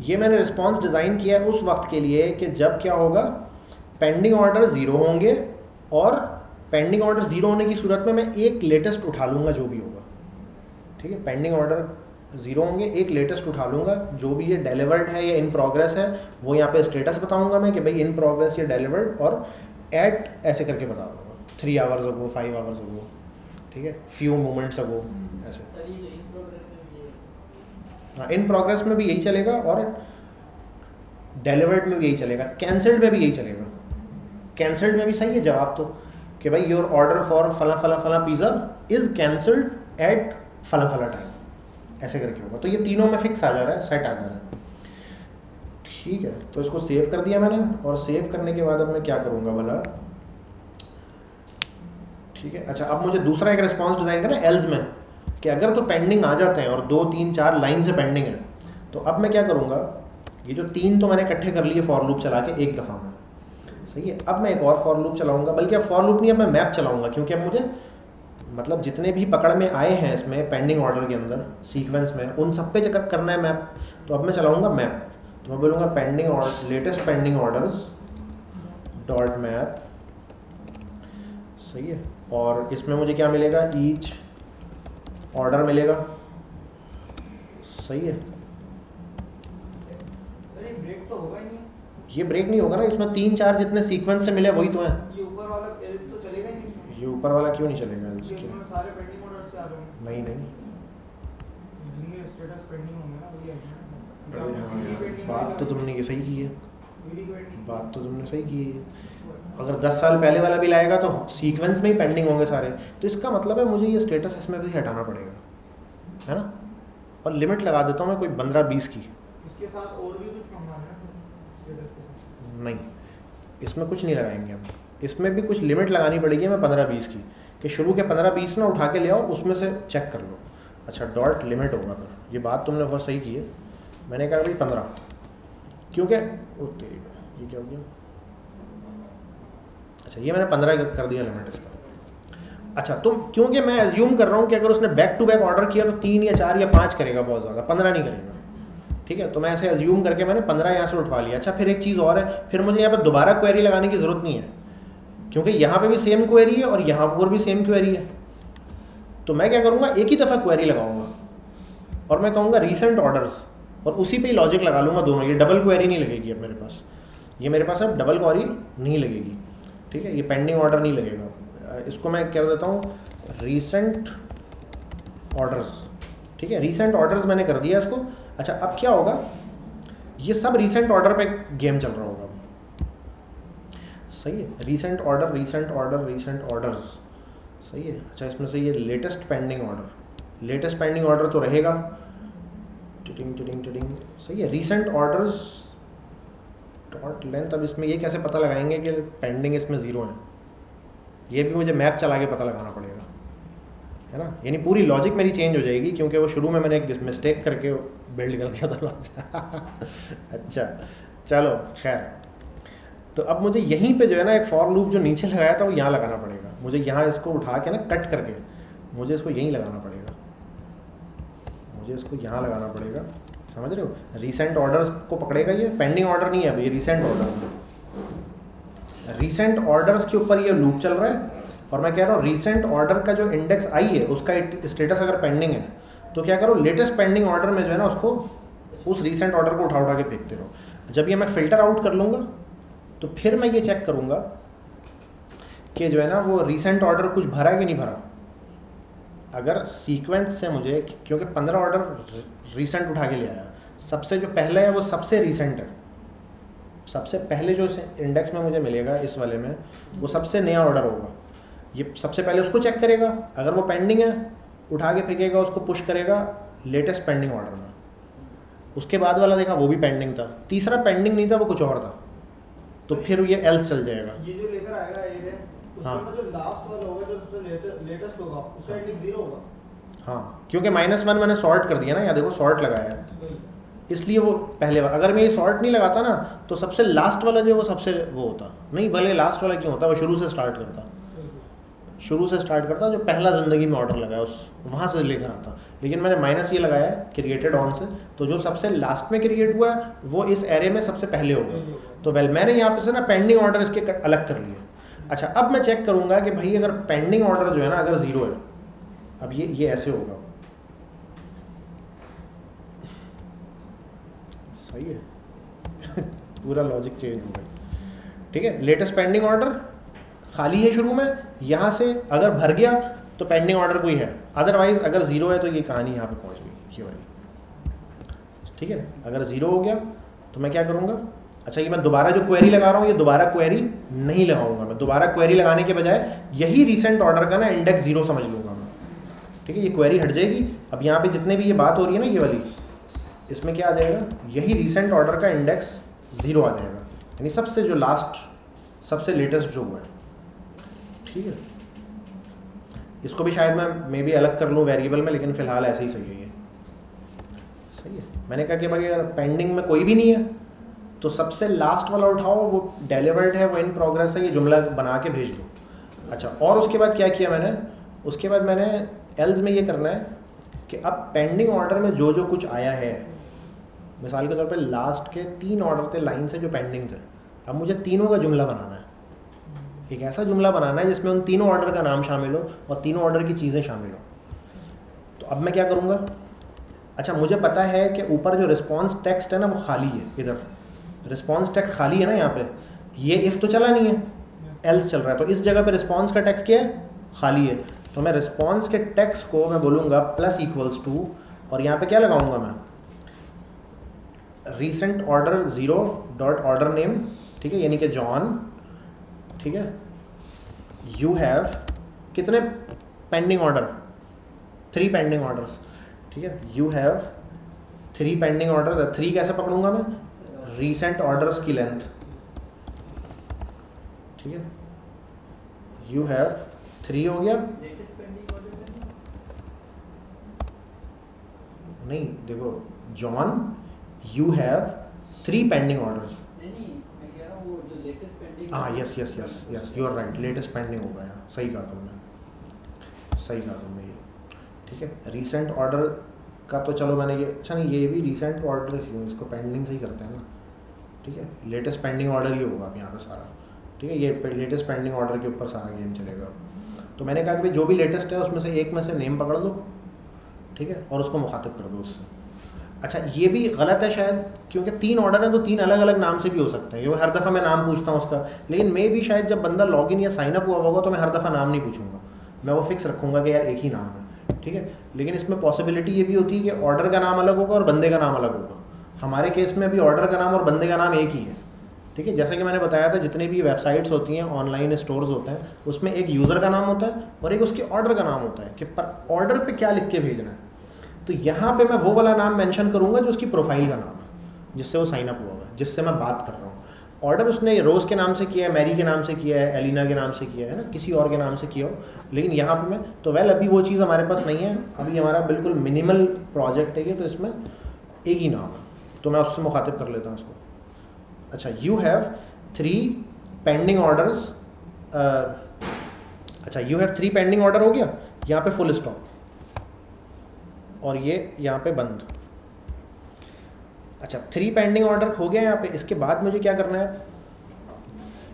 ये मैंने रिस्पॉन्स डिज़ाइन किया है उस वक्त के लिए कि जब क्या होगा पेंडिंग ऑर्डर ज़ीरो होंगे और पेंडिंग ऑर्डर ज़ीरो होने की सूरत में मैं एक लेटेस्ट उठा लूँगा जो भी होगा। ठीक है? पेंडिंग ऑर्डर ज़ीरो होंगे एक लेटेस्ट उठा लूँगा जो भी ये डिलीवर्ड है या इन प्रोग्रेस है वो यहाँ पे स्टेटस बताऊँगा मैं कि भाई इन प्रोग्रेस या डिलीवर्ड और एट ऐसे करके बता दूँगा। Three hours ago five hours ago ठीक है? फ्यू मोमेंट्स अगो ऐसे। हाँ। इन प्रोग्रेस में भी यही चलेगा और डिलीवर्ड में भी यही चलेगा। कैंसल्ड में भी यही चलेगा। कैंसल्ड में भी सही है जवाब तो कि भाई योर ऑर्डर फॉर फला फला फला पिज़्ज़ा इज़ कैंसल्ड एट फला फला टाइम ऐसे करके होगा। तो ये तीनों में फिक्स आ जा रहा है सेट आ जा रहा है। ठीक है तो इसको सेव कर दिया मैंने और सेव करने के बाद अब मैं क्या करूँगा भला? ठीक है अच्छा अब मुझे दूसरा एक रिस्पॉन्स डिज़ाइन करना एल्स में, कि अगर तो पेंडिंग आ जाते हैं और दो, तीन, चार लाइन से पेंडिंग है तो अब मैं क्या करूँगा? ये जो तीन तो मैंने इकट्ठे कर लिए फॉर लूप चला के एक दफ़ा में। सही है, अब मैं एक और फॉर लूप चलाऊँगा, बल्कि अब फॉर लूप नहीं, अब मैं मैप चलाऊँगा, क्योंकि अब मुझे मतलब जितने भी पकड़ में आए हैं इसमें पेंडिंग ऑर्डर के अंदर सीक्वेंस में उन सब पे चेकअप करना है मैप तो अब मैं चलाऊँगा मैप तो मैं बोलूँगा pending order latest pending orders dot map सही है। और इसमें मुझे क्या मिलेगा? ईच ऑर्डर मिलेगा। सही है। सर ये ब्रेक तो होगा ही नहीं। ये ब्रेक नहीं होगा ना इसमें तीन चार जितने सीक्वेंस से मिले वही तो हैं। ये ऊपर वाला क्यों नहीं चलेगा इसके सारे पेंडिंग ऑर्डर से आ रहे हैं नहीं नहीं। जिनके स्टेटस पेंडिंग होंगे ना वही हाँ बात तो तुमने ये सही की है। बात तो तुमने सही की है। अगर 10 साल पहले वाला भी लाएगा तो सीक्वेंस में ही पेंडिंग होंगे सारे। तो इसका मतलब है मुझे ये स्टेटस इसमें भी हटाना पड़ेगा। है ना? और लिमिट लगा देता हूँ मैं कोई पंद्रह बीस की। इसके साथ और भी कुछ है नहीं। इसमें कुछ नहीं लगाएँगे हम। इसमें भी कुछ लिमिट लगानी पड़ेगी मैं पंद्रह बीस की, कि शुरू के पंद्रह बीस ना उठा के ले आओ, उसमें से चेक कर लो। अच्छा डॉट लिमिट होगा फिर। ये बात तुमने बहुत सही की है। मैंने कहा भाई पंद्रह। क्योंकि ओ, तेरी ये क्या हो गया? अच्छा ये मैंने पंद्रह कर दिया लिमिट इसका। अच्छा तुम, क्योंकि मैं एज्यूम कर रहा हूँ कि अगर उसने बैक टू बैक ऑर्डर किया तो तीन या चार या पाँच करेगा बहुत ज़्यादा। पंद्रह नहीं करेगा। ठीक है तो मैं ऐसे एज्यूम करके मैंने पंद्रह यहाँ से उठवा लिया। अच्छा फिर एक चीज़ और है। फिर मुझे यहाँ पर दोबारा क्वेरी लगाने की ज़रूरत नहीं है। क्योंकि यहाँ पे भी सेम क्वेरी है और यहाँ पर भी सेम क्वेरी है। तो मैं क्या करूँगा, एक ही दफ़ा क्वेरी लगाऊँगा और मैं कहूँगा रीसेंट ऑर्डर्स और उसी पे ही लॉजिक लगा लूँगा दोनों। ये डबल क्वेरी नहीं लगेगी अब मेरे पास। ये मेरे पास अब डबल क्वेरी नहीं लगेगी। ठीक है? ये पेंडिंग ऑर्डर नहीं लगेगा। इसको मैं क्या देता हूँ? रीसेंट ऑर्डर्स ठीक है? रीसेंट ऑर्डर्स मैंने कर दिया इसको। अच्छा अब क्या होगा? ये सब रीसेंट ऑर्डर पे गेम चल रहा होगा। सही है। Recent order recent order recent orders सही है। अच्छा इसमें से ये latest pending order latest pending order तो रहेगा। टिटिंग टिटिंग टिटिंग सही है। रीसेंट ऑर्डर्स डॉट लेंथ अब इसमें ये कैसे पता लगाएँगे कि पेंडिंग इसमें ज़ीरो है? ये भी मुझे मैप चला के पता लगाना पड़ेगा। है ना? यानी पूरी लॉजिक मेरी चेंज हो जाएगी, क्योंकि वो शुरू में मैंने एक मिस्टेक करके बिल्ड कर दिया था। अच्छा चलो, खैर। तो अब मुझे यहीं पे जो है ना एक फॉर लूप जो नीचे लगाया था वो यहाँ लगाना पड़ेगा। मुझे यहाँ इसको उठा के ना कट करके, मुझे इसको यहीं लगाना पड़ेगा। मुझे इसको यहाँ लगाना पड़ेगा। समझ रहे हो? रिसेंट ऑर्डर्स को पकड़ेगा ये? पेंडिंग ऑर्डर नहीं है अभी ये रिसेंट ऑर्डर रिसेंट ऑर्डर्स के ऊपर ये लूप चल रहा है। और मैं कह रहा हूँ रिसेंट ऑर्डर का जो इंडेक्स आई है, उसका स्टेटस अगर पेंडिंग है तो क्या करो? लेटेस्ट पेंडिंग ऑर्डर में जो है ना उसको, उस रिसेंट ऑर्डर को उठा उठा के फेंकते रहो। जब ये मैं फ़िल्टर आउट कर लूँगा तो फिर मैं ये चेक करूँगा कि जो है ना, वो रिसेंट ऑर्डर कुछ भरा कि नहीं भरा? अगर सीक्वेंस से मुझे, क्योंकि पंद्रह ऑर्डर रिसेंट उठा के ले आया। सबसे जो पहले है, वो सबसे रिसेंट है। सबसे पहले जो इंडेक्स में मुझे मिलेगा इस वाले में, वो सबसे नया ऑर्डर होगा। ये सबसे पहले उसको चेक करेगा। अगर वो पेंडिंग है, उठा के फेंकेगा, उसको पुश करेगा लेटेस्ट पेंडिंग ऑर्डर में। उसके बाद वाला देखा, वो भी पेंडिंग था। तीसरा पेंडिंग नहीं था, वो कुछ और था। तो फिर ये एल्स चल जाएगा। ये जो लेकर आएगा एरिया हाँ। जो लास्ट वाला होगा जो लेटेस्ट होगा उसका एंडिंग ज़ीरो होगा। हाँ क्योंकि माइनस वन मैंने सॉर्ट कर दिया ना यहाँ देखो सॉर्ट लगाया है। इसलिए वो पहले वाला अगर मैं ये शॉर्ट नहीं लगाता ना तो सबसे लास्ट वाला जो वो सबसे वो होता। नहीं भले लास्ट वाला क्यों होता वो शुरू से स्टार्ट करता। शुरू से स्टार्ट करता जो पहला ज़िंदगी में ऑर्डर लगाया, उस, वहाँ से लेकर आता लेकिन मैंने माइनस ये लगाया है क्रिएटेड ऑन से। तो जो सबसे लास्ट में क्रिएट हुआ है वो इस एरे में सबसे पहले हो होगा तो वेल मैंने यहाँ पे से ना पेंडिंग ऑर्डर इसके क- अलग कर लिए। अच्छा अब मैं चेक करूँगा कि भाई अगर पेंडिंग ऑर्डर जो है ना, अगर ज़ीरो है, अब ये ये ऐसे होगा। सही है। पूरा लॉजिक चेंज हो गया। ठीक है लेटेस्ट पेंडिंग ऑर्डर खाली है शुरू में, यहाँ से अगर भर गया तो पेंडिंग ऑर्डर कोई है। अदरवाइज़ अगर ज़ीरो है तो ये कहानी यहाँ पे पहुँच गई, ये वाली। ठीक है? अगर ज़ीरो हो गया तो मैं क्या करूँगा? अच्छा ये मैं दोबारा जो क्वेरी लगा रहा हूँ, ये दोबारा क्वेरी नहीं लगाऊँगा मैं। दोबारा क्वेरी लगाने के बजाय, यही रिसेंट ऑर्डर का ना इंडेक्स ज़ीरो समझ लूँगा मैं। ठीक है? ये क्वेरी हट जाएगी। अब यहाँ पे जितने भी ये बात हो रही है ना, ये वाली, इसमें क्या आ जाएगा? यही रिसेंट ऑर्डर का इंडेक्स ज़ीरो आ जाएगा। यानी सबसे जो लास्ट सबसे लेटेस्ट जो हुआ है। ठीक है। इसको भी शायद मैं मे भी अलग कर लूँ वेरिएबल में, लेकिन फ़िलहाल ऐसे ही सही है ये। सही है। मैंने कहा कि भाई अगर पेंडिंग में कोई भी नहीं है तो सबसे लास्ट वाला उठाओ, वो डिलीवर्ड है, वो इन प्रोग्रेस है, ये जुमला बना के भेज दो। अच्छा और उसके बाद क्या किया मैंने? उसके बाद मैंने एल्स में ये करना है कि अब पेंडिंग ऑर्डर में जो जो कुछ आया है, मिसाल के तौर पे लास्ट के तीन ऑर्डर थे लाइन से जो पेंडिंग थे, अब मुझे तीनों का जुमला बनाना है। एक ऐसा जुमला बनाना है जिसमें उन तीनों ऑर्डर का नाम शामिल हो और तीनों ऑर्डर की चीज़ें शामिल हो। तो अब मैं क्या करूँगा? अच्छा मुझे पता है कि ऊपर जो रिस्पॉन्स टेक्स्ट है ना, वो खाली है, इधर। रिस्पॉन्स टेक्स्ट खाली है ना यहाँ पे? ये इफ़ तो चला नहीं है। एल्स चल रहा है। तो इस जगह पे रिस्पॉन्स का टेक्स्ट क्या है? खाली है। तो मैं रिस्पॉन्स के टेक्स्ट को मैं बोलूँगा प्लस इक्वल्स टू और यहाँ पे क्या लगाऊँगा मैं? Recent order zero dot order name ठीक है? यानी कि जॉन ठीक है? यू हैव कितने pending order three pending orders ठीक है? You have three pending order three कैसे पकड़ूँगा मैं? रीसेंट ऑर्डर्स की लेंथ ठीक है? यू हैव थ्री हो गया. नहीं? देखो John you have three pending orders नहीं नहीं मैं कह रहा हूँ वो जो लेटेस्ट पेंडिंग हाँ yes yes yes yes you are right latest pending होगा यहाँ सही कहा तुमने। सही कहा तुमने ये। ठीक है? रीसेंट ऑर्डर का तो चलो मैंने ये अच्छा नहीं, ये भी रीसेंट ऑर्डर क्यों इसको पेंडिंग से ही करते हैं ना। ठीक है? लेटेस्ट पेंडिंग ऑर्डर ही होगा अब यहाँ पे सारा। ठीक है? ये लेटेस्ट पेंडिंग ऑर्डर के ऊपर सारा गेम चलेगा। तो मैंने कहा कि भाई, जो भी लेटेस्ट है, उसमें से एक में से नेम पकड़ लो। ठीक है? और उसको मुखातिब कर दो उससे। अच्छा ये भी गलत है शायद, क्योंकि तीन ऑर्डर हैं तो तीन अलग अलग नाम से भी हो सकते हैं। क्योंकि हर दफ़ा मैं नाम पूछता हूँ उसका। लेकिन मैं भी शायद जब बंदा लॉगिन या साइन अप हुआ होगा तो मैं हर दफ़ा नाम नहीं पूछूँगा। मैं वो फिक्स रखूँगा कि यार एक ही नाम है, ठीक है? लेकिन इसमें पॉसिबिलिटी ये भी होती है कि ऑर्डर का नाम अलग होगा और बंदे का नाम अलग होगा। हमारे केस में अभी ऑर्डर का नाम और बंदे का नाम एक ही है, ठीक है? जैसा कि मैंने बताया था, जितने भी वेबसाइट्स होती हैं ऑनलाइन स्टोर्स होते हैं, उसमें एक यूज़र का नाम होता है और एक उसके ऑर्डर का नाम होता है कि पर ऑर्डर पे क्या लिख के भेजना है। तो यहाँ पे मैं वो वाला नाम मेंशन करूँगा जो उसकी प्रोफ़ाइल का नाम है, जिससे वो साइन अप हुआ है, जिससे मैं बात कर रहा हूँ। ऑर्डर उसने रोज़ के नाम से किया है मैरी के नाम से किया है एलिना के नाम से किया है ना? किसी और के नाम से किया हो। लेकिन यहाँ पे मैं तो वेल अभी वो चीज़ हमारे पास नहीं है। अभी हमारा बिल्कुल मिनिमल प्रोजेक्ट है ये तो इसमें एक ही नाम है। तो मैं उससे मुखातिब कर लेता हूँ उसको अच्छा you have three pending orders अच्छा you have three pending order हो गया? यहाँ पे फुल स्टॉप और ये यहाँ पे बंद। अच्छा थ्री पेंडिंग ऑर्डर हो गया यहाँ पे। इसके बाद मुझे क्या करना है?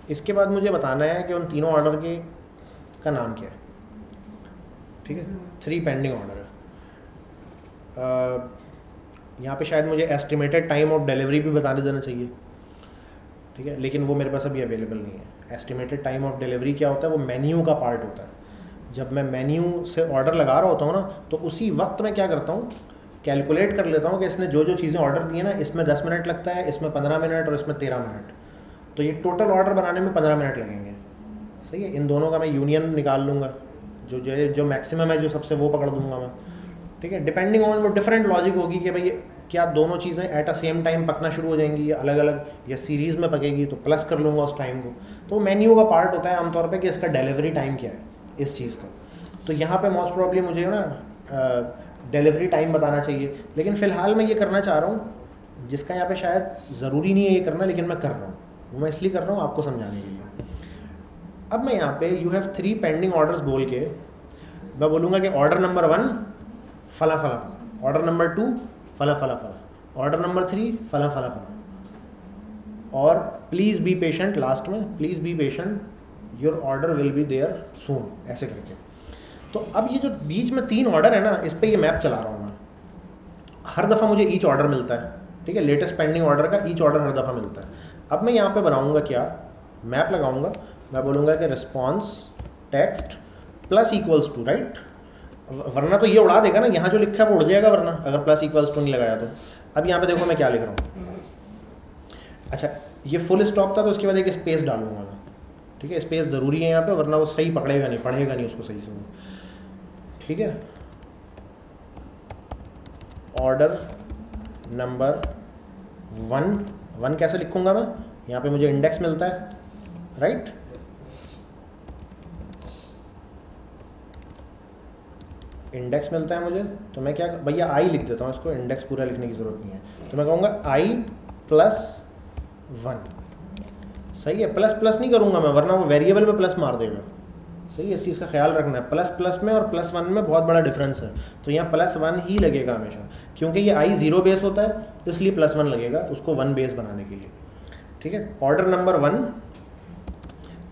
इसके बाद मुझे बताना है कि उन तीनों ऑर्डर के, का नाम क्या है। ठीक है? थ्री पेंडिंग ऑर्डर यहाँ पे शायद मुझे एस्टिमेटेड टाइम ऑफ़ डिलीवरी भी बताने देना चाहिए। ठीक है? लेकिन वो मेरे पास अभी अवेलेबल नहीं है। एस्टिमेटेड टाइम ऑफ़ डिलीवरी क्या होता है? वो मेन्यू का पार्ट होता है। जब मैं मेन्यू से ऑर्डर लगा रहा होता हूँ ना तो उसी वक्त मैं क्या करता हूँ? कैलकुलेट कर लेता हूँ कि इसने जो जो चीज़ें ऑर्डर दी है ना, इसमें दस मिनट लगता है, इसमें पंद्रह मिनट और इसमें तेरह मिनट तो ये टोटल ऑर्डर बनाने में पंद्रह मिनट लगेंगे। सही है? इन दोनों का मैं यूनियन निकाल लूँगा। जो जो जो मैक्सिमम है, जो सबसे वो पकड़ दूँगा मैं। ठीक है? डिपेंडिंग ऑन वो डिफरेंट लॉजिक होगी कि भाई क्या दोनों चीज़ें एट अ सेम टाइम पकना शुरू हो जाएँगी या अलग अलग या सीरीज़ में पकेगी तो प्लस कर लूँगा उस टाइम को। तो मेन्यू का पार्ट होता है आमतौर पर कि इसका डिलीवरी टाइम क्या है। इस चीज़ का। तो यहाँ पे मोस्ट प्रॉब्ली मुझे ना डिलीवरी टाइम बताना चाहिए। लेकिन फ़िलहाल मैं ये करना चाह रहा हूँ, जिसका यहाँ पे शायद ज़रूरी नहीं है ये करना, लेकिन मैं कर रहा हूँ। वो मैं इसलिए कर रहा हूँ आपको समझाने के लिए। अब मैं यहाँ पे you have three pending orders बोल के, मैं बोलूँगा कि ऑर्डर नंबर वन फला फला फला। ऑर्डर नंबर टू फला फला फला। ऑर्डर नंबर थ्री फला फला फला। और प्लीज़ बी पेशेंट लास्ट में please be patient your order will be there soon ऐसे करके। तो अब ये जो बीच में तीन ऑर्डर है ना, इस पर ये मैप चला रहा हूँ मैं। हर दफ़ा मुझे ईच ऑर्डर मिलता है, ठीक है? लेटेस्ट पेंडिंग ऑर्डर का ईच ऑर्डर हर दफ़ा मिलता है। अब मैं यहाँ पे बनाऊँगा क्या? मैप लगाऊँगा। मैं बोलूँगा कि response text plus equals to right वरना तो ये उड़ा देगा ना, यहाँ जो लिखा है वो उड़ जाएगा वरना, अगर प्लस इक्वल्स टू नहीं लगाया तो। अब यहाँ पे देखो मैं क्या लिख रहा हूँ। अच्छा ये फुल स्टॉप था तो उसके बाद एक स्पेस डालूँगा। ठीक है स्पेस ज़रूरी है यहाँ पे, वरना वो सही पकड़ेगा नहीं, पढ़ेगा नहीं उसको सही से वो। ठीक है? ऑर्डर नंबर वन वन कैसे लिखूँगा मैं? यहाँ पे मुझे इंडेक्स मिलता है राइट इंडेक्स मिलता है मुझे तो मैं क्या भैया आई लिख देता हूँ इसको इंडेक्स पूरा लिखने की ज़रूरत नहीं है। तो मैं कहूँगा आई प्लस वन सही है प्लस प्लस नहीं करूँगा मैं, वरना वो वेरिएबल में प्लस मार देगा। सही है, इस चीज़ का ख्याल रखना है। प्लस प्लस में और प्लस वन में बहुत बड़ा डिफरेंस है। तो यहाँ प्लस वन ही लगेगा हमेशा, क्योंकि ये आई ज़ीरो बेस होता है, इसलिए प्लस वन लगेगा उसको वन बेस बनाने के लिए। ठीक है order number one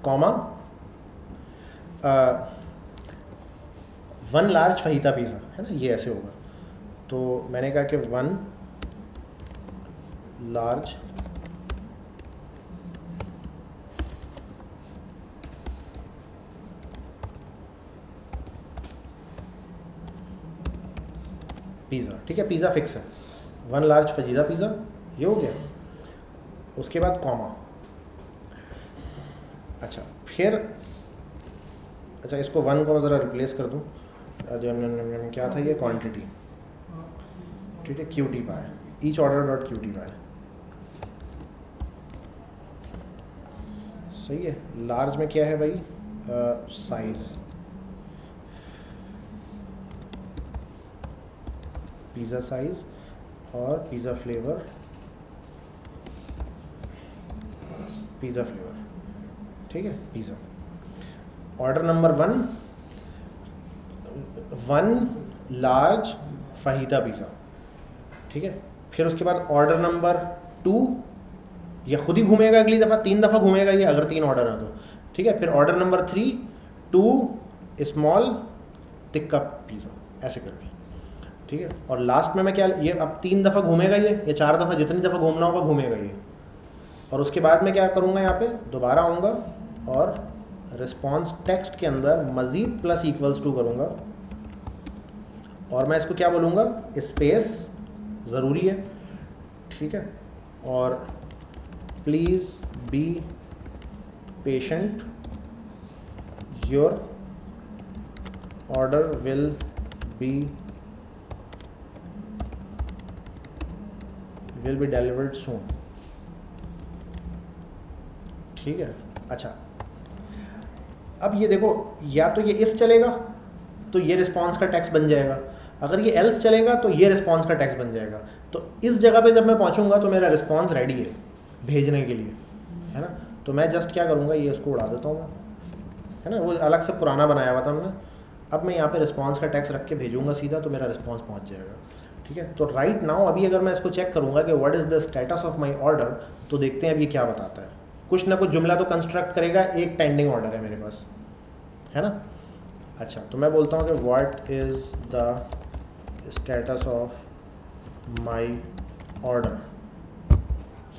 comma one large fajita pizza है ना? ये ऐसे होगा। तो मैंने कहा कि वन लार्ज पिज़्ज़ा, ठीक है? पिज़्ज़ा फिक्स है। वन लार्ज फजीदा पिज़्ज़ा, ये हो गया। उसके बाद कॉमा अच्छा फिर अच्छा इसको वन को ज़रा रिप्लेस कर दूँ। क्या था ये? क्वांटिटी ठीक है? क्यू टी पाए each order dot Q T पाए सही है? लार्ज में क्या है भाई? साइज़ पिज़्ज़ा साइज़ और पिज़्ज़ा फ्लेवर पिज़्ज़ा फ्लेवर ठीक है? Pizza order number one one large fajita pizza ठीक है? फिर उसके बाद ऑर्डर नंबर टू या खुद ही घूमेगा अगली दफ़ा, तीन दफ़ा घूमेगा ये, अगर तीन ऑर्डर है तो। ठीक है? फिर order number three two small tikka pizza ऐसे करके ठीक है? और लास्ट में मैं क्या, ये अब तीन दफ़ा घूमेगा ये? या चार दफ़ा? जितनी दफ़ा घूमना होगा, घूमेगा ये। और उसके बाद मैं क्या करूँगा यहाँ पे? दोबारा आऊँगा और रिस्पॉन्स टेक्स्ट के अंदर मज़ीद प्लस इक्वल्स टू करूँगा। और मैं इसको क्या बोलूँगा? स्पेस ज़रूरी है। ठीक है? और please be patient your order will be will be delivered soon ठीक है? अच्छा। अब ये देखो, या तो ये इफ़ चलेगा तो ये रिस्पॉन्स का टैक्स बन जाएगा। अगर ये एल्स चलेगा तो ये रिस्पॉन्स का टैक्स बन जाएगा। तो इस जगह पे जब मैं पहुंचूँगा तो मेरा रिस्पॉन्स रेडी है, भेजने के लिए। है ना? तो मैं जस्ट क्या करूँगा, ये इसको उड़ा देता हूँ मैं। है ना? वो अलग से पुराना बनाया हुआ था हमने अब मैं यहाँ पे रिस्पॉन्स का टैक्स रख के भेजूँगा सीधा तो मेरा रिस्पॉन्स पहुँच जाएगा। ठीक है? तो राइट नाउ अभी अगर मैं इसको चेक करूँगा कि what is the status of my order तो देखते हैं अभी क्या बताता है। कुछ ना कुछ जुमला तो कंस्ट्रक्ट करेगा, एक पेंडिंग ऑर्डर है मेरे पास। है ना? अच्छा तो मैं बोलता हूँ कि what is the status of my order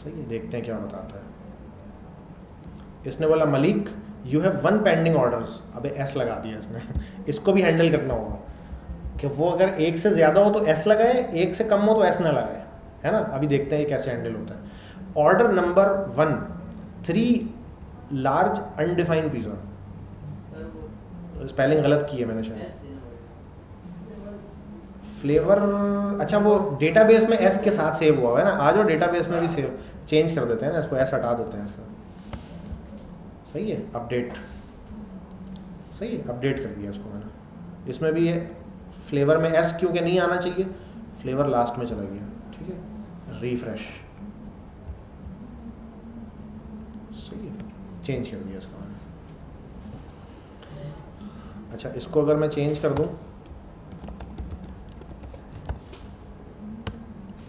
सही है, देखते हैं क्या बताता है। इसने बोला, Malik you have one pending orders अबे एस लगा दिया इसने। इसको भी हैंडल करना होगा। कि वो अगर एक से ज़्यादा हो तो एस लगाए एक से कम हो तो एस ना लगाए है ना? अभी देखते हैं ये कैसे हैंडल होता है। Order number one three large undefined pizza spelling गलत की है मैंने शायद। फ्लेवर अच्छा वो डेटाबेस में एस के साथ सेव हुआ है ना? आज वो डेटाबेस में भी सेव चेंज कर देते हैं ना इसको एस हटा देते हैं इसका। सही है अपडेट सही है अपडेट कर दिया इसको मैंने। इसमें भी ये फ्लेवर में एस क्योंकि नहीं आना चाहिए? फ्लेवर लास्ट में चला गया। ठीक है? रिफ्रेश सही है। चेंज कर दिया इसको मैंने। अच्छा इसको अगर मैं चेंज कर दूँ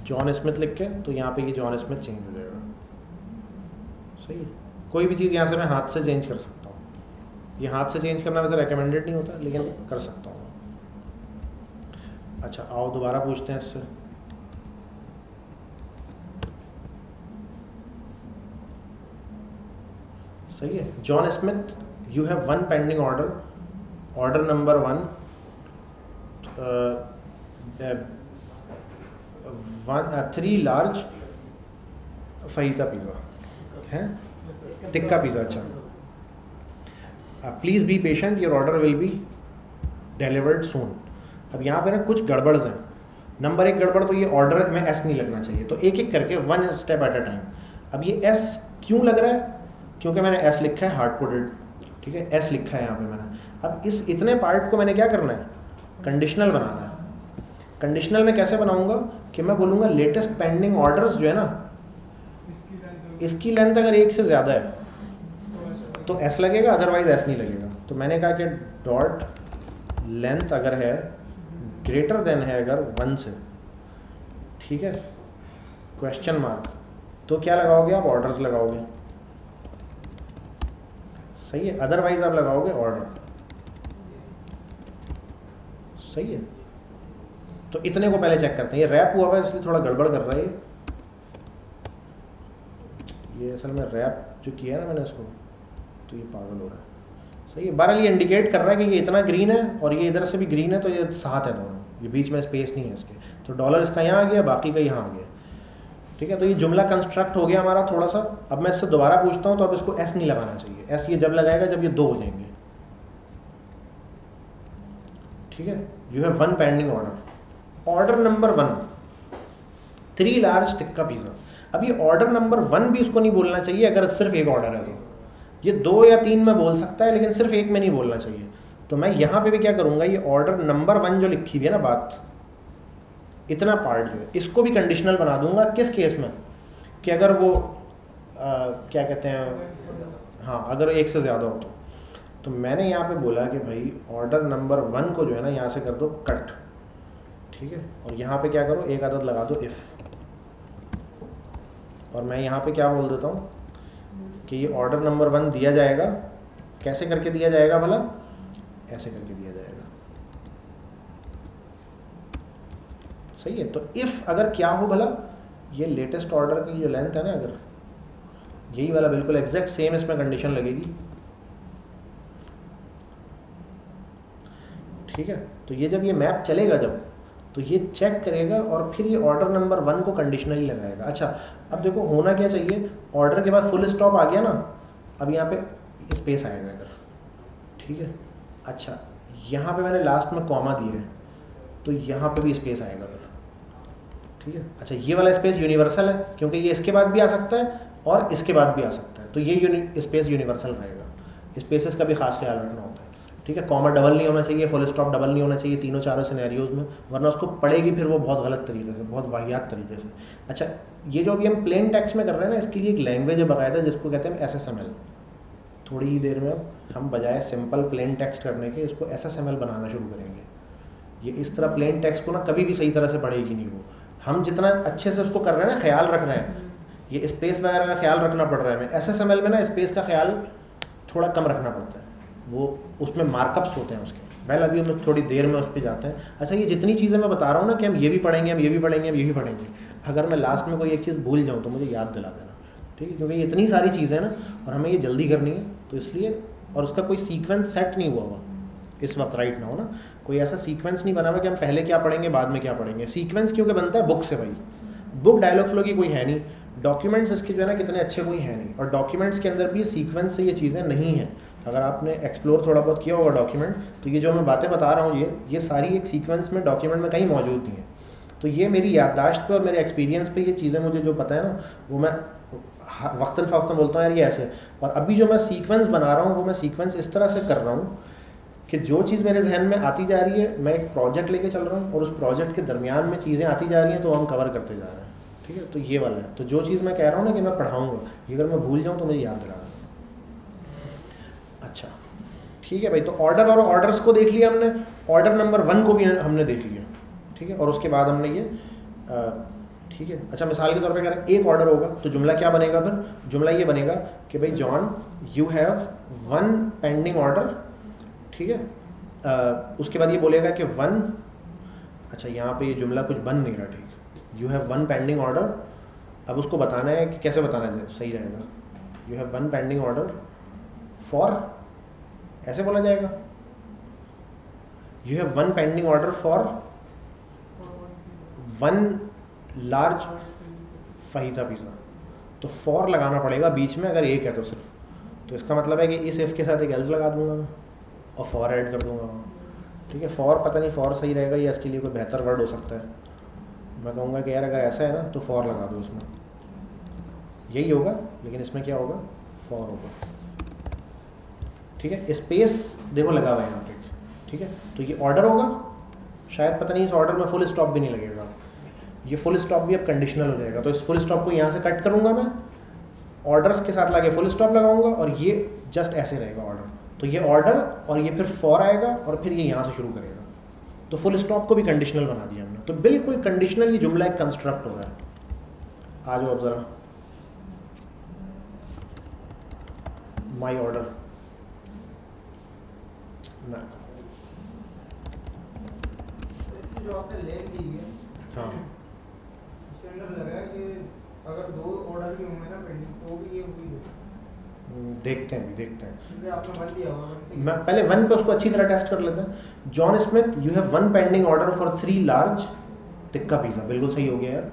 जॉन स्मिथ लिख के तो यहाँ पे ये जॉन स्मिथ चेंज हो जाएगा। सही है? कोई भी चीज़ यहाँ से मैं हाथ से चेंज कर सकता हूँ। ये हाथ से चेंज करना वैसे रिकमेंडेड नहीं होता, लेकिन कर सकता हूँ। अच्छा आओ दोबारा पूछते हैं इससे। सही है। John Smith you have one pending order order number one one three large fajita pizza है? टिक्का पिज़्ज़ा अच्छा। Please be patient your order will be delivered soon अब यहाँ पे ना कुछ गड़बड़ हैं। नंबर एक गड़बड़ तो ये ऑर्डर में एस नहीं लगना चाहिए। तो एक एक करके one step at a time अब ये एस क्यों लग रहा है? क्योंकि मैंने एस लिखा है हार्ड कोडेड ठीक है? एस लिखा है यहाँ पे मैंने। अब इस इतने पार्ट को मैंने क्या करना है? कंडीशनल बनाना है। कंडीशनल में कैसे बनाऊँगा? कि मैं बोलूँगा लेटेस्ट पेंडिंग ऑर्डर्स जो है ना, इसकी लेंथ अगर एक से ज़्यादा है तो एस लगेगा अदरवाइज़ एस नहीं लगेगा। तो मैंने कहा कि डॉट लेंथ अगर है ग्रेटर देन है अगर वन से। ठीक है? क्वेश्चन मार्क तो क्या लगाओगे आप? ऑर्डर्स लगाओगे। सही है? अदरवाइज़ आप लगाओगे ऑर्डर सही है? तो इतने को पहले चेक करते हैं। ये रैप हुआ हुआ इसलिए थोड़ा गड़बड़ कर रहा है ये। असल में रैप जो किया है ना मैंने इसको। तो ये पागल हो रहा है। सही है? बहरहाल ये इंडिकेट कर रहा है कि ये इतना ग्रीन है और ये इधर से भी ग्रीन है तो ये साथ है दोनों। ये बीच में स्पेस नहीं है इसके। तो डॉलर इसका यहाँ आ गया, बाकी का यहाँ आ गया। ठीक है तो ये जुमला कंस्ट्रक्ट हो गया हमारा थोड़ा सा अब मैं इससे दोबारा पूछता हूँ तो अब इसको एस नहीं लगाना चाहिए। एस ये जब लगाएगा, जब ये दो हो जाएँगे। ठीक है? You have one pending order order number one three large tikka pizza अब ये ऑर्डर नंबर वन भी उसको नहीं बोलना चाहिए, अगर सिर्फ़ एक ऑर्डर है तो। ये दो या तीन में बोल सकता है, लेकिन सिर्फ़ एक में नहीं बोलना चाहिए। तो मैं यहाँ पे भी क्या करूँगा ये ऑर्डर नंबर वन जो लिखी हुई है ना बात इतना पार्ट जो है इसको भी कंडीशनल बना दूँगा। किस केस में? कि अगर वो आ, क्या कहते हैं हाँ अगर एक से ज़्यादा हो तो। तो मैंने यहाँ पे बोला कि भाई ऑर्डर नंबर वन को जो है ना यहाँ से कर दो कट ठीक है? और यहाँ पे क्या करो एक आदत लगा दो इफ़ और मैं यहाँ पे क्या बोल देता हूँ कि ये ऑर्डर नंबर वन दिया जाएगा। कैसे करके दिया जाएगा भला? ऐसे करके दिया जाएगा। सही है तो इफ़ अगर क्या हो भला, ये लेटेस्ट ऑर्डर की जो लेंथ है ना अगर, यही वाला बिल्कुल एग्जैक्ट सेम इसमें कंडीशन लगेगी। ठीक है तो ये जब ये मैप चलेगा जब तो ये चेक करेगा और फिर ये ऑर्डर नंबर वन को कंडीशनली लगाएगा। अच्छा अब देखो होना क्या चाहिए? ऑर्डर के बाद फुल स्टॉप आ गया ना, अब यहाँ पे स्पेस आएगा इधर ठीक है? अच्छा यहाँ पे मैंने लास्ट में कॉमा दिया है तो यहाँ पे भी स्पेस आएगा फिर ठीक है? अच्छा ये वाला स्पेस यूनिवर्सल है, क्योंकि ये इसके बाद भी आ सकता है और इसके बाद भी आ सकता है। तो ये यूनि स्पेस यूनिवर्सल रहेगा। स्पेसेस का भी खास ख्याल रखना होता है। ठीक है? कॉमा डबल नहीं होना चाहिए फुल स्टॉप डबल नहीं होना चाहिए तीनों चारों सिनेरियोज में, वरना उसको पड़ेगी फिर वो बहुत गलत तरीके से, बहुत वाहियात तरीके से। अच्छा ये जो अभी हम प्लेन टेक्स्ट में कर रहे हैं ना, इसके लिए एक लैंग्वेज है बाकायदा, जिसको कहते हैं एस एस एम एल थोड़ी ही देर में हम बजाय सिंपल प्लेन टेक्स्ट करने के इसको एस एस एम एल बनाना शुरू करेंगे। ये इस तरह प्लेन टेक्स्ट को ना कभी भी सही तरह से पढ़ेगी नहीं वो। हम जितना अच्छे से उसको कर रहे हैं ना, ख्याल रख रहे हैं। ये स्पेस वगैरह का ख्याल रखना पड़ रहा है। हमें एस में ना स्पेस का ख्याल थोड़ा कम रखना पड़ता है। वो उसमें मार्कअप्स होते हैं उसके। वेल अभी हम थोड़ी देर में उस पर जाते हैं। अच्छा ये जितनी चीज़ें मैं बता रहा हूँ ना कि हम ये भी पढ़ेंगे, हम ये भी पढ़ेंगे, हम ये भी पढ़ेंगे। अगर मैं लास्ट में कोई एक चीज़ भूल जाऊँ तो मुझे याद दिला देना। ठीक है? क्योंकि इतनी सारी चीज़ें हैं ना, और हमें ये जल्दी करनी है। तो इसलिए, और उसका कोई सीक्वेंस सेट नहीं हुआ हुआ, इस वक्त राइट ना हो ना? कोई ऐसा सीक्वेंस नहीं बना हुआ कि हम पहले क्या पढ़ेंगे, बाद में क्या पढ़ेंगे। सीक्वेंस क्योंकि बनता है? बुक से भाई। बुक डायलॉग फ्लो की कोई है नहीं। डॉक्यूमेंट्स इसके जो है ना, कितने अच्छे कोई है नहीं। और डॉक्यूमेंट्स के अंदर भी सीक्वेंस से ये चीज़ें नहीं हैं। अगर आपने एक्सप्लोर थोड़ा बहुत किया होगा डॉक्यूमेंट तो ये जो मैं बातें बता रहा हूँ, ये ये सारी एक सीक्वेंस में डॉक्यूमेंट में कहीं मौजूद नहीं है। तो ये मेरी याददाश्त पे और मेरे एक्सपीरियंस पे ये चीज़ें मुझे जो पता है ना, वो मैं वक्ता फ़वक्ता बोलता हूँ यार ये ऐसे। और अभी जो मैं सीक्वेंस बना रहा हूँ, वो मैं सीक्वेंस इस तरह से कर रहा हूँ कि जो चीज़ मेरे जहन में आती जा रही है, मैं एक प्रोजेक्ट लेके चल रहा हूँ और उस प्रोजेक्ट के दरमियान में चीज़ें आती जा रही हैं तो हम कवर करते जा रहे हैं। ठीक है? तो ये वाला है। तो जो चीज़ मैं कह रहा हूँ ना कि मैं पढ़ाऊँगा, ये अगर मैं भूल जाऊँ तो मुझे याद दिला अच्छा ठीक है भाई तो ऑर्डर और ऑर्डर्स को देख लिया हमने। ऑर्डर नंबर वन को भी हमने देख लिया। ठीक है? और उसके बाद हमने ये ठीक है? अच्छा मिसाल के तौर पे अगर एक ऑर्डर होगा तो जुमला क्या बनेगा फिर? जुमला ये बनेगा कि भाई John you have one pending order ठीक है? उसके बाद ये बोलेगा कि वन अच्छा यहाँ पे ये जुमला कुछ बन नहीं रहा, ठीक। You have one pending order अब उसको बताना है कि कैसे बताना है, सही रहेगा। You have one pending order for ऐसे बोला जाएगा। You have one pending order for one large fajita pizza तो फॉर लगाना पड़ेगा, बीच में अगर एक है तो सिर्फ़। तो इसका मतलब है कि इस एफ़ के साथ एक एल्स लगा दूँगा मैं, और फॉर ऐड कर दूँगा वहाँ। ठीक है फॉर पता नहीं फॉर सही रहेगा या इसके लिए कोई बेहतर वर्ड हो सकता है। मैं कहूँगा कि यार अगर ऐसा है ना तो फॉर लगा दो इसमें। यही होगा, लेकिन इसमें क्या होगा? फॉर होगा। ठीक है स्पेस देखो लगा हुआ है यहाँ पे। ठीक है तो ये ऑर्डर होगा। शायद पता नहीं इस ऑर्डर में फुल स्टॉप भी नहीं लगेगा। ये फुल स्टॉप भी अब कंडीशनल हो जाएगा। तो इस फुल स्टॉप को यहाँ से कट करूँगा मैं ऑर्डर्स के साथ लगे फुल स्टॉप लगाऊँगा और ये जस्ट ऐसे रहेगा ऑर्डर तो ये ऑर्डर और ये फिर फॉर आएगा और फिर ये यहाँ से शुरू करेगा। तो फुल स्टॉप को भी कंडीशनल बना दिया हमने। तो बिल्कुल कंडीशनल ये जुमला एक कंस्ट्रक्ट हो रहा है आ जाओ अब ज़रा। माई ऑर्डर ना। है। उसके लग रहा है कि अगर दो ऑर्डर भी होंगे ना पेंडिंग तो भी ये होगी हम्म, देखते हैं देखते हैं। आपने वन दिया मैं पहले वन पे उसको अच्छी तरह टेस्ट कर लेते हैं। John Smith you have one pending order for three large tikka pizza बिल्कुल सही हो गया यार।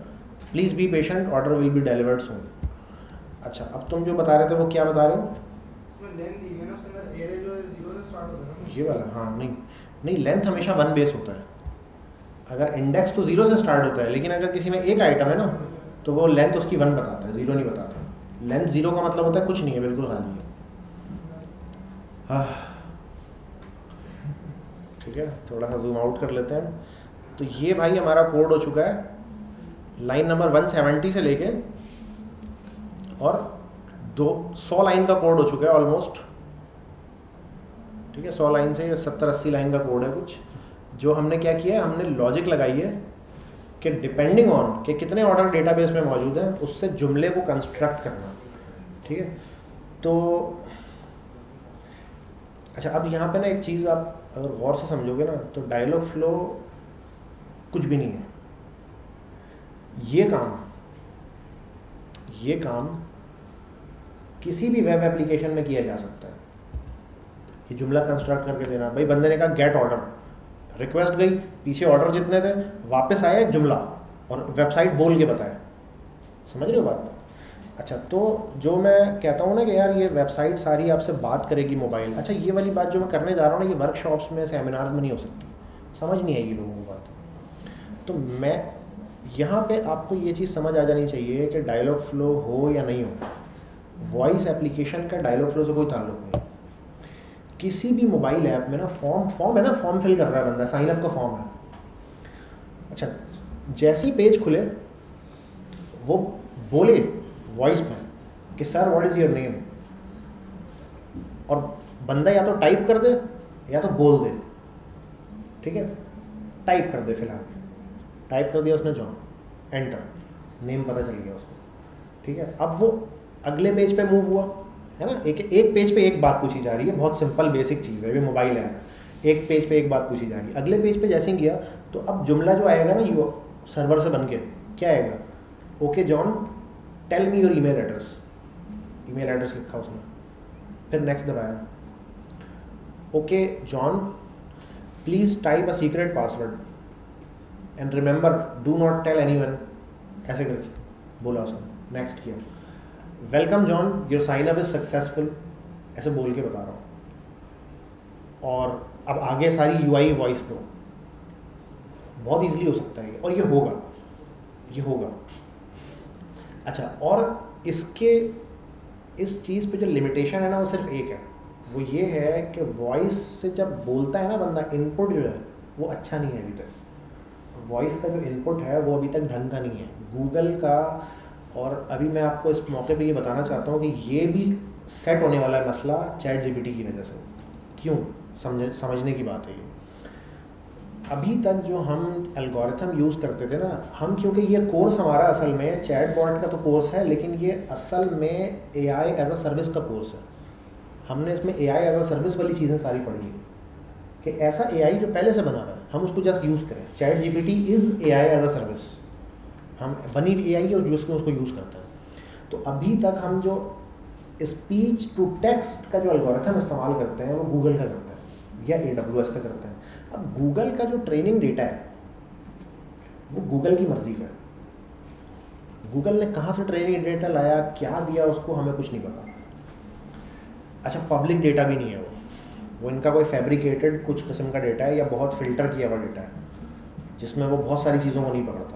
Please be patient order will be delivered soon अच्छा अब तुम जो बता रहे थे वो क्या बता रहे हो? ये वाला हाँ नहीं। नहीं लेंथ हमेशा वन बेस होता है। अगर इंडेक्स तो ज़ीरो से स्टार्ट होता है, लेकिन अगर किसी में एक आइटम है ना तो वो लेंथ उसकी वन बताता है ज़ीरो नहीं बताता। लेंथ ज़ीरो का मतलब होता है कुछ नहीं है, बिल्कुल खाली है। ठीक है, थोड़ा सा जूम आउट कर लेते हैं। तो ये भाई हमारा कोड हो चुका है लाइन नंबर 170 से लेके, और दो, सौ लाइन का कोड हो चुका है ऑलमोस्ट ठीक है, सौ लाइन से सत्तर, अस्सी लाइन का कोड है कुछ। जो हमने क्या किया है, हमने लॉजिक लगाई है कि डिपेंडिंग ऑन कि कितने ऑर्डर डेटाबेस में मौजूद हैं, उससे जुमले को कंस्ट्रक्ट करना। ठीक है? तो अच्छा अब यहाँ पे ना एक चीज़ आप अगर गौर से समझोगे ना तो डायलॉग फ्लो कुछ भी नहीं है। ये काम ये काम किसी भी वेब एप्लीकेशन में किया जा सकता है। ये जुमला कंस्ट्रक्ट करके देना। भाई, बंदे ने कहा गेट ऑर्डर रिक्वेस्ट गई, पीछे ऑर्डर जितने थे, वापस आया एक जुमला और वेबसाइट बोल के बताया समझ रहे हो बात? अच्छा तो जो मैं कहता हूँ ना कि यार ये वेबसाइट सारी आपसे बात करेगी मोबाइल अच्छा ये वाली बात जो मैं करने जा रहा हूँ ना, ये वर्कशॉप्स में सेमिनार्स में नहीं हो सकती। समझ नहीं आएगी लोगों को बात। तो मैं, यहाँ पे आपको ये चीज़ समझ आ जानी चाहिए कि डायलॉग फ्लो हो या नहीं हो। वॉइस एप्लीकेशन का डायलॉग फ्लो से कोई ताल्लुक नहीं। किसी भी मोबाइल ऐप में ना फॉर्म फॉर्म है ना फॉर्म फिल कर रहा है बंदा साइन अप का फॉर्म है। अच्छा जैसी पेज खुले, वो बोले वॉइस में कि sir what is your name और बंदा या तो टाइप कर दे, या तो बोल दे। ठीक है? टाइप कर दे फ़िलहाल। टाइप कर दिया उसने जॉन एंटर नेम पता चल गया उसको। ठीक है? अब वो अगले पेज पे मूव हुआ। है ना? एक एक पेज पे एक बात पूछी जा रही है, बहुत सिंपल बेसिक चीज़ है, ये मोबाइल है एक पेज पे एक बात पूछी जा रही है। अगले पेज पे जैसे ही गया तो अब जुमला जो आएगा ना, यू सर्वर से बन के, क्या आएगा? Okay John tell me your email address email address लिखा उसने। फिर नेक्स्ट दबाया। Okay John please type a secret password and remember do not tell anyone ऐसे करके बोला उसने। नेक्स्ट किया। Welcome John your sign up is successful ऐसे बोल के बता रहा हूँ। और अब आगे सारी यू आई वॉइस पे बहुत इजीली हो सकता है और ये होगा। ये होगा। अच्छा और इसके, इस चीज़ पे जो लिमिटेशन है ना, वो सिर्फ़ एक है। वो ये है कि वॉइस से जब बोलता है ना बंदा इनपुट जो है, वो अच्छा नहीं है अभी तक। वॉइस का जो इनपुट है, वो अभी तक ढंग का नहीं है। गूगल का और अभी मैं आपको इस मौके पे ये बताना चाहता हूँ कि ये भी सेट होने वाला है मसला चैट जीपीटी की वजह से। क्यों? समझ, समझने की बात है ये। अभी तक जो हम एल्गोरिथम यूज़ करते थे ना, हम क्योंकि ये कोर्स हमारा असल में चैट बॉट का तो कोर्स है, लेकिन ये असल में A I as a service का कोर्स है। हमने इसमें ए आई एज अ सर्विस वाली चीज़ें सारी पढ़ी है कि ऐसा ए आई जो पहले से बना हुआ है, हम उसको जस्ट यूज़ करें। Chat G P T is A I as a service हम बनी ए आई और जिसको उसको यूज़ करते हैं। तो अभी तक हम जो स्पीच टू टेक्स्ट का जो एल्गोरिथम इस्तेमाल करते हैं, वो गूगल का करते हैं या ए डब्ल्यू एस का करते हैं। अब गूगल का जो ट्रेनिंग डेटा है, वो गूगल की मर्ज़ी का है। गूगल ने कहाँ से ट्रेनिंग डेटा लाया, क्या दिया, उसको हमें कुछ नहीं पता। अच्छा पब्लिक डेटा भी नहीं है वो। वो इनका कोई फैब्रिकेटेड कुछ किस्म का डेटा है या बहुत फ़िल्टर किया हुआ डेटा है, जिसमें वो बहुत सारी चीज़ों को नहीं पकड़ता।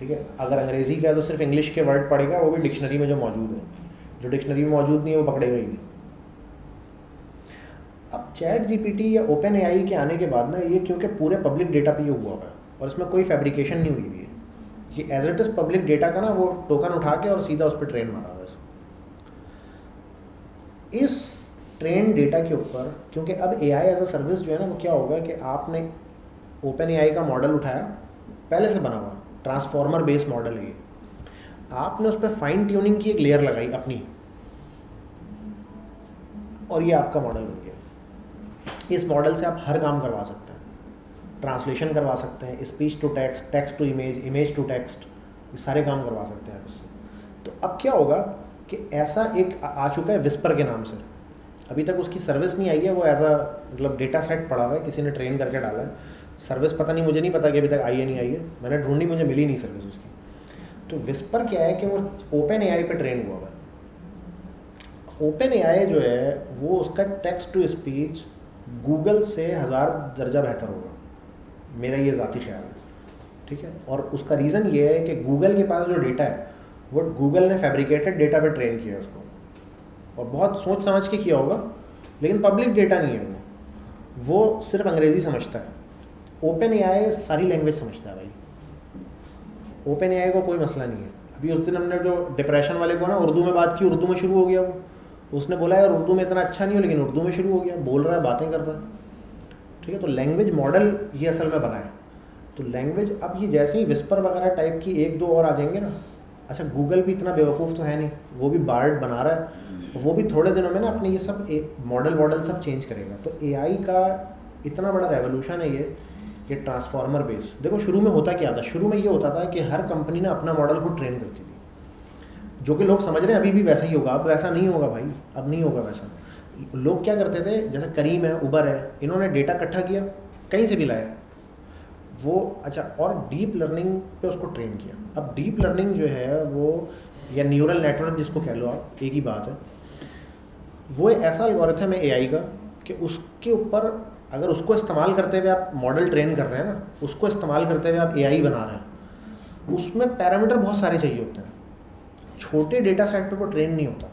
ठीक है? अगर अंग्रेज़ी का है तो सिर्फ़ इंग्लिश के वर्ड पढ़ेगा, वो भी डिक्शनरी में जो मौजूद है। जो डिक्शनरी में मौजूद नहीं है, वो पकड़ेगा ही नहीं। अब चैट जीपीटी या ओपन एआई के आने के बाद ना, ये क्योंकि पूरे पब्लिक डेटा पे ये हुआ है, और इसमें कोई फैब्रिकेशन नहीं हुई हुई है। ये as it is public data का ना, वो टोकन उठा के और सीधा उस पर ट्रेन मारा हुआ है इस ट्रेन डेटा के ऊपर, क्योंकि अब ए आई एज अ सर्विस जो है ना, वो क्या होगा कि आपने ओपन ए आई का मॉडल उठाया, पहले से बना हुआ ट्रांसफॉर्मर बेस्ड मॉडल है ये। आपने उस पर फाइन ट्यूनिंग की एक लेयर लगाई अपनी। और ये आपका मॉडल बन गया। इस मॉडल से आप हर काम करवा सकते हैं। ट्रांसलेशन करवा सकते हैं। Speech to text text to image image to text ये सारे काम करवा सकते हैं आप इससे। तो अब क्या होगा कि ऐसा एक आ चुका है विस्पर के नाम से। अभी तक उसकी सर्विस नहीं आई है, वो एज अ मतलब डेटा सेट पड़ा हुआ है, किसी ने ट्रेन करके डाला है। सर्विस पता नहीं, मुझे नहीं पता कि अभी तक आई है, नहीं आई है। मैंने ढूंढी, मुझे मिली नहीं सर्विस उसकी। तो विस्पर क्या है कि वो ओपन ए पे ट्रेन हुआ हुआ ओपन ए आई जो है, वो उसका टेक्स्ट टू स्पीच गूगल से हज़ार दर्जा बेहतर होगा। मेरा ये ज़ाती ख्याल है। ठीक है? और उसका रीज़न ये है कि गूगल के पास जो डेटा है, वो गूगल ने फैब्रिकेटेड डेटा पे ट्रेन किया उसको। और बहुत सोच समझ के किया होगा, लेकिन पब्लिक डेटा नहीं है वो। वो सिर्फ़ अंग्रेज़ी समझता है। ओपन ए आई सारी लैंग्वेज समझता है भाई। ओपन ए आई को कोई मसला नहीं है। अभी उस दिन हमने जो डिप्रेशन वाले को ना उर्दू में बात की, उर्दू में शुरू हो गया वो। उसने बोला, यार, उर्दू में इतना अच्छा नहीं हो, लेकिन उर्दू में शुरू हो गया। बोल रहा है, बातें कर रहा है। ठीक है तो लैंग्वेज मॉडल ये असल में बना है। तो लैंग्वेज अब ये जैसे ही विस्पर वगैरह टाइप की एक दो और आ जाएँगे ना अच्छा गूगल भी इतना बेवकूफ़ तो है नहीं। वो भी बार्ड बना रहा है। वो भी थोड़े दिनों में ना अपने ये सब मॉडल वॉडल सब चेंज करेगा। तो एआई का इतना बड़ा रेवोल्यूशन है ये ये ट्रांसफार्मर बेस देखो, शुरू में होता क्या था? शुरू में ये होता था कि हर कंपनी ने अपना मॉडल को ट्रेन करती थी। जो कि लोग समझ रहे हैं, अभी भी वैसा ही होगा। अब वैसा नहीं होगा भाई। अब नहीं होगा वैसा। लोग क्या करते थे? जैसे करीम है उबर है, इन्होंने डेटा इकट्ठा किया, कहीं से भी लाया। वो अच्छा और डीप लर्निंग पे उसको ट्रेन किया। अब डीप लर्निंग जो है, वो, या न्यूरल नेटवर्क जिसको कह लो आप, एक ही बात है। वो ऐसा अलगोरिथम है ए का, कि उसके ऊपर अगर उसको इस्तेमाल करते हुए आप मॉडल ट्रेन कर रहे हैं ना, उसको इस्तेमाल करते हुए आप एआई बना रहे हैं, उसमें पैरामीटर बहुत सारे चाहिए होते हैं। छोटे डेटा सेट पर वो ट्रेन नहीं होता।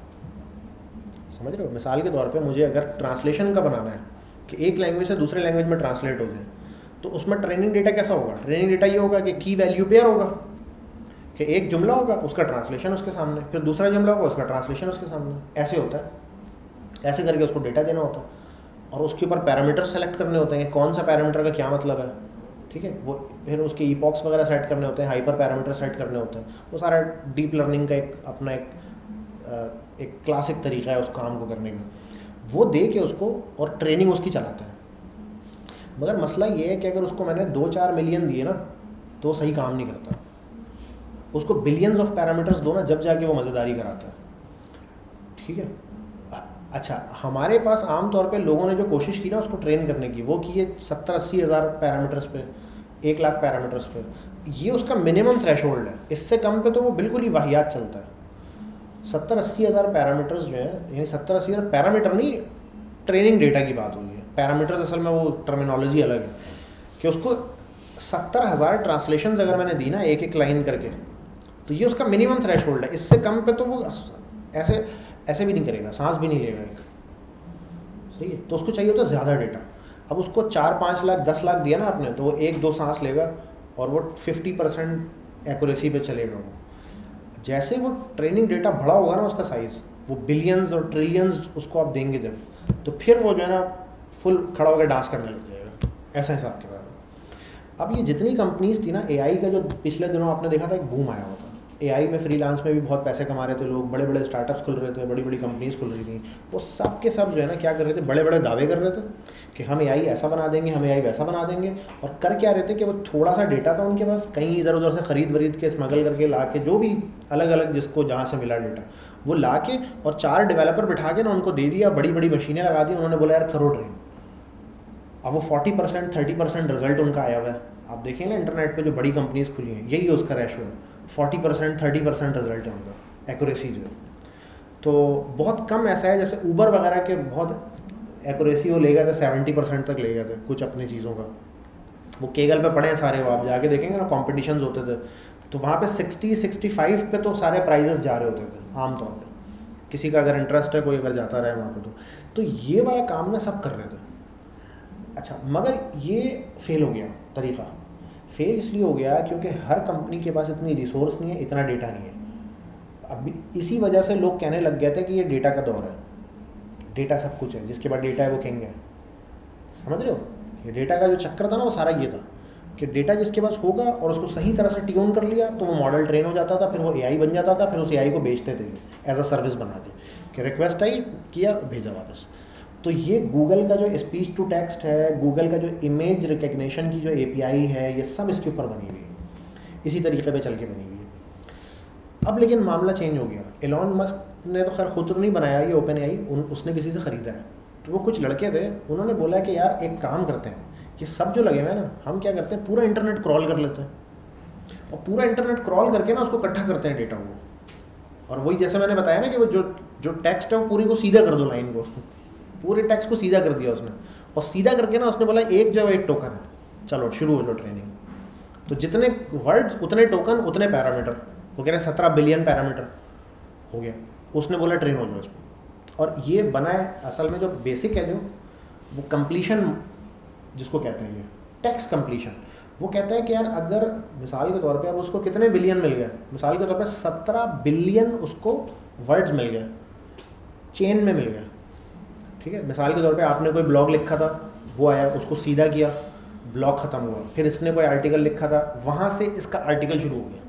समझ रहे हो? मिसाल के तौर पे मुझे अगर ट्रांसलेशन का बनाना है, कि एक लैंग्वेज से दूसरे लैंग्वेज में ट्रांसलेट हो जाए तो उसमें ट्रेनिंग डेटा कैसा होगा? ट्रेनिंग डेटा ये होगा कि की वैल्यू पेयर होगा, कि एक जुमला होगा, उसका ट्रांसलेशन उसके सामने, फिर दूसरा जुमला होगा, उसका ट्रांसलेशन उसके सामने। ऐसे होता है। ऐसे करके उसको डेटा देना होता है। और उसके ऊपर पैरामीटर सेलेक्ट करने होते हैं कौन सा पैरामीटर का क्या मतलब है। ठीक है? वो फिर उसके ई पॉक्स वगैरह सेट करने होते हैं हाइपर पैरामीटर सेट करने होते हैं। वो सारा डीप लर्निंग का एक अपना एक एक क्लासिक तरीका है उस काम को करने का। वो दे के उसको और ट्रेनिंग उसकी चलाता है। मगर मसला ये है कि अगर उसको मैंने दो चार मिलियन दिए ना तो सही काम नहीं करता। उसको बिलियंस ऑफ़ पैरामीटर्स दो ना, जब जाके वो मज़ेदारी कराता है। ठीक है? अच्छा हमारे पास आम तौर पे लोगों ने जो कोशिश की ना उसको ट्रेन करने की, वो की है सत्तर अस्सी हज़ार पैरामीटर्स पे, एक लाख पैरामीटर्स पे। ये उसका मिनिमम थ्रेश है। इससे कम पे तो वो बिल्कुल ही वाहियात चलता है। सत्तर अस्सी हज़ार पैरामीटर्स जो है, यानी सत्तर अस्सी हज़ार पैरामीटर नहीं ट्रेनिंग डेटा की बात हुई है। पैरामीटर्स असल में वो टर्मिनोलॉजी अलग है। कि उसको सत्तर हज़ार ट्रांसलेशन अगर मैंने दी ना एक एक लाइन करके तो ये उसका मिनिमम थ्रेश है। इससे कम पे तो वो ऐसे ऐसे भी नहीं करेगा, सांस भी नहीं लेगा एक। सही है तो उसको चाहिए होता ज़्यादा डेटा अब उसको चार, पाँच लाख, दस लाख दिया ना आपने तो वो एक, दो सांस लेगा और वो फिफ्टी परसेंट एक्यूरेसी पे चलेगा वो। जैसे वो ट्रेनिंग डेटा बड़ा होगा ना उसका साइज़ वो बिलियंस और ट्रिलियंस उसको आप देंगे जब तो फिर वो जो है ना फुल खड़ा होकर डांस करने लग जाएगा। ऐसा हिसाब के बारे में। अब ये जितनी कंपनीज़ थी ना एआई का जो पिछले दिनों आपने देखा था, एक बूम आया हुआ था ए में फ्रीलांस में भी बहुत पैसे कमा रहे थे लोग बड़े बड़े स्टार्टअप्स खुल रहे थे बड़ी बड़ी कंपनीज़ खुल रही थी। वो सब के सब जो है ना, क्या कर रहे थे? बड़े बड़े दावे कर रहे थे कि हम एआई ऐसा बना देंगे, हम एआई वैसा बना देंगे। और कर क्या रहे थे कि वो थोड़ा सा डेटा था उनके पास, कहीं इधर उधर से ख़रीद वरीद के स्मगल करके ला के, जो भी अलग अलग जिसको जहाँ से मिला डेटा वो ला के और चार डेवलपर बिठा के ना उनको दे दिया बड़ी बड़ी मशीनें लगा दी, उन्होंने बोला, यार, करो ट्रेन अब वो forty percent thirty percent result उनका आया हुआ है। आप देखेंगे ना इंटरनेट पे जो बड़ी कंपनीज़ खुली हैं, यही उसका रेशो है। Forty percent thirty percent result है उनका एक्यूरेसी जो है। तो बहुत कम ऐसा है, जैसे ऊबर वगैरह के बहुत एक्यूरेसी वो ले गए थे सेवेंटी परसेंट तक ले गए थे, कुछ अपनी चीज़ों का। वो केगल पे पढ़े हैं सारे, वो आप जाके देखेंगे ना कॉम्पिटिशन होते थे। तो वहाँ पे सिक्सटी सिक्सटी फाइव पे तो सारे प्राइजेस जा रहे होते थे, आमतौर पर किसी का अगर इंटरेस्ट है, कोई अगर जाता रहे वहाँ पे तो। तो ये वाला काम ना सब कर रहे थे। अच्छा मगर ये फेल हो गया तरीका। फेल इसलिए हो गया क्योंकि हर कंपनी के पास इतनी रिसोर्स नहीं है, इतना डेटा नहीं है। अब इसी वजह से लोग कहने लग गए थे कि ये डेटा का दौर है। डेटा सब कुछ है, जिसके बाद डेटा है वो है। समझ रहे हो? ये डेटा का जो चक्कर था ना, वो सारा ये था कि डेटा जिसके पास होगा और उसको सही तरह से ट्यून कर लिया तो वो मॉडल ट्रेन हो जाता था, फिर वो एआई बन जाता था, फिर उस ए को बेचते थे एज अ सर्विस बना के। कि रिक्वेस्ट आई, किया, भेजा वापस। तो ये गूगल का जो स्पीच टू टेक्स्ट है गूगल का जो इमेज रिकग्निशन की जो एपीआई है, ये सब इसके ऊपर बनी हुई है। इसी तरीके पे चल के बनी हुई है। अब लेकिन मामला चेंज हो गया। एलॉन मस्क ने तो खैर खुद तो नहीं बनाया ये ओपन आई उन, उसने किसी से ख़रीदा है। तो वो कुछ लड़के थे, उन्होंने बोला कि यार एक काम करते हैं कि सब जो लगे हुए हैं ना, हम क्या करते हैं, पूरा इंटरनेट क्रॉल कर लेते हैं। और पूरा इंटरनेट क्रॉल करके ना उसको इकट्ठा करते हैं डेटा को। और वही जैसे मैंने बताया ना कि वो जो जो टेक्स्ट है वो पूरी को सीधा कर दो लाइन को। पूरे टैक्स को सीधा कर दिया उसने। और सीधा करके ना उसने बोला, एक जब एक टोकन है। चलो, शुरू हो जाओ ट्रेनिंग तो जितने वर्ड उतने टोकन उतने पैरामीटर वो कह रहे हैं सत्रह बिलियन पैरामीटर हो गया। उसने बोला ट्रेन हो जाओ इस और ये बना है, असल में जो बेसिक है जो, वो कंप्लीशन जिसको कहते हैं ये टैक्स कंप्लीशन वो कहता है कि यार, अगर मिसाल के तौर पे अब उसको कितने बिलियन मिल गए मिसाल के तौर पे सत्रह बिलियन उसको वर्ड्स मिल गए चेन में मिल गया। ठीक है? मिसाल के तौर पे आपने कोई ब्लॉग लिखा था, वो आया, उसको सीधा किया, ब्लॉग ख़त्म हुआ। फिर इसने कोई आर्टिकल लिखा था, वहाँ से इसका आर्टिकल शुरू हो गया।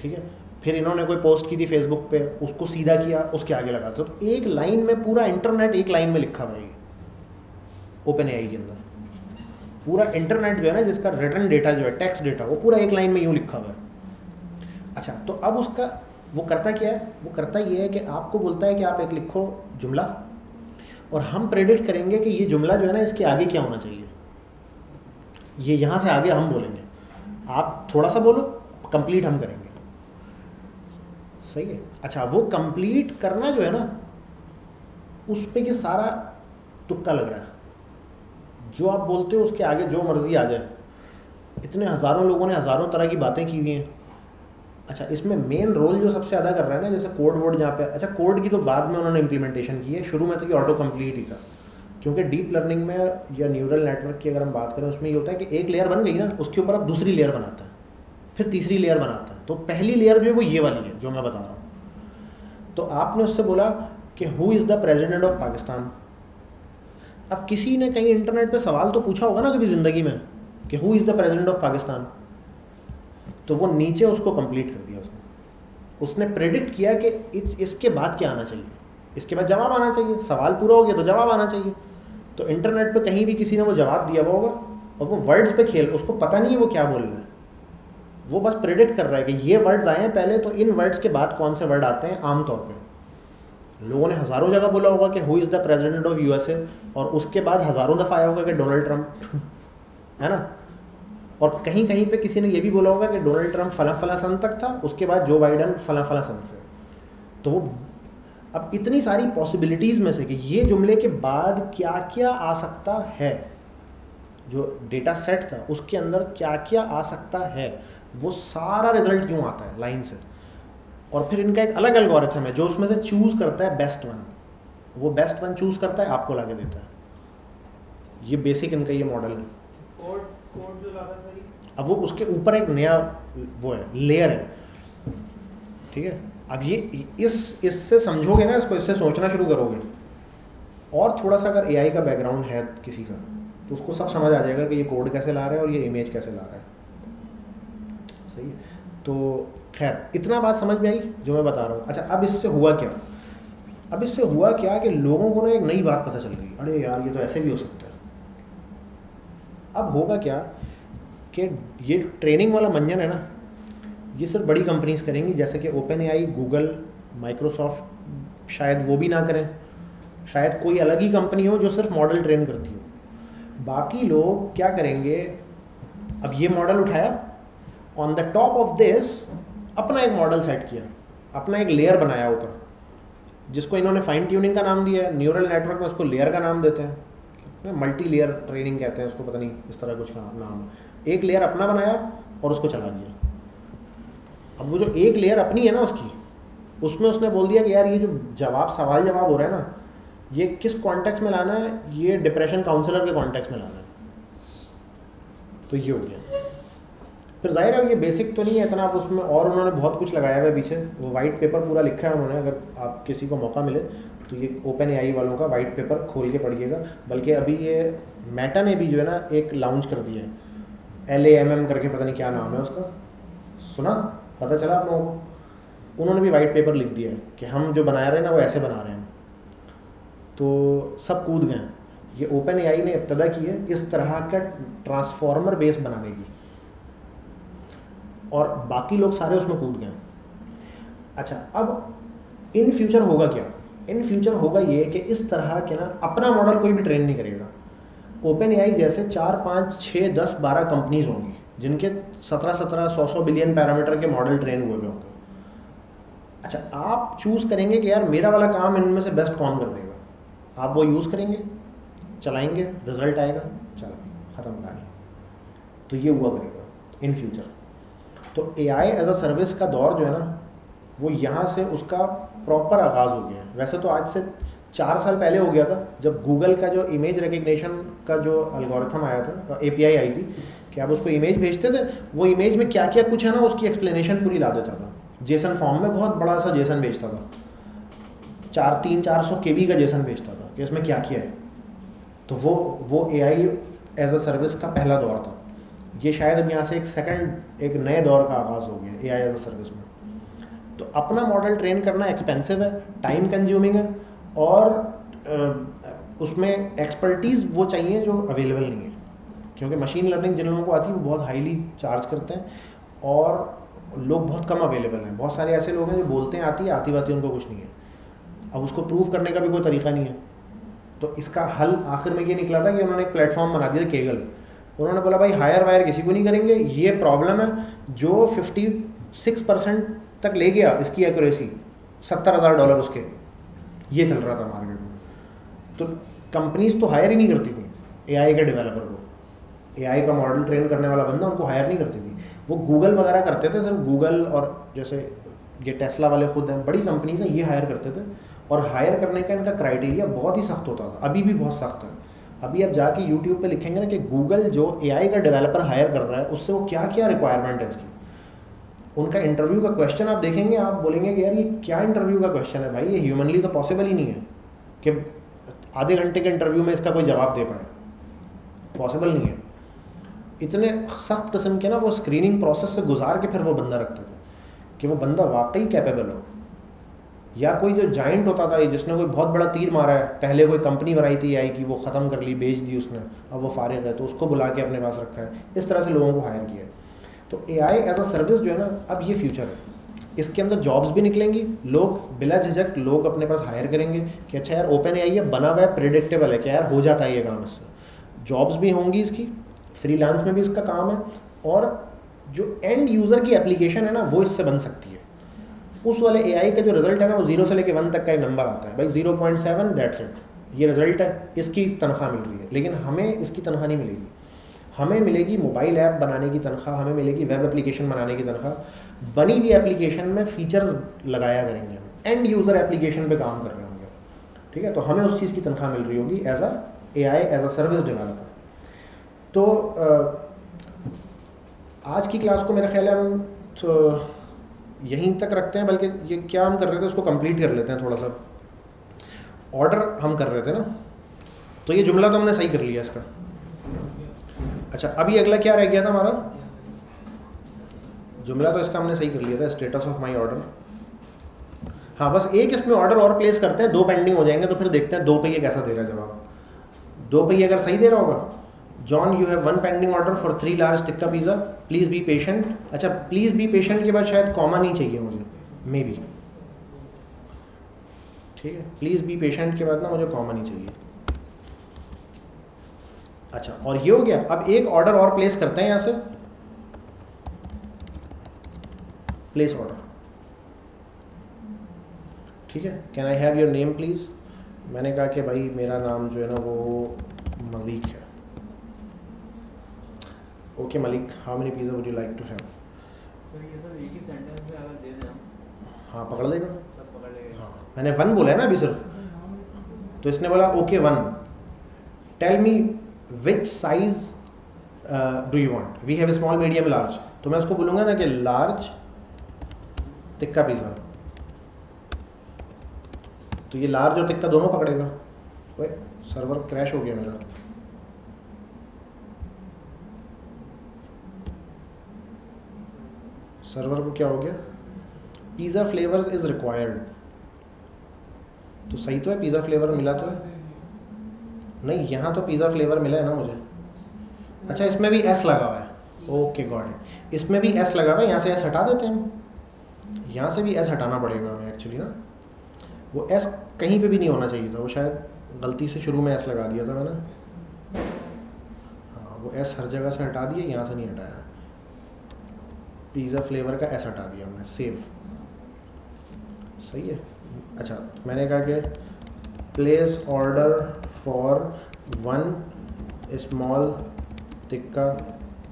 ठीक है? फिर इन्होंने कोई पोस्ट की थी फेसबुक पे, उसको सीधा किया, उसके आगे लगा। था तो एक लाइन में पूरा इंटरनेट एक लाइन में लिखा हुआ ओपन ए के अंदर। पूरा इंटरनेट जो है ना, जिसका रिटर्न डेटा जो है टैक्स डेटा वो पूरा एक लाइन में यूँ लिखा हुआ है। अच्छा तो अब उसका वो करता क्या है? वो करता ये है कि आपको बोलता है कि आप एक लिखो जुमला। और हम प्रेडिक्ट करेंगे कि ये जुमला जो है ना, इसके आगे क्या होना चाहिए। ये यहाँ से आगे हम बोलेंगे। आप थोड़ा सा बोलो कंप्लीट हम करेंगे। सही है? अच्छा वो कंप्लीट करना जो है ना, उस पर ये सारा तुक्का लग रहा है। जो आप बोलते हो, उसके आगे जो मर्ज़ी आ जाए। इतने हज़ारों लोगों ने हज़ारों तरह की बातें की हुई हैं। अच्छा इसमें मेन रोल जो सबसे ज़्यादा कर रहा है ना, जैसे कोड वोड जहाँ पे अच्छा कोड की तो बाद में उन्होंने इम्प्लीमेंटेशन की है, शुरू में तो ये ऑटो कंप्लीट ही था। क्योंकि डीप लर्निंग में या न्यूरल नेटवर्क की अगर हम बात करें, उसमें ये होता है कि एक लेयर बन गई ना, उसके ऊपर आप दूसरी लेयर बनाता है, फिर तीसरी लेयर बनाता है। तो पहली लेयर जो है वो ये वाली है, जो मैं बता रहा हूँ। तो आपने उससे बोला कि who is the president of Pakistan अब किसी ने कहीं इंटरनेट पे सवाल तो पूछा होगा ना कभी ज़िंदगी में कि who is the president of Pakistan तो वो नीचे उसको कंप्लीट कर दिया उसने। उसने प्रेडिक्ट किया कि इस, इसके बाद क्या आना चाहिए। इसके बाद जवाब आना चाहिए। सवाल पूरा हो गया तो जवाब आना चाहिए। तो इंटरनेट पे कहीं भी किसी ने वो जवाब दिया हुआ होगा और वो वर्ड्स पे खेल, उसको पता नहीं है वो क्या बोल रहा है। वो बस प्रेडिक्ट कर रहा है कि ये वर्ड्स आए हैं पहले तो इन वर्ड्स के बाद कौन से वर्ड आते हैं आमतौर पर लोगों ने हज़ारों जगह बोला होगा कि who is the president of USA और उसके बाद हज़ारों दफ़ा आया होगा कि डोनाल्ड ट्रंप है ना? और कहीं कहीं पे किसी ने ये भी बोला होगा कि डोनाल्ड ट्रंप फला फला सन तक था, उसके बाद जो बाइडन फला फला सन से। तो वो अब इतनी सारी पॉसिबिलिटीज़ में से कि ये जुमले के बाद क्या क्या आ सकता है, जो डेटा सेट था, उसके अंदर क्या क्या आ सकता है, वो सारा रिज़ल्ट क्यों आता है लाइन से? और फिर इनका एक अलग एल्गोरिथम है जो उसमें से चूज़ करता है बेस्ट वन वो बेस्ट वन चूज़ करता है, आपको लाके देता है। ये बेसिक इनका ये मॉडल है कोड कोड जो लाता सही अब वो उसके ऊपर एक नया वो है लेयर है। ठीक है? अब ये इस, इससे समझोगे ना, इसको इससे सोचना शुरू करोगे। और थोड़ा सा अगर एआई का बैकग्राउंड है किसी का तो उसको सब समझ आ जाएगा कि ये कोड कैसे ला रहा है और ये इमेज कैसे ला रहा है। सही है? तो खैर, इतना बात समझ में आई जो मैं बता रहा हूँ। अच्छा अब इससे हुआ क्या? अब इससे हुआ क्या कि लोगों को ना एक नई बात पता चल गई। अरे यार, ये तो ऐसे भी हो सकता है। अब होगा क्या कि ये ट्रेनिंग वाला मंजन है ना, ये सिर्फ़ बड़ी कंपनीज़ करेंगी, जैसे कि open A I Google Microsoft शायद वो भी ना करें। शायद कोई अलग ही कंपनी हो जो सिर्फ़ मॉडल ट्रेन करती हो। बाकी लोग क्या करेंगे, अब ये मॉडल उठाया on the top of this अपना एक मॉडल सेट किया, अपना एक लेयर बनाया ऊपर, जिसको इन्होंने फाइन ट्यूनिंग का नाम दिया है न्यूरल नेटवर्क में उसको लेयर का नाम देते हैं मल्टी लेयर ट्रेनिंग कहते हैं उसको, पता नहीं इस तरह कुछ नाम है। एक लेयर अपना बनाया और उसको चला दिया। अब वो जो एक लेयर अपनी है ना उसकी, उसमें उसने बोल दिया कि यार ये जो जवाब, सवाल जवाब हो रहा है ना, ये किस कॉन्टेक्स्ट में लाना है? ये डिप्रेशन काउंसलर के कॉन्टेक्स्ट में लाना है। तो ये हो गया। फिर ज़ाहिर है ये बेसिक तो नहीं है इतना आप उसमें और उन्होंने बहुत कुछ लगाया हुआ है पीछे। वो वाइट पेपर पूरा लिखा है उन्होंने, अगर आप किसी को मौका मिले तो ये ओपन एआई वालों का वाइट पेपर खोल के पढ़िएगा। बल्कि अभी ये मेटा ने भी जो है ना एक लाउंच कर दिया है। एल ए एम एम करके पता नहीं क्या नाम है उसका। सुना? पता चला आप लोगों को? उन्होंने भी वाइट पेपर लिख दिया कि हम जो बना रहे हैं ना, वो ऐसे बना रहे हैं। तो सब कूद गए। ये ओपन ए ने इब्तदा की है, इस तरह का ट्रांसफॉर्मर बेस बनाने की। और बाकी लोग सारे उसमें कूद गए। अच्छा अब इन फ्यूचर होगा क्या? इन फ्यूचर होगा ये कि इस तरह के ना, अपना मॉडल कोई भी ट्रेन नहीं करेगा। ओपन एआई जैसे चार, पाँच छः दस, बारह कंपनीज़ होंगी, जिनके सत्रह सत्रह, सौ सौ बिलियन पैरामीटर के मॉडल ट्रेन हुए हुए होंगे। अच्छा आप चूज़ करेंगे कि यार मेरा वाला काम इनमें से बेस्ट कौन कर देगा? आप वो यूज़ करेंगे, चलाएँगे रिज़ल्ट आएगा, चलो, ख़त्म कहानी तो ये हुआ करेगा इन फ्यूचर तो ए आई एज अ सर्विस का दौर जो है ना, वो यहाँ से उसका प्रॉपर आगाज़ हो गया है। वैसे तो आज से चार साल पहले हो गया था, जब गूगल का जो इमेज रिकग्निशन का जो अलगोरिथम आया था ए आई थी, कि आप उसको इमेज भेजते थे, वो इमेज में क्या क्या कुछ है ना, उसकी एक्सप्लेनेशन पूरी ला देता था। जेसन फॉर्म में बहुत बड़ा सा जेसन भेजता था। चार, तीन, चार सौ के का जेसन भेजता था, कि इसमें क्या किया है। तो वो वो ए आई एज अ सर्विस का पहला दौर था। ये शायद अब यहाँ से एक सेकंड एक नए दौर का आगाज़ हो गया ए आई एज अ सर्विस में। तो अपना मॉडल ट्रेन करना एक्सपेंसिव है टाइम कंज्यूमिंग है और उसमें एक्सपर्टीज़ वो चाहिए जो अवेलेबल नहीं है। क्योंकि मशीन लर्निंग जिन लोगों को आती है, वो बहुत हाईली चार्ज करते हैं और लोग बहुत कम अवेलेबल हैं। बहुत सारे ऐसे लोग हैं जो बोलते हैं, आती है आती बाती उनको कुछ नहीं है। अब उसको प्रूव करने का भी कोई तरीका नहीं है। तो इसका हल आखिर में ये निकला था कि उन्होंने एक प्लेटफॉर्म बना दिया केगल उन्होंने बोला, भाई हायर वायर किसी को नहीं करेंगे। ये प्रॉब्लम है जो फिफ्टी सिक्स परसेंट तक ले गया, इसकी एक्यूरेसी सत्तर हज़ार डॉलर उसके। ये चल रहा था मार्केट में। तो कंपनीज़ तो हायर ही नहीं करती थी। ए आई के डेवलपर को। ए आई का मॉडल ट्रेन करने वाला बंदा उनको हायर नहीं करती थी। वो गूगल वगैरह करते थे, सिर्फ़ गूगल और जैसे ये टेस्ला वाले खुद हैं, बड़ी कंपनीज़ हैं, ये हायर करते थे। और हायर करने का इनका क्राइटेरिया बहुत ही सख्त होता था। अभी भी बहुत सख्त है। अभी आप जाके यूट्यूब पे लिखेंगे ना कि गूगल जो एआई का डेवलपर हायर कर रहा है, उससे वो क्या क्या रिक्वायरमेंट है उसकी उनका इंटरव्यू का क्वेश्चन आप देखेंगे, आप बोलेंगे कि यार ये क्या इंटरव्यू का क्वेश्चन है भाई? ये ह्यूमनली तो पॉसिबल ही नहीं है कि आधे घंटे के इंटरव्यू में इसका कोई जवाब दे पाए। पॉसिबल नहीं है। इतने सख्त किस्म के ना वो स्क्रीनिंग प्रोसेस से गुजार के फिर वो बंदा रखते थे कि वो बंदा वाकई कैपेबल हो। या कोई जो जाइंट होता था, जिसने कोई बहुत बड़ा तीर मारा है, पहले कोई कंपनी बनाई थी आई की, वो ख़त्म कर ली, बेच दी उसने, अब वो फारिग है तो उसको बुला के अपने पास रखा है। इस तरह से लोगों को हायर किया है। तो ए आई एज अ सर्विस जो है ना, अब ये फ्यूचर है। इसके अंदर जॉब्स भी निकलेंगी, लोग बिला झिझक, लोग अपने पास हायर करेंगे कि अच्छा यार ओपन ए आई है, बना हुआ है प्रिडिक्टेबल है कि यार हो जाता है ये काम इससे। जॉब्स भी होंगी इसकी फ्रीलांस में भी इसका काम है और जो एंड यूज़र की एप्लीकेशन है ना, वो इससे बन सकती है। उस वाले ए आई का जो रिज़ल्ट है ना, वो ज़ीरो से लेकर वन तक का नंबर आता है। भाई zero point seven that's it ये रिज़ल्ट है, इसकी तनख्वाह मिल रही है, लेकिन हमें इसकी तनख्वाह नहीं मिलेगी। हमें मिलेगी मोबाइल ऐप बनाने की तनख्वाह, हमें मिलेगी वेब एप्लीकेशन बनाने की तनख्वाह। बनी हुई एप्लीकेशन में फीचर्स लगाया करेंगे हम। एंड यूज़र एप्लीकेशन पे काम कर रहे होंगे ठीक है? तो हमें उस चीज़ की तनख्वाह मिल रही होगी as a A I as a service developer तो आज की क्लास को मेरा ख्याल है हम तो यहीं तक रखते हैं, बल्कि ये क्या हम कर रहे थे, उसको कंप्लीट कर लेते हैं थोड़ा सा ऑर्डर हम कर रहे थे ना? तो ये जुमला तो हमने सही कर लिया इसका। अच्छा अभी अगला क्या रह गया था हमारा? जुमला तो इसका हमने सही कर लिया था स्टेटस ऑफ़ माई ऑर्डर हाँ बस एक इसमें ऑर्डर और प्लेस करते हैं, दो पेंडिंग हो जाएँगे तो फिर देखते हैं दो पहिए कैसा दे रहा है जवाब। दो पहिए अगर सही दे रहा होगा John you have one pending order for three large tikka pizza please be patient अच्छा प्लीज़ बी पेशेंट के बाद शायद कॉमा नहीं चाहिए मुझे। मे बी ठीक है? प्लीज़ बी पेशेंट के बाद ना मुझे कॉमा नहीं चाहिए। अच्छा और ये हो गया। अब एक ऑर्डर और प्लेस करते हैं यहाँ से। प्लेस ऑर्डर ठीक है? Can I have your name please मैंने कहा कि भाई मेरा नाम जो है ना वो मलिक है। Okay Malik how many pizza would you like to have sir ये सब एक ही सेंटेंस में अगर दे दें हाँ पकड़ लेगा सब पकड़ लेंगे। हाँ। मैंने वन बोला है ना अभी सिर्फ़। तो इसने बोला okay one tell me which size do you want we have a small medium large तो मैं उसको बोलूँगा ना कि लार्ज टिक्का पिज़्ज़ा तो ये लार्ज और टिक्का दोनों पकड़ेगा। सर्वर क्रैश हो गया मेरा। सर्वर को क्या हो गया? पिज़्ज़ा फ्लेवर्स इज़ रिक्वायर्ड तो सही तो है पिज़्ज़ा फ्लेवर मिला तो है। नहीं, यहाँ तो पिज़्ज़ा फ्लेवर मिला है ना मुझे। अच्छा इसमें भी एस लगा हुआ है। ओके गॉड इसमें भी एस लगा हुआ है, यहाँ से एस हटा देते हैं हम। यहाँ से भी एस हटाना पड़ेगा हमें एक्चुअली ना। वो एस कहीं पे भी नहीं होना चाहिए था, वो शायद गलती से शुरू में एस लगा दिया था मैंने। हाँ वो एस हर जगह से हटा दिया यहाँ से नहीं हटाया। पिज़्ज़ा फ्लेवर का एस हटा दिया हमने सेव सही है। अच्छा मैंने कहा कि place order for one small tikka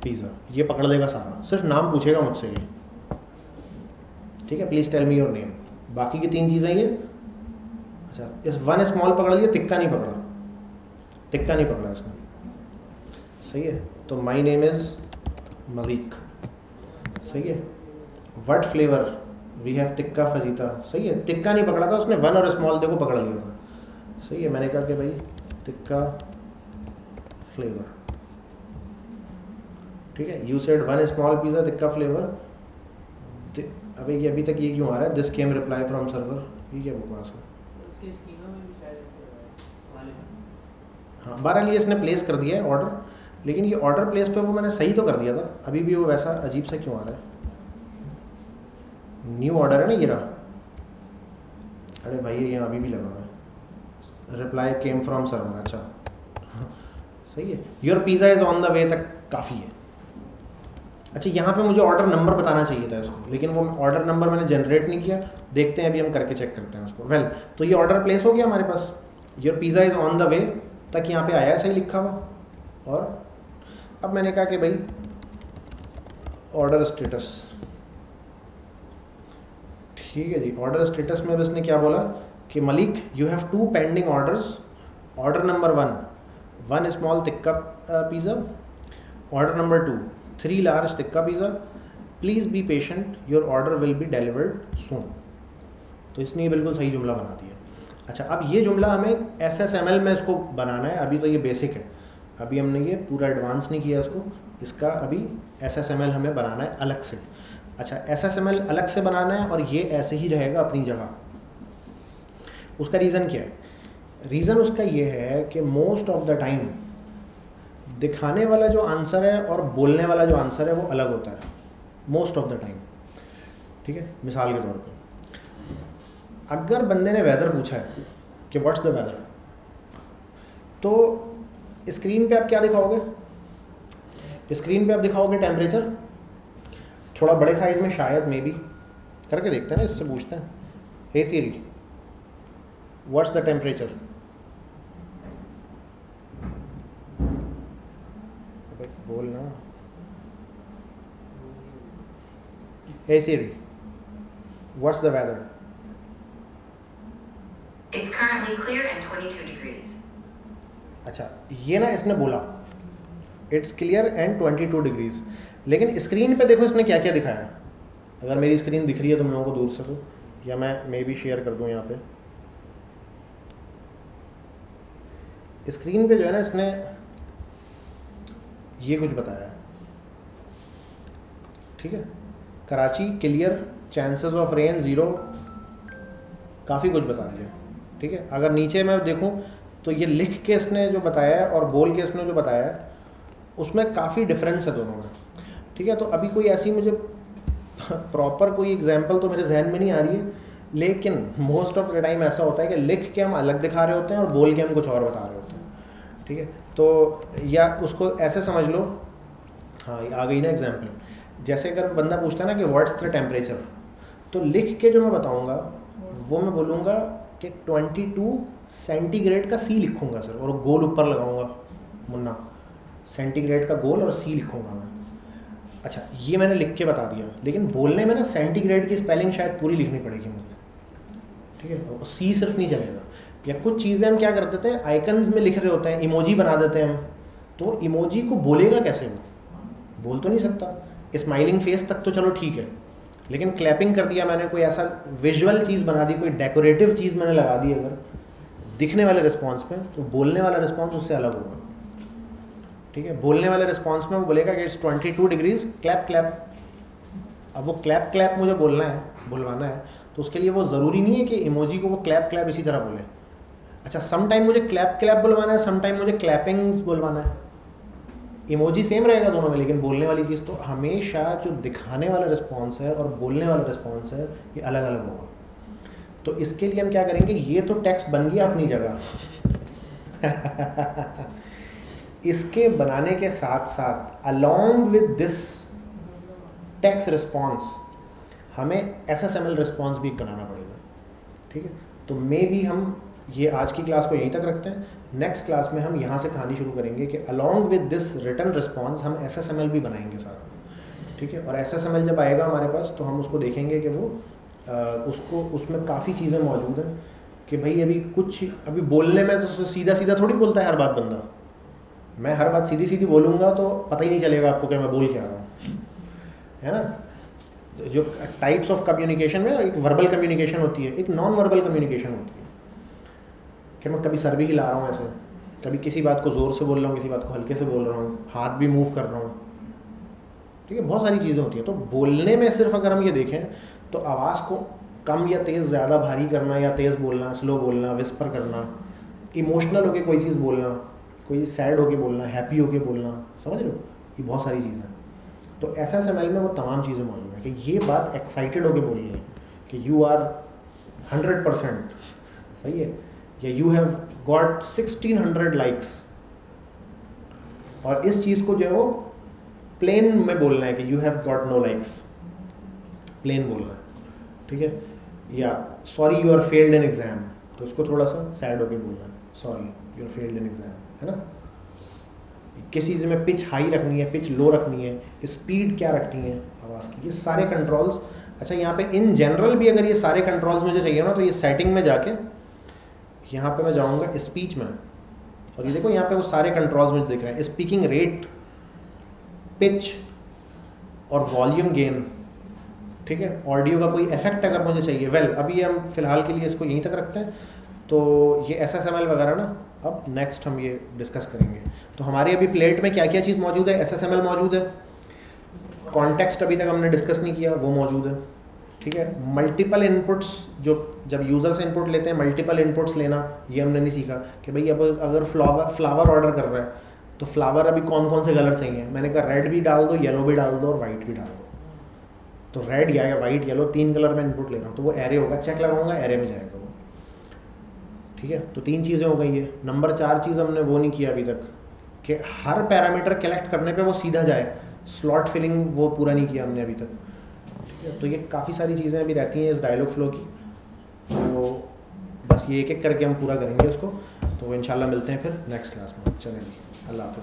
pizza ये पकड़ लेगा सारा। सिर्फ़ नाम पूछेगा मुझसे ये। ठीक है? Please tell me your name बाकी की तीन चीज़ें ये। अच्छा इस वन स्मॉल पकड़ लिया टिक्का नहीं पकड़ा। टिक्का नहीं पकड़ा इसने। सही है? तो माई नेम इज़ मलिक सही है? What flavour we have tikka fajita सही है? टिक्का नहीं पकड़ा था उसने। वन और स्मॉल देखो, पकड़ लिया था। सही है मैंने कहा कि भाई टिक्का फ्लेवर ठीक है you said one small pizza tikka flavour अबे ये अभी तक ये क्यों आ रहा है? This came reply from server ये क्या बकवास है? हाँ बहरहाल ये इसने प्लेस कर दिया है ऑर्डर लेकिन ये ऑर्डर प्लेस पे वो मैंने सही तो कर दिया था। अभी भी वो वैसा अजीब सा क्यों आ रहा है? न्यू ऑर्डर है ना ये रहा। अरे भाई ये यहाँ अभी भी लगा हुआ है। रिप्लाई केम फ्रॉम सर्वर अच्छा सही है your pizza is on the way तक काफ़ी है। अच्छा यहाँ पे मुझे ऑर्डर नंबर बताना चाहिए था इसको, लेकिन वो ऑर्डर नंबर मैंने जनरेट नहीं किया। देखते हैं, अभी हम करके चेक करते हैं उसको। वेल तो ये ऑर्डर प्लेस हो गया हमारे पास। Your pizza is on the way तक यहाँ पे आया सही लिखा हुआ। और अब मैंने कहा कि भाई ऑर्डर स्टेटस ठीक है जी ऑर्डर स्टेटस में अब इसने क्या बोला? कि Malik you have two pending orders order number one one small tikka pizza order number two three large tikka pizza please be patient your order will be delivered soon तो इसने बिल्कुल सही जुमला बना दिया। अच्छा अब ये जुमला हमें एस एस एम एल में इसको बनाना है। अभी तो ये बेसिक है। अभी हमने ये पूरा एडवांस नहीं किया इसको। इसका अभी एस एस एम एल हमें बनाना है अलग से। अच्छा एस एस एम एल अलग से बनाना है और ये ऐसे ही रहेगा अपनी जगह। उसका रीज़न क्या है? रीज़न उसका ये है कि मोस्ट ऑफ़ द टाइम दिखाने वाला जो आंसर है और बोलने वाला जो आंसर है वो अलग होता है। मोस्ट ऑफ़ द टाइम ठीक है? मिसाल के तौर पर अगर बंदे ने वेदर पूछा है कि व्हाट्स द वेदर तो स्क्रीन पे आप क्या दिखाओगे? स्क्रीन पे आप दिखाओगे टेम्परेचर थोड़ा बड़े साइज़ में शायद मे बी करके देखते हैं ना, इससे पूछते हैं। Hey Siri what's the temperature बोलना hey Siri what's the weather It's currently clear and 22 degrees. अच्छा ये ना इसने बोला। इट्स क्लियर एंड 22 डिग्रीज लेकिन स्क्रीन पे देखो इसने क्या क्या दिखाया है। अगर मेरी स्क्रीन दिख रही है तुम लोगों को दूर से तो या मैं मे भी शेयर कर दूँ यहाँ पे। स्क्रीन पे जो है ना इसने ये कुछ बताया ठीक है? Karachi, clear chances of rain zero काफ़ी कुछ बता दिया। ठीक है? अगर नीचे मैं देखूँ तो ये लिख के इसने जो बताया है और बोल के इसने जो बताया है, उसमें काफ़ी डिफरेंस है दोनों में। ठीक है? तो अभी कोई ऐसी मुझे प्रॉपर कोई एग्जांपल तो मेरे जहन में नहीं आ रही है, लेकिन मोस्ट ऑफ़ द टाइम ऐसा होता है कि लिख के हम अलग दिखा रहे होते हैं और बोल के हम कुछ और बता रहे होते हैं। ठीक है? तो या उसको ऐसे समझ लो हाँ आ गई ना एग्ज़ाम्पल जैसे अगर बंदा पूछता है ना कि व्हाट्स द टेम्परेचर तो लिख के जो मैं बताऊँगा, वो मैं बोलूँगा कि 22 सेंटीग्रेड का सी लिखूँगा सर और गोल ऊपर लगाऊँगा मुन्ना. सेंटीग्रेड का गोल और सी लिखूँगा मैं. अच्छा ये मैंने लिख के बता दिया, लेकिन बोलने में ना सेंटीग्रेड की स्पेलिंग शायद पूरी लिखनी पड़ेगी मुझे. ठीक है? और सी सिर्फ़ नहीं चलेगा. या कुछ चीज़ें हम क्या कर देते हैं आइकन्स में लिख रहे होते हैं इमोजी बना देते हैं हम। तो इमोजी को बोलेगा कैसे वो? बोल तो नहीं सकता। स्माइलिंग फेस तक तो चलो ठीक है। लेकिन क्लैपिंग कर दिया मैंने, कोई ऐसा विजुअल चीज़ बना दी, कोई डेकोरेटिव चीज़ मैंने लगा दी अगर, दिखने वाले रिस्पॉन्स में तो बोलने वाला रिस्पॉन्स उससे अलग होगा। ठीक है? बोलने वाले रिस्पॉन्स में वो बोलेगा कि it's twenty two degrees clap clap अब वो क्लैप क्लैप मुझे बोलना है, बुलवाना है तो उसके लिए वो ज़रूरी नहीं है कि इमोजी को वो क्लैप क्लैप इसी तरह बोले। अच्छा सम टाइम मुझे क्लैप क्लैप बुलवाना है सम टाइम मुझे क्लैपिंग्स बुलवाना है। इमोजी सेम रहेगा दोनों में, लेकिन बोलने वाली चीज़ तो हमेशा जो दिखाने वाला रिस्पॉन्स है और बोलने वाला रिस्पॉन्स है, ये अलग अलग होगा। तो इसके लिए हम क्या करेंगे, ये तो टेक्स्ट बन गया अपनी जगह। इसके बनाने के साथ साथ along with this text response हमें S S M L response भी बनाना पड़ेगा। ठीक है? तो मे भी हम ये आज की क्लास को यहीं तक रखते हैं। नेक्स्ट क्लास में हम यहाँ से कहानी शुरू करेंगे कि along with this return response हम एस एस एम एल भी बनाएँगे सारा ठीक है? और एस एस एम एल जब आएगा हमारे पास तो हम उसको देखेंगे कि वो आ, उसको उसमें काफ़ी चीज़ें मौजूद हैं कि भाई अभी कुछ अभी बोलने में तो सीधा सीधा थोड़ी बोलता है हर बात बंदा। मैं हर बात सीधी सीधी बोलूँगा तो पता ही नहीं चलेगा आपको कि मैं बोल के आ रहा हूँ। है ना? जो टाइप्स ऑफ़ कम्युनिकेशन में एक वर्बल कम्युनिकेशन होती है एक नॉन वर्बल कम्युनिकेशन होती है। कि मैं कभी सर भी हिला रहा हूँ ऐसे। कभी किसी बात को ज़ोर से बोल रहा हूँ, किसी बात को हल्के से बोल रहा हूँ, हाथ भी मूव कर रहा हूँ। ठीक है, बहुत सारी चीज़ें होती हैं। तो बोलने में सिर्फ़ अगर हम ये देखें तो आवाज़ को कम या तेज़, ज़्यादा भारी करना या तेज़ बोलना स्लो बोलना विस्पर करना इमोशनल होके कोई चीज़ बोलना, कोई सैड होके बोलना हैप्पी होके बोलना, समझ रहे हो? ये बहुत सारी चीज़ें हैं। तो एस एस एम एल में वो तमाम चीज़ें मौजूद हैं कि ये बात एक्साइटेड होके बोलनी है कि यू आर हंड्रेड परसेंट सही है? या you have got sixteen hundred likes और इस चीज़ को जो है वो प्लेन में बोलना है कि you have got no likes plain बोलना है। ठीक है? या sorry you are failed in exam तो उसको थोड़ा सा सैड होके बोलना है। Sorry you are failed in exam है ना? किसी चीज़ में पिच हाई रखनी है पिच लो रखनी है स्पीड क्या रखनी है? आवाज़ की। ये सारे कंट्रोल्स अच्छा यहाँ पे इन जनरल भी अगर ये सारे कंट्रोल्स मुझे चाहिए ना तो ये सेटिंग में जाके यहाँ पे मैं जाऊँगा स्पीच में। और ये देखो यहाँ पे वो सारे कंट्रोल्स मुझे दिख रहे हैं। स्पीकिंग रेट पिच और वॉल्यूम गेन ठीक है? ऑडियो का कोई इफ़ेक्ट अगर मुझे चाहिए। वेल well, अभी हम फ़िलहाल के लिए इसको यहीं तक रखते हैं। तो ये एस एस एम एल वगैरह ना अब नेक्स्ट हम ये डिस्कस करेंगे। तो हमारे अभी प्लेट में क्या क्या चीज़ मौजूद है? एस एस एम एल मौजूद है। कॉन्टेक्स्ट अभी तक हमने डिस्कस नहीं किया वो मौजूद है। ठीक है? मल्टीपल इनपुट्स जो जब यूज़र से इनपुट लेते हैं मल्टीपल इनपुट्स लेना, ये हमने नहीं सीखा कि भाई अब अगर फ्लावर फ्लावर ऑर्डर कर रहा है तो फ्लावर अभी कौन कौन से कलर चाहिए? मैंने कहा रेड भी डाल दो येलो भी डाल दो और वाइट भी डाल दो। तो रेड या वाइट येलो तीन कलर में इनपुट ले रहा हूँ तो वो एरे होगा चेक लगाऊँगा एरे में जाएगा वो। ठीक है? तो तीन चीज़ें हो गई है नंबर चार चीज़ हमने वो नहीं किया अभी तक कि हर पैरामीटर कलेक्ट करने पे वो सीधा जाए। स्लॉट फिलिंग वो पूरा नहीं किया हमने अभी तक। तो ये काफ़ी सारी चीज़ें अभी रहती हैं इस डायलॉग फ्लो की। तो बस ये एक एक करके हम पूरा करेंगे उसको। तो इन मिलते हैं फिर नेक्स्ट क्लास में। चलेंगे अल्लाह हाफ़